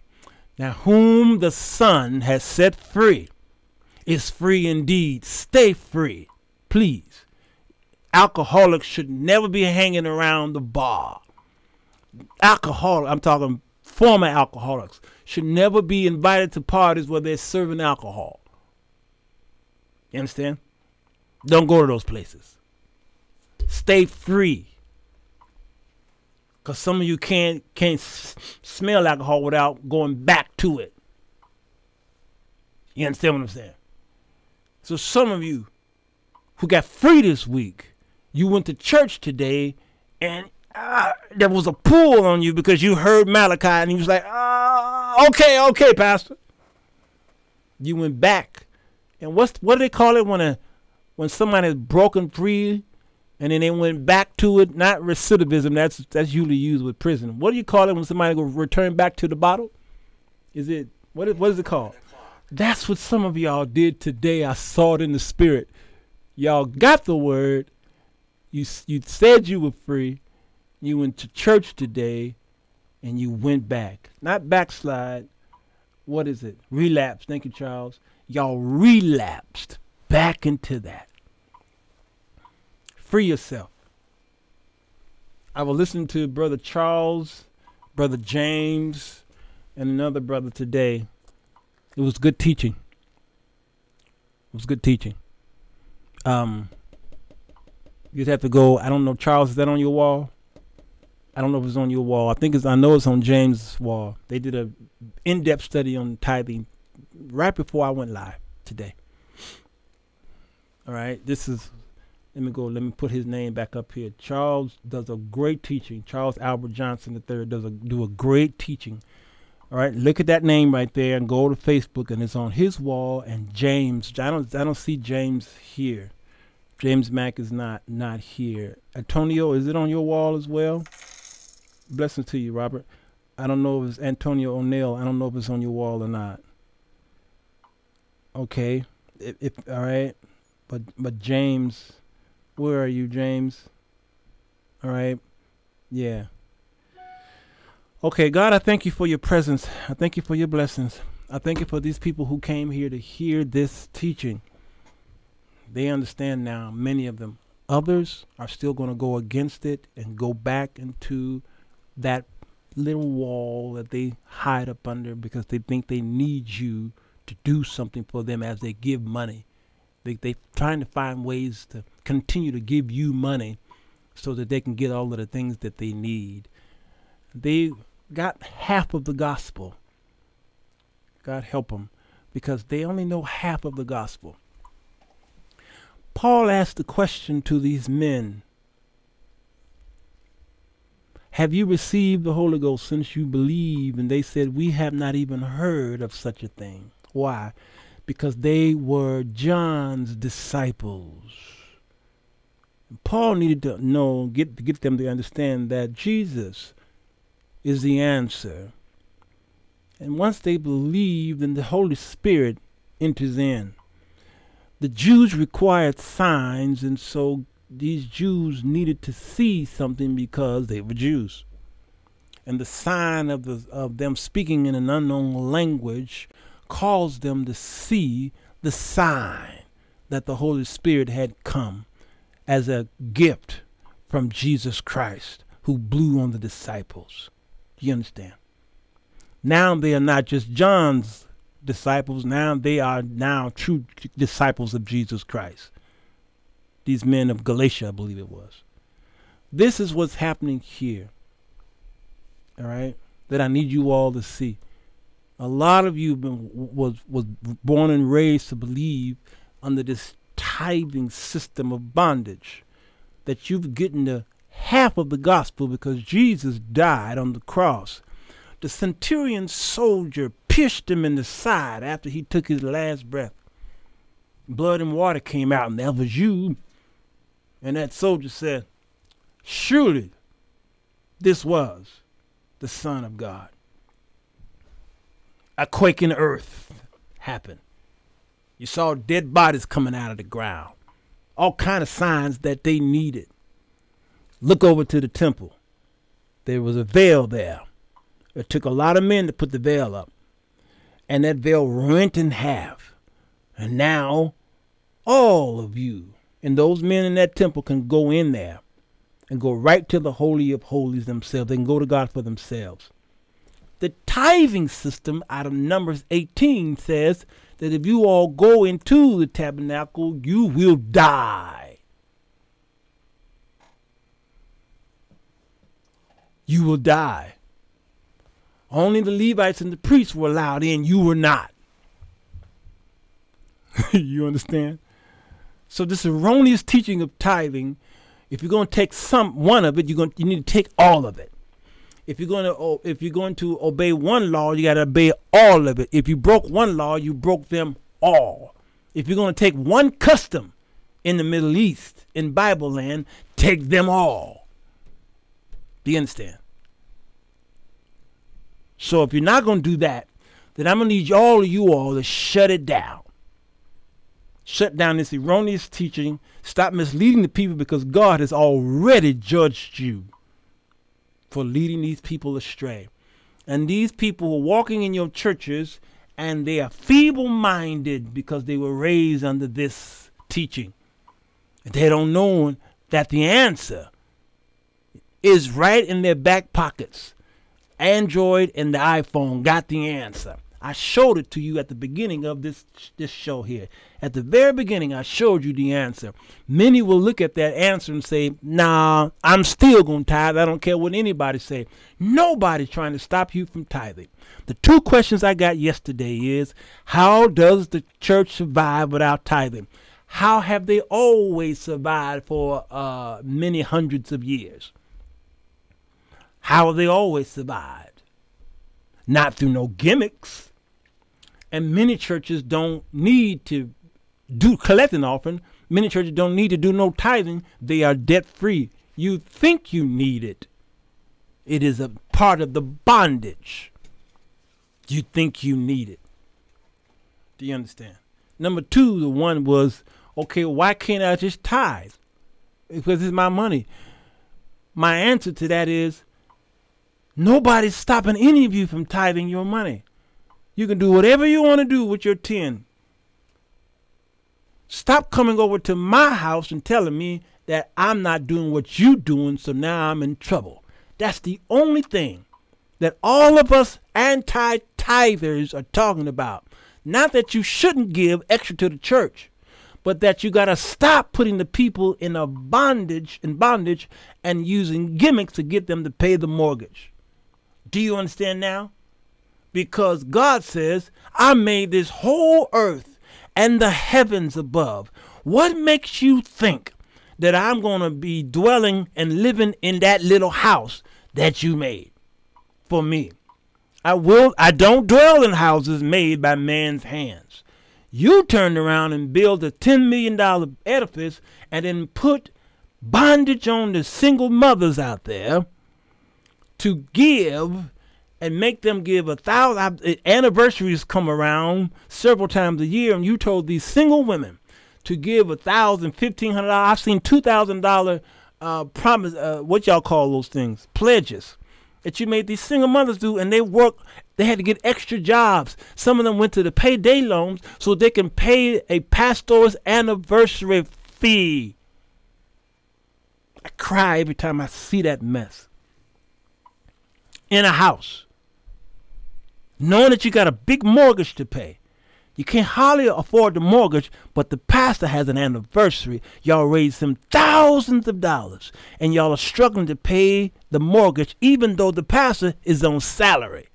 Now whom the Son has set free is free indeed. Stay free, please alcoholics should never be hanging around the bar. Alcohol, I'm talking former alcoholics, should never be invited to parties where they're serving alcohol. You understand? Don't go to those places. Stay free. Cause some of you can't can't smell alcohol without going back to it. You understand what I'm saying? So some of you who got free this week, you went to church today and uh, there was a pull on you because you heard Malachi and he was like, uh, okay, okay, Pastor. You went back. And what's what do they call it when a when somebody is broken free and then they went back to it? Not recidivism, that's that's usually used with prison. What do you call it when somebody go return back to the bottle? Is it what is, what is it called? That's what some of y'all did today. I saw it in the spirit. Y'all got the word, you you said you were free. You went to church today, and you went back. Not backslide. What is it? Relapse. Thank you, Charles. Y'all relapsed back into that. Free yourself. I was listening to Brother Charles, Brother James, and another brother today. It was good teaching. It was good teaching. Um, You'd have to go. I don't know, Charles. Is that on your wall? I don't know if it's on your wall. I think it's. I know it's on James' wall. They did a in-depth study on tithing right before I went live today. All right, this is let me go. Let me put his name back up here. Charles does a great teaching. Charles Albert Johnson III does a do a great teaching. All right, look at that name right there and go to Facebook and it's on his wall. And James, I don't I don't see James here. James Mack is not not here. Antonio, is it on your wall as well? Blessings to you, Robert. I don't know if it's Antonio O'Neill. I don't know if it's on your wall or not. Okay, if, if all right, but but James, where are you, James? All right, yeah. Okay, God, I thank you for your presence. I thank you for your blessings. I thank you for these people who came here to hear this teaching. They understand now, many of them. Others are still going to go against it and go back into that little wall that they hide up under because they think they need you to do something for them as they give money. They they trying to find ways to continue to give you money so that they can get all of the things that they need. They got half of the gospel. God help them because they only know half of the gospel. Paul asked the question to these men Have you received the Holy Ghost since you believe? And they said, We have not even heard of such a thing. Why? Because they were John's disciples. Paul needed to know, get, get them to understand that Jesus is the answer. And once they believe, then the Holy Spirit enters in the Jews required signs, and so these Jews needed to see something because they were Jews. And the sign of, the, of them speaking in an unknown language caused them to see the sign that the Holy Spirit had come as a gift from Jesus Christ who blew on the disciples. You understand? Now they are not just John's disciples. Now they are now true disciples of Jesus Christ. These men of Galatia, I believe it was. This is what's happening here. All right, that I need you all to see. A lot of you been was was born and raised to believe under this tithing system of bondage that you've gotten the half of the gospel because Jesus died on the cross. The centurion soldier pierced him in the side after he took his last breath. Blood and water came out, and that was you. And that soldier said, Surely this was the Son of God. A quaking earth happened. You saw dead bodies coming out of the ground. All kind of signs that they needed. Look over to the temple. There was a veil there. It took a lot of men to put the veil up and that veil rent in half. And now all of you and those men in that temple can go in there and go right to the Holy of Holies themselves. They can go to God for themselves. Tithing system out of Numbers 18 says that if you all go into the tabernacle, you will die. You will die. Only the Levites and the priests were allowed in. You were not. (laughs) you understand? So this erroneous teaching of tithing, if you're going to take some one of it, you're going you need to take all of it. If you're going to oh, if you're going to obey one law, you got to obey all of it. If you broke one law, you broke them all. If you're going to take one custom in the Middle East, in Bible land, take them all. Do you understand? So if you're not going to do that, then I'm going to need all of you all to shut it down. Shut down this erroneous teaching. Stop misleading the people because God has already judged you for leading these people astray. And these people are walking in your churches and they are feeble minded because they were raised under this teaching. They don't know that the answer is right in their back pockets. Android and the iPhone got the answer. I showed it to you at the beginning of this this show here. At the very beginning, I showed you the answer. Many will look at that answer and say, "Nah, I'm still going to tithe. I don't care what anybody say." Nobody's trying to stop you from tithing. The two questions I got yesterday is, how does the church survive without tithing? How have they always survived for uh, many hundreds of years? How have they always survived? Not through no gimmicks. And many churches don't need to do collect an offering. Many churches don't need to do no tithing. They are debt free. You think you need it. It is a part of the bondage. You think you need it. Do you understand? Number two, the one was, okay, why can't I just tithe? Because it's my money. My answer to that is nobody's stopping any of you from tithing your money. You can do whatever you want to do with your 10. Stop coming over to my house and telling me that I'm not doing what you're doing, so now I'm in trouble. That's the only thing that all of us anti tithers are talking about. Not that you shouldn't give extra to the church, but that you got to stop putting the people in a bondage in bondage and using gimmicks to get them to pay the mortgage. Do you understand now? Because God says, I made this whole earth and the heavens above. What makes you think that I'm going to be dwelling and living in that little house that you made for me? I will I don't dwell in houses made by man's hands. You turned around and built a 10 million dollar edifice and then put bondage on the single mothers out there to give and make them give a thousand anniversaries come around several times a year and you told these single women to give a thousand fifteen hundred dollars. I've seen two thousand dollar uh promise uh what y'all call those things pledges that you made these single mothers do and they work they had to get extra jobs. Some of them went to the payday loans so they can pay a pastor's anniversary fee. I cry every time i see that mess. In a house knowing that you got a big mortgage to pay. You can't hardly afford the mortgage, but the pastor has an anniversary. Y'all raised him thousands of dollars, and y'all are struggling to pay the mortgage, even though the pastor is on salary.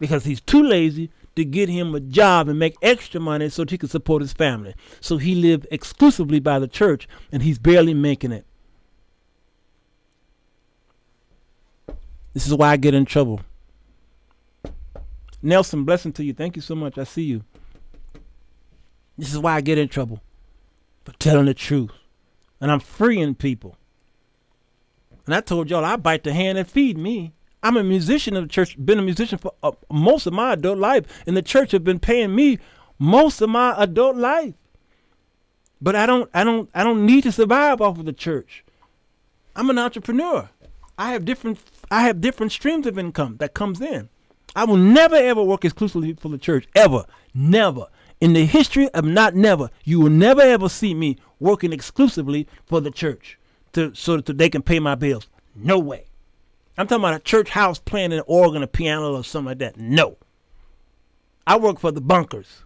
Because he's too lazy to get him a job and make extra money so he can support his family. So he lived exclusively by the church, and he's barely making it. This is why I get in trouble. Nelson, blessing to you. Thank you so much. I see you. This is why I get in trouble for telling the truth. And I'm freeing people. And I told y'all I bite the hand that feed me. I'm a musician of the church, been a musician for uh, most of my adult life, and the church have been paying me most of my adult life. But I don't I don't I don't need to survive off of the church. I'm an entrepreneur. I have different I have different streams of income that comes in. I will never ever work exclusively for the church. Ever. Never. In the history of not never, you will never ever see me working exclusively for the church to so that they can pay my bills. No way. I'm talking about a church house playing an organ, a piano, or something like that. No. I work for the bunkers.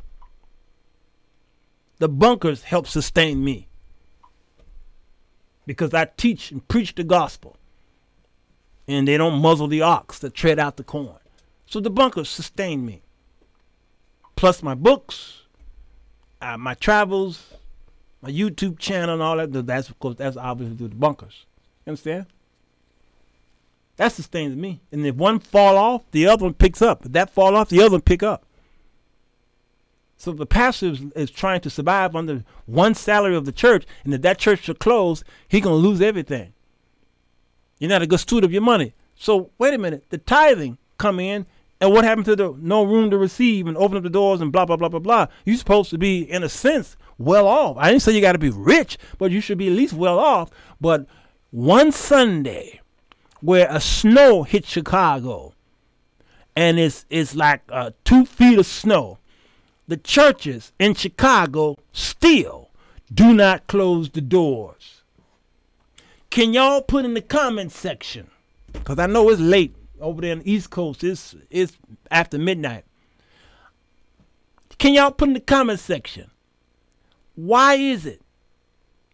The bunkers help sustain me because I teach and preach the gospel. And they don't muzzle the ox that tread out the corn. So the bunkers sustain me. Plus my books, uh, my travels, my YouTube channel, and all that. That's of course that's obviously through the bunkers. You understand? That sustains me. And if one fall off, the other one picks up. If that fall off, the other one pick up. So the pastor is, is, trying to survive under one salary of the church, and if that church should close, he's gonna lose everything. You're not a good steward of your money. So wait a minute, the tithing come in and what happened to the no room to receive and open up the doors and blah blah blah blah blah? You're supposed to be, in a sense, well off. I didn't say you got to be rich, but you should be at least well off. But one Sunday, where a snow hit Chicago, and it's it's like uh, two feet of snow, the churches in Chicago still do not close the doors. Can y'all put in the comment section? Because I know it's late over there on the East Coast. It's it's after midnight. Can y'all put in the comment section? Why is it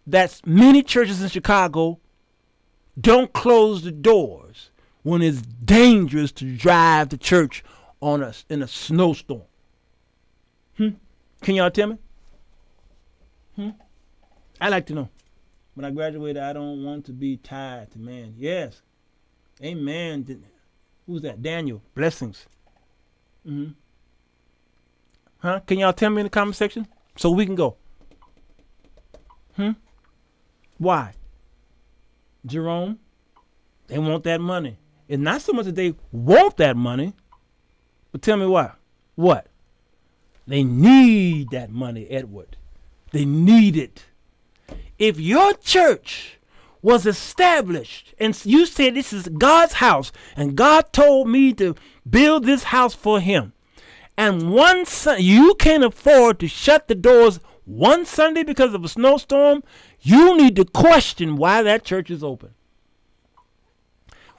that many churches in Chicago don't close the doors when it's dangerous to drive to church on us in a snowstorm? Hmm? Can y'all tell me? Hmm? I like to know. When I graduated, I don't want to be tied to man. Yes. Amen. Who's that? Daniel. Blessings. hmm Huh? Can y'all tell me in the comment section so we can go? Hmm? Why? Jerome, they want that money. It's not so much that they want that money, but tell me why. What? They need that money, Edward. They need it. If your church was established and you said this is God's house and God told me to build this house for him, and one Sunday you can't afford to shut the doors one Sunday because of a snowstorm, you need to question why that church is open.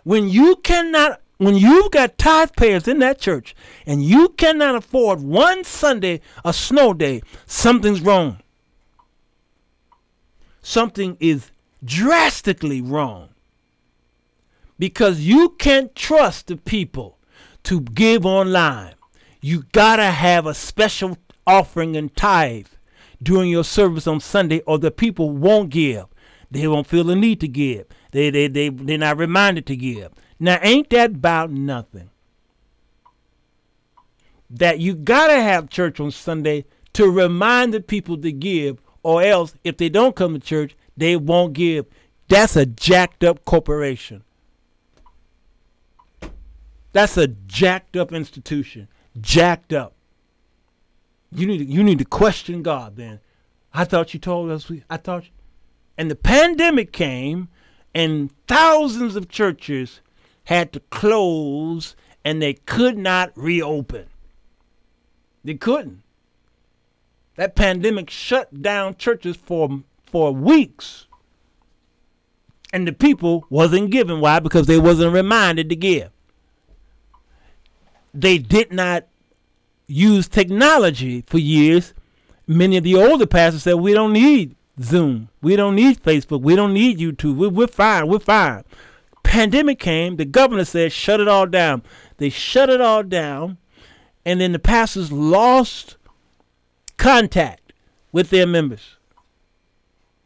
When you cannot when you've got tithe payers in that church and you cannot afford one Sunday a snow day, something's wrong. Something is drastically wrong. Because you can't trust the people to give online. You gotta have a special offering and tithe during your service on Sunday, or the people won't give. They won't feel the need to give. They they they they're not reminded to give. Now, ain't that about nothing? That you gotta have church on Sunday to remind the people to give, or else if they don't come to church, they won't give. That's a jacked up corporation. That's a jacked up institution. Jacked up. You need to, you need to question God then. I thought you told us we I thought and the pandemic came and thousands of churches had to close and they could not reopen. They couldn't. That pandemic shut down churches for for weeks. And the people wasn't giving. Why? Because they wasn't reminded to give. They did not use technology for years. Many of the older pastors said, We don't need Zoom. We don't need Facebook. We don't need YouTube. We're, we're fine. We're fine. Pandemic came. The governor said, Shut it all down. They shut it all down. And then the pastors lost contact with their members.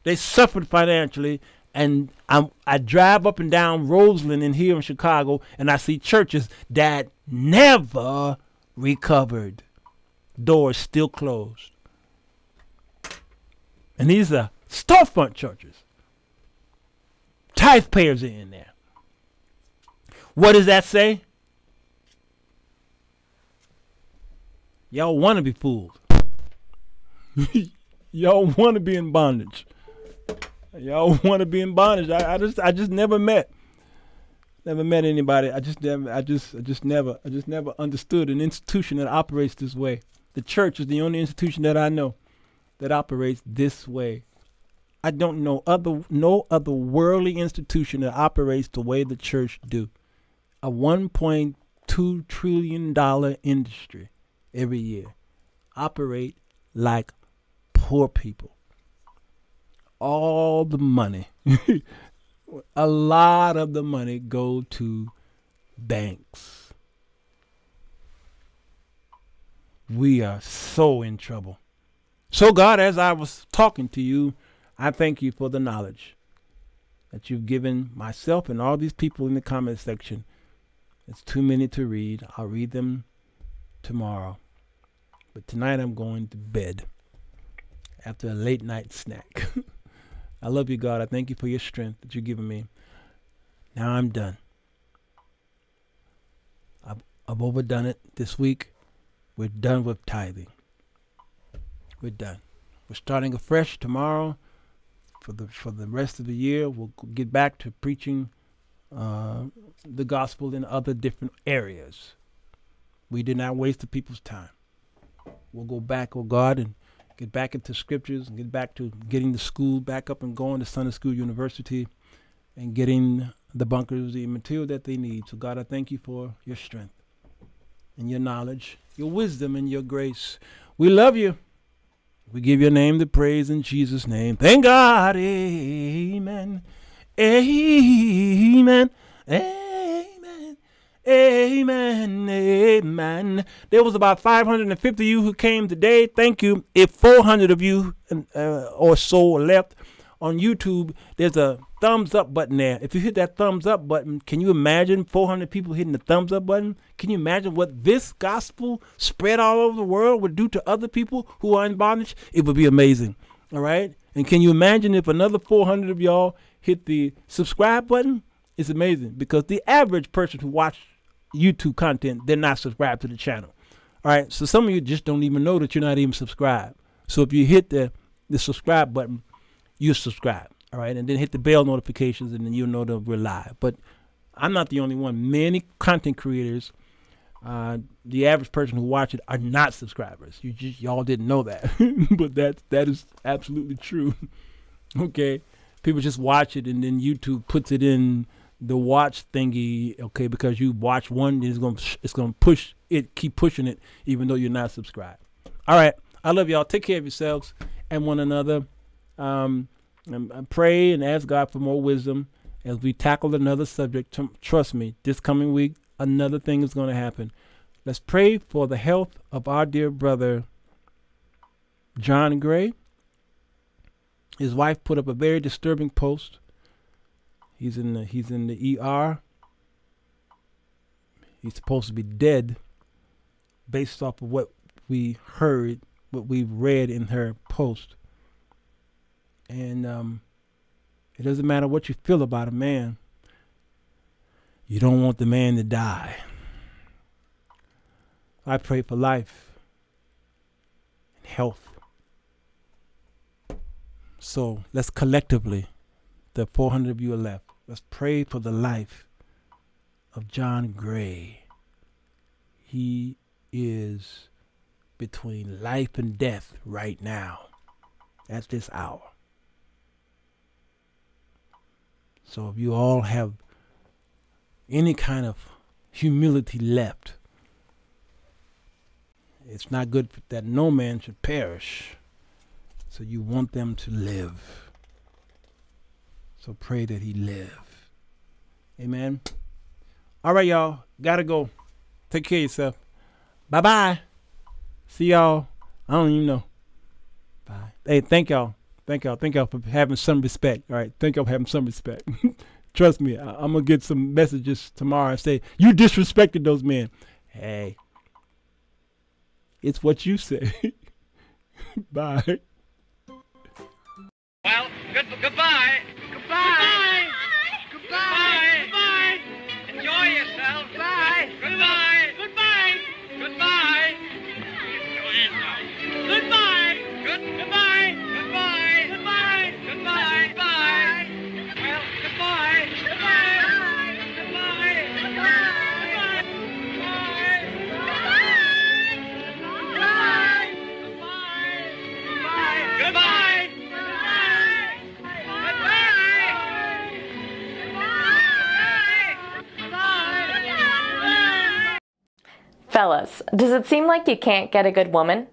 They suffered financially. And I'm, I drive up and down Roseland and here in Chicago, and I see churches that never recovered. Doors still closed. And these are storefront churches. Tithe payers are in there. What does that say? Y'all want to be fooled. (laughs) Y'all want to be in bondage. Y'all (laughs) want to be in bondage. I, I just I just never met never met anybody. I just never I just I just never I just never understood an institution that operates this way. The church is the only institution that I know that operates this way. I don't know other no other worldly institution that operates the way the church do. A 1.2 trillion dollar industry every year operate like poor people. All the money, (laughs) a lot of the money go to banks. We are so in trouble. So, God, as I was talking to you, I thank you for the knowledge that you've given myself and all these people in the comment section. It's too many to read. I'll read them tomorrow. But tonight I'm going to bed after a late night snack. (laughs) I love you, God. I thank you for your strength that you've given me. Now I'm done. I've, I've overdone it this week. We're done with tithing. We're done. We're starting afresh tomorrow. For the for the rest of the year, we'll get back to preaching uh, the gospel in other different areas. We did not waste the people's time. We'll go back, oh God, and get back into scriptures and get back to getting the school back up and going to Sunday School University and getting the bunkers the material that they need. So, God, I thank you for your strength and your knowledge, your wisdom and your grace. We love you. We give your name the praise in Jesus' name. Thank God. Amen. Amen. Amen. Amen. Amen. There was about 550 of you who came today. Thank you. If 400 of you uh, or so left on YouTube, there's a thumbs up button there. If you hit that thumbs up button, can you imagine 400 people hitting the thumbs up button? Can you imagine what this gospel spread all over the world would do to other people who are in bondage? It would be amazing. All right? And can you imagine if another 400 of y'all hit the subscribe button? It's amazing because the average person who watches YouTube content, they're not subscribed to the channel. All right, so some of you just don't even know that you're not even subscribed. So if you hit the the subscribe button, you subscribe. All right, and then hit the bell notifications, and then you'll know that we're live. But I'm not the only one. Many content creators, uh, the average person who watch it, are not subscribers. You just y'all didn't know that, (laughs) but that that is absolutely true. (laughs) okay, people just watch it, and then YouTube puts it in the watch thingy, okay, because you watch one, it's gonna it's gonna push it, keep pushing it, even though you're not subscribed. All right, I love y'all. Take care of yourselves and one another. Um, and, pray and ask God for more wisdom as we tackle another subject. Trust me, this coming week, another thing is going to happen. Let's pray for the health of our dear brother John Gray. His wife put up a very disturbing post He's in the he's in the ER. He's supposed to be dead based off of what we heard, what we've read in her post. And um, it doesn't matter what you feel about a man. You don't want the man to die. I pray for life and health. So let's collectively, the 400 of you are left, Let's pray for the life of John Gray. He is between life and death right now at this hour. So if you all have any kind of humility left, it's not good that no man should perish. So you want them to live. So pray that he live. Amen. All right, y'all. Gotta go. Take care of yourself. Bye bye. See y'all. I don't even know. Bye. Hey, thank y'all. Thank y'all. Thank y'all for having some respect. All right. Thank y'all for having some respect. (laughs) Trust me, I- am going to get some messages tomorrow and say, You disrespected those men. Hey, it's what you say. (laughs) Bye. Well, good, goodbye. Goodbye. Bye. Fellas, does it seem like you can't get a good woman?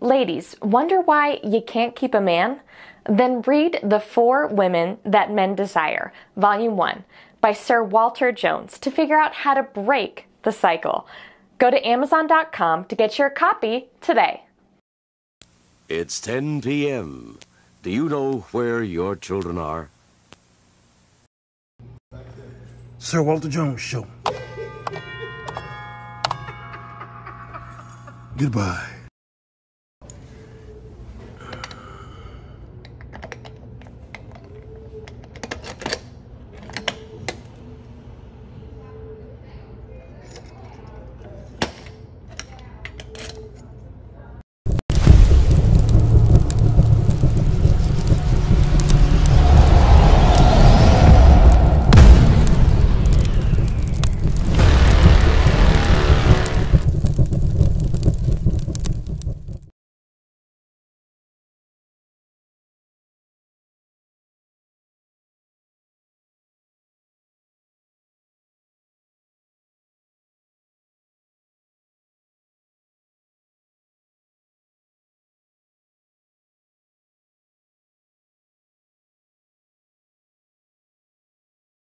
Ladies, wonder why you can't keep a man? Then read The Four Women That Men Desire, Volume 1, by Sir Walter Jones to figure out how to break the cycle. Go to Amazon.com to get your copy today. It's 10 p.m. Do you know where your children are? Sir Walter Jones Show. Goodbye.